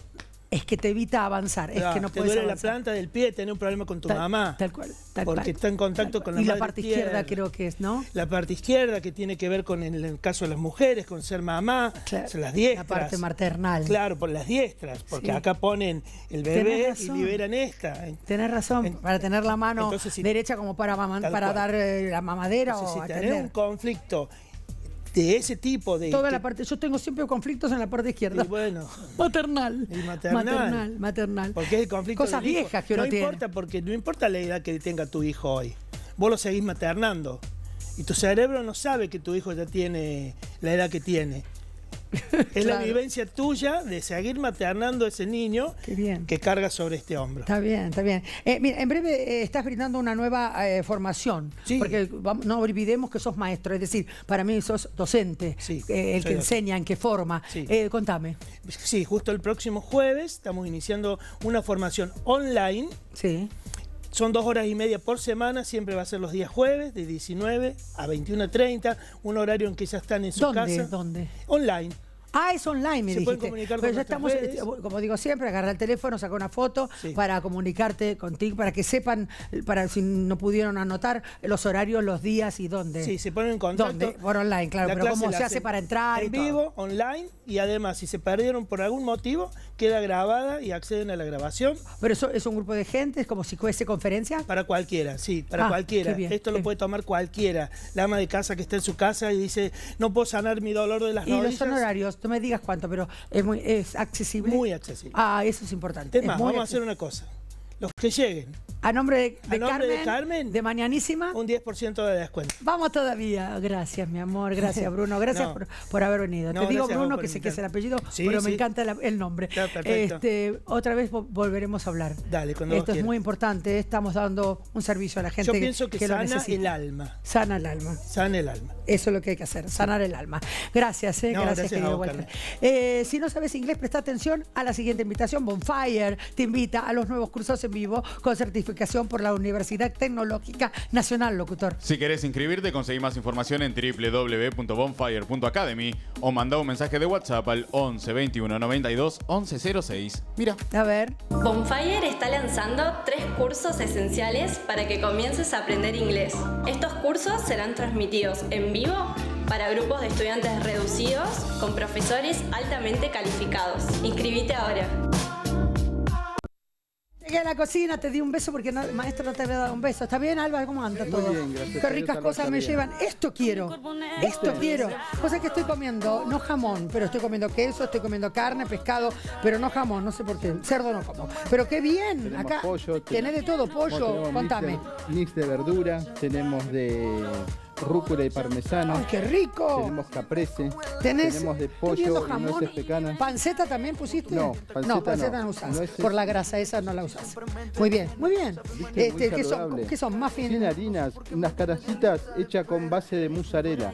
Speaker 3: Es que te evita avanzar, es que no
Speaker 22: te
Speaker 3: puedes
Speaker 22: duele la planta del pie, tenés un problema con tu
Speaker 3: Tal-
Speaker 22: mamá.
Speaker 3: Tal cual, tal
Speaker 22: porque
Speaker 3: cual.
Speaker 22: está en contacto con la
Speaker 3: y la parte izquierda creo que es, ¿no?
Speaker 22: La parte izquierda que tiene que ver con el, el caso de las mujeres, con ser mamá, las diestras.
Speaker 3: La parte maternal.
Speaker 22: Claro, por las diestras, porque
Speaker 3: Sí.
Speaker 22: acá ponen el bebé y liberan esta.
Speaker 3: Tenés razón, para tener la mano
Speaker 22: Entonces, si-
Speaker 3: derecha como para, para dar eh, la mamadera
Speaker 22: Entonces,
Speaker 3: o
Speaker 22: si tenés
Speaker 3: atender.
Speaker 22: un conflicto de ese tipo de...
Speaker 3: Toda la parte, yo tengo siempre conflictos en la parte izquierda.
Speaker 22: Y bueno, [laughs]
Speaker 3: Maternal.
Speaker 22: y maternal.
Speaker 3: Maternal, maternal.
Speaker 22: Porque es el conflicto
Speaker 3: Cosas
Speaker 22: del hijo.
Speaker 3: viejas que uno
Speaker 22: no
Speaker 3: tiene.
Speaker 22: importa porque no importa la edad que tenga tu hijo hoy. Vos lo seguís maternando. Y tu cerebro no sabe que tu hijo ya tiene la edad que tiene. [laughs] Es la vivencia tuya de seguir maternando a ese niño que carga sobre este hombro.
Speaker 3: Está bien, está bien. Eh, mira, en breve eh, estás brindando una nueva eh, formación. Porque vamos- no olvidemos que sos maestro, es decir, para mí sos docente, el que enseña, en que forma. Contame.
Speaker 22: Sí, justo el próximo jueves estamos iniciando una formación online.
Speaker 3: Sí.
Speaker 22: Son dos horas y media por semana, siempre va a ser los días jueves, de 19 a 21.30, un horario en que ya están en su
Speaker 3: ¿Dónde?
Speaker 22: casa.
Speaker 3: ¿Dónde?
Speaker 22: Online.
Speaker 3: Ah, es online, me
Speaker 22: Se
Speaker 3: dijiste.
Speaker 22: comunicar
Speaker 3: Pero
Speaker 22: con
Speaker 3: ya estamos,
Speaker 22: redes.
Speaker 3: eh, como digo siempre, agarra el teléfono, saca una foto para comunicarte contigo, para que sepan, para si no pudieron anotar los horarios, los días y dónde.
Speaker 22: Sí, se ponen en contacto.
Speaker 3: ¿Dónde? Por online, claro.
Speaker 22: La
Speaker 3: pero cómo se hace para entrar y
Speaker 22: En
Speaker 3: todo.
Speaker 22: vivo, online, y además, si se perdieron por algún motivo, queda grabada y acceden a la grabación.
Speaker 3: Pero eso es un grupo de gente, es como si fuese conferencia.
Speaker 22: Para cualquiera, sí, para
Speaker 3: Ah,
Speaker 22: cualquiera.
Speaker 3: bien,
Speaker 22: Esto lo puede tomar cualquiera. La ama de casa que está en su casa y dice, no puedo sanar mi dolor de las
Speaker 3: Y los
Speaker 22: rodillas.
Speaker 3: honorarios, no me digas cuánto, pero es muy es accesible.
Speaker 22: Muy accesible.
Speaker 3: Ah, eso es importante.
Speaker 22: Es más, vamos a hacer una cosa. Los que lleguen.
Speaker 3: A nombre de,
Speaker 22: A
Speaker 3: de
Speaker 22: nombre
Speaker 3: Carmen,
Speaker 22: de Carmen.
Speaker 3: de Mañanísima.
Speaker 22: Un 10% de descuento.
Speaker 3: Vamos todavía. Gracias, mi amor. Gracias, Bruno. [laughs] Gracias
Speaker 22: No.
Speaker 3: por, por haber venido.
Speaker 22: No,
Speaker 3: Te digo
Speaker 22: a
Speaker 3: Bruno, que sé que es el apellido,
Speaker 22: Sí,
Speaker 3: pero me encanta la- el nombre. Este, otra vez vo- volveremos a hablar.
Speaker 22: Dale, cuando vos
Speaker 3: Esto es
Speaker 22: quieras.
Speaker 3: muy importante. Estamos dando un servicio a la gente
Speaker 22: Yo pienso que,
Speaker 3: lo
Speaker 22: sana el alma.
Speaker 3: Sana el alma.
Speaker 22: Sana el alma.
Speaker 3: Eso es lo que hay que hacer, sanar el alma. Gracias, eh,
Speaker 22: No,
Speaker 3: gracias,
Speaker 22: gracias a
Speaker 3: querido
Speaker 22: vos,
Speaker 3: Walter. Eh, si no sabes inglés, presta atención a la siguiente invitación. Bonfire te invita a los nuevos cursos en vivo con certificación por la Universidad Tecnológica Nacional, locutor.
Speaker 9: Si querés inscribirte, conseguí más información en www.bonfire.academy o manda un mensaje de WhatsApp al 11 21 92 11 06. Mira.
Speaker 3: A ver.
Speaker 23: Bonfire está lanzando tres cursos esenciales para que comiences a aprender inglés. Estos cursos serán transmitidos en vivo para grupos de estudiantes reducidos con profesores altamente calificados. Inscribite ahora.
Speaker 3: Llegué a la cocina, te di un beso porque no, el maestro no te había dado un beso. ¿Está bien, Álvaro? ¿Cómo anda
Speaker 11: Muy
Speaker 3: todo?
Speaker 11: bien, gracias
Speaker 3: Qué ricas cosas me
Speaker 11: bien.
Speaker 3: llevan. Esto quiero. Esto quiero. Cosa que estoy comiendo, no jamón, pero estoy comiendo queso, estoy comiendo carne, pescado, pero no jamón, no sé por qué. Cerdo no como. Pero qué bien.
Speaker 11: Tenemos
Speaker 3: Acá
Speaker 11: pollo.
Speaker 3: tenés de todo, pollo. Contame.
Speaker 11: Mix de, mix de verdura, tenemos de rúcula y parmesano.
Speaker 3: ¡Ay, qué rico!
Speaker 11: Tenemos caprese.
Speaker 3: Tenés.
Speaker 11: Tenemos de pollo y nueces pecanas.
Speaker 3: ¿Panceta también pusiste?
Speaker 11: No, panceta
Speaker 3: no, panceta no,
Speaker 11: no.
Speaker 3: usás. Por la grasa esa no la usás. Muy bien, muy bien.
Speaker 11: ¿Viste?
Speaker 3: Este,
Speaker 11: Muy
Speaker 3: ¿qué, son. ¿Qué son? Muffin.
Speaker 11: Sin harinas, unas canastitas hechas con base de mozzarella.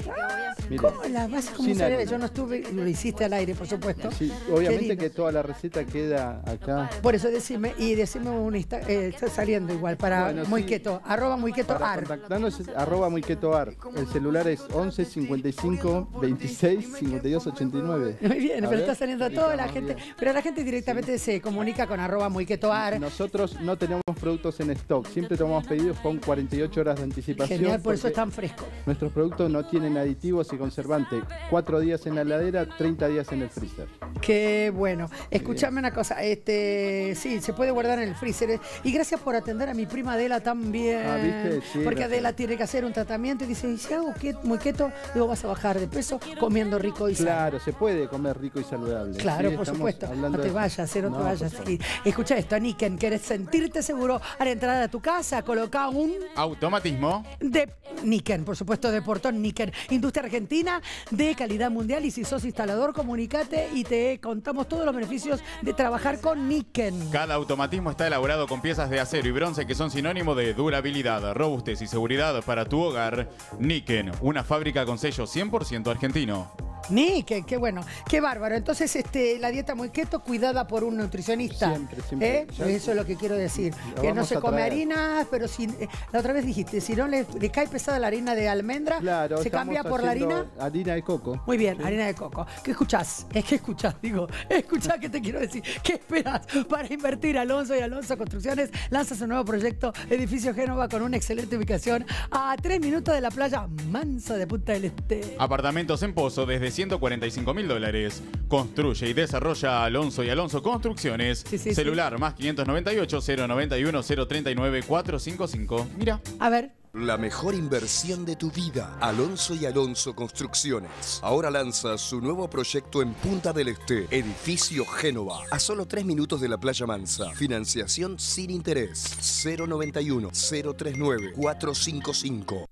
Speaker 11: Mira.
Speaker 3: ¿Cómo la vas con mozzarella? Yo no estuve, lo hiciste al aire, por supuesto.
Speaker 11: Sí, obviamente que toda la receta queda acá.
Speaker 3: Por eso decime, y decime un insta- eh, está saliendo igual para
Speaker 11: Bueno,
Speaker 3: muy
Speaker 11: sí.
Speaker 3: keto, arroba muy keto ar.
Speaker 11: arroba muy keto ar. El celular es 11 55 26 52 89.
Speaker 3: Muy bien,
Speaker 11: A
Speaker 3: pero
Speaker 11: ver.
Speaker 3: está saliendo toda la gente,
Speaker 11: bien.
Speaker 3: pero la gente directamente se comunica con arroba muy keto ar.
Speaker 11: Nosotros no tenemos productos en stock, siempre tomamos pedidos con 48 horas de anticipación.
Speaker 3: Genial, por eso
Speaker 11: porque
Speaker 3: es tan fresco.
Speaker 11: Nuestros productos no tienen aditivos y conservantes. Cuatro días en la heladera, 30 días en el freezer.
Speaker 3: Qué bueno. Escuchame una cosa, este, sí, se puede guardar en el freezer. Y gracias por atender a mi prima Adela también.
Speaker 11: Ah, ¿viste? Sí,
Speaker 3: Porque
Speaker 11: gracias.
Speaker 3: Adela tiene que hacer un tratamiento y dice, ¿y si hago muy keto? Luego vas a bajar de peso comiendo rico y sano.
Speaker 11: Claro, se puede comer rico y saludable.
Speaker 3: Claro,
Speaker 11: Sí,
Speaker 3: por supuesto. No te vayas, eh, no, te vayas. escucha esto, Niken, ¿querés sentirte seguro al entrar a tu casa? Coloca un
Speaker 9: Automatismo.
Speaker 3: de Niken, por supuesto, de Portón Niken. Industria argentina de calidad mundial. Y si sos instalador, comunicate y te contamos todos los beneficios de trabajar con Niken.
Speaker 9: Cada automatismo está elaborado con piezas de acero y bronce que son sinónimo de durabilidad, robustez y seguridad para tu hogar. Niken, una fábrica con sello 100% argentino.
Speaker 3: Niken, qué bueno, qué bárbaro. Entonces, este, la dieta muy keto, cuidada por un nutricionista.
Speaker 11: Siempre, siempre.
Speaker 3: ¿Eh? Eso es lo que quiero decir.
Speaker 11: Lo
Speaker 3: Que no se come harinas, pero si. eh, la otra vez dijiste, si no le, le cae pesada la harina de almendra,
Speaker 11: Claro,
Speaker 3: ¿se cambia por la harina?
Speaker 11: Harina de coco.
Speaker 3: Muy bien, harina de coco. ¿Qué escuchás? Es que escuchás, digo, [laughs] escuchás que te quiero decir. ¿Qué esperas para invertir? Alonso y Alonso Construcciones lanza su nuevo proyecto Edificio Génova con una excelente ubicación a tres minutos de la playa mansa de Punta del Este.
Speaker 9: Apartamentos en Pozo desde 145 mil dólares. Construye y desarrolla Alonso y Alonso Construcciones.
Speaker 3: sí,
Speaker 9: Celular más 598 091 039 455. Mira.
Speaker 3: A ver,
Speaker 18: La mejor inversión de tu vida. Alonso y Alonso Construcciones. Ahora lanza su nuevo proyecto en Punta del Este. Edificio Génova. A solo tres minutos de la Playa Mansa. Financiación sin interés. 091 039 455.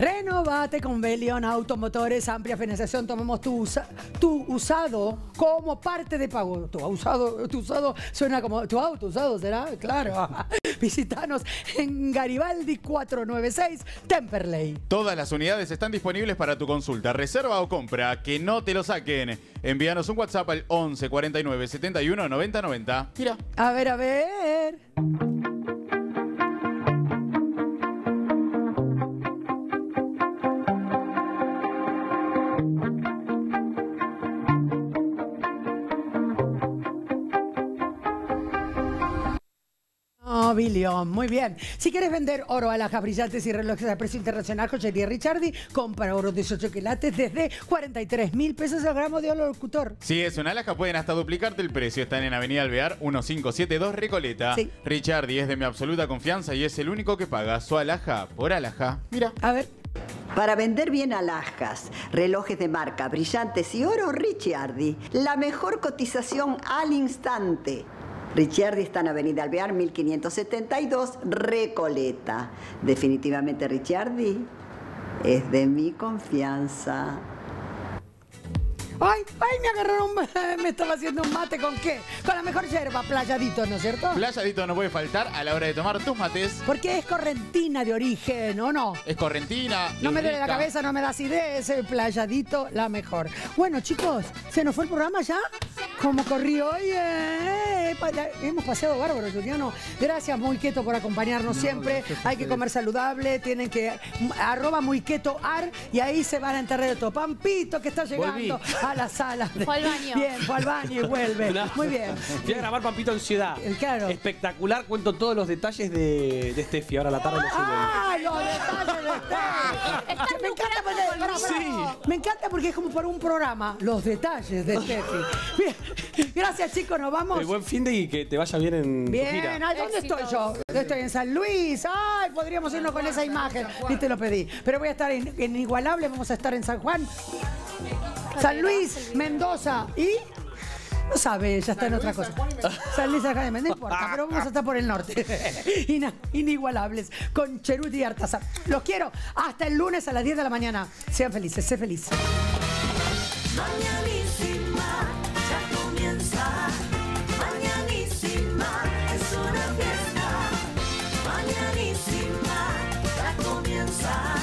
Speaker 3: Renovate con Belion Automotores, amplia financiación. Tomamos tu, usa- tu usado como parte de pago. Tu usado, tu usado suena como tu auto usado, ¿será? Claro. [laughs] Visítanos en Garibaldi 496 Temperley.
Speaker 9: Todas las unidades están disponibles para tu consulta, reserva o compra. Que no te lo saquen. Envíanos un WhatsApp al 11 49 71 90 90. Mira.
Speaker 3: A ver, a ver. Muy bien. Si quieres vender oro, alhajas brillantes y relojes a precio internacional, Joyería Richardi, compra oro 18 quilates desde 43 mil pesos al gramo de oro locutor.
Speaker 9: Si es una alhaja, pueden hasta duplicarte el precio. Están en Avenida Alvear 1572 Recoleta.
Speaker 3: Sí.
Speaker 9: Richardi es de mi absoluta confianza y es el único que paga su alhaja por alhaja. Mira.
Speaker 3: A ver.
Speaker 10: Para vender bien alhajas, relojes de marca, brillantes y oro, Ricciardi. La mejor cotización al instante. Ricciardi está en Avenida Alvear 1572, Recoleta. Definitivamente Ricciardi es de mi confianza.
Speaker 3: Ay, ay, me agarraron, [laughs] me estaba haciendo un mate con qué? Con la mejor yerba, playadito, ¿no es cierto?
Speaker 9: Playadito no puede faltar a la hora de tomar tus mates.
Speaker 3: Porque es correntina de origen, ¿o no?
Speaker 9: Es correntina.
Speaker 3: No me duele la cabeza, no me da acidez, el playadito, la mejor. Bueno, chicos, ¿se nos fue el programa ya? ¿Cómo corrió hoy? Eh, hemos paseado bárbaro, Juliano. Gracias, muy quieto, por acompañarnos siempre. Hay que comer saludable, tienen que. arroba muy keto ar y ahí se van a enterrar de todo. Pampito que está llegando
Speaker 1: Volví.
Speaker 3: A la sala. de- [laughs]
Speaker 2: Fue al baño.
Speaker 3: Bien, fue al baño y vuelve.
Speaker 1: No.
Speaker 3: Muy bien.
Speaker 1: Fui a grabar Pampito en Ciudad.
Speaker 3: Claro.
Speaker 1: Espectacular, cuento todos los detalles de, de Steffi. Ahora a la tarde lo subo.
Speaker 3: ¡Ah, los detalles de Steffi! Me encanta, porque, pará, pará.
Speaker 1: Sí.
Speaker 3: me encanta porque es como para un programa, los detalles de Steffi. Bien. Gracias, chicos, nos vamos.
Speaker 1: Eh, buen fin de y que te vaya bien en tu
Speaker 3: Bien,
Speaker 1: gira.
Speaker 3: ¿dónde estoy yo? Estoy en San Luis. Ay, podríamos irnos con esa imagen. Ni te lo pedí. Pero voy a estar en, en Igualable, vamos a estar en San Juan. San Luis, Mendoza y... No sabe, ya está en otra cosa. San Luis acá de Mendoza, no importa, pero vamos a estar por el norte. [laughs] Inigualables, con Cheruti y Artazar. Los quiero hasta el lunes a las 10 de la mañana. Sean felices, sé feliz.
Speaker 16: Mañanísima, ya comienza. Mañanísima, es una fiesta. Mañanísima, ya comienza.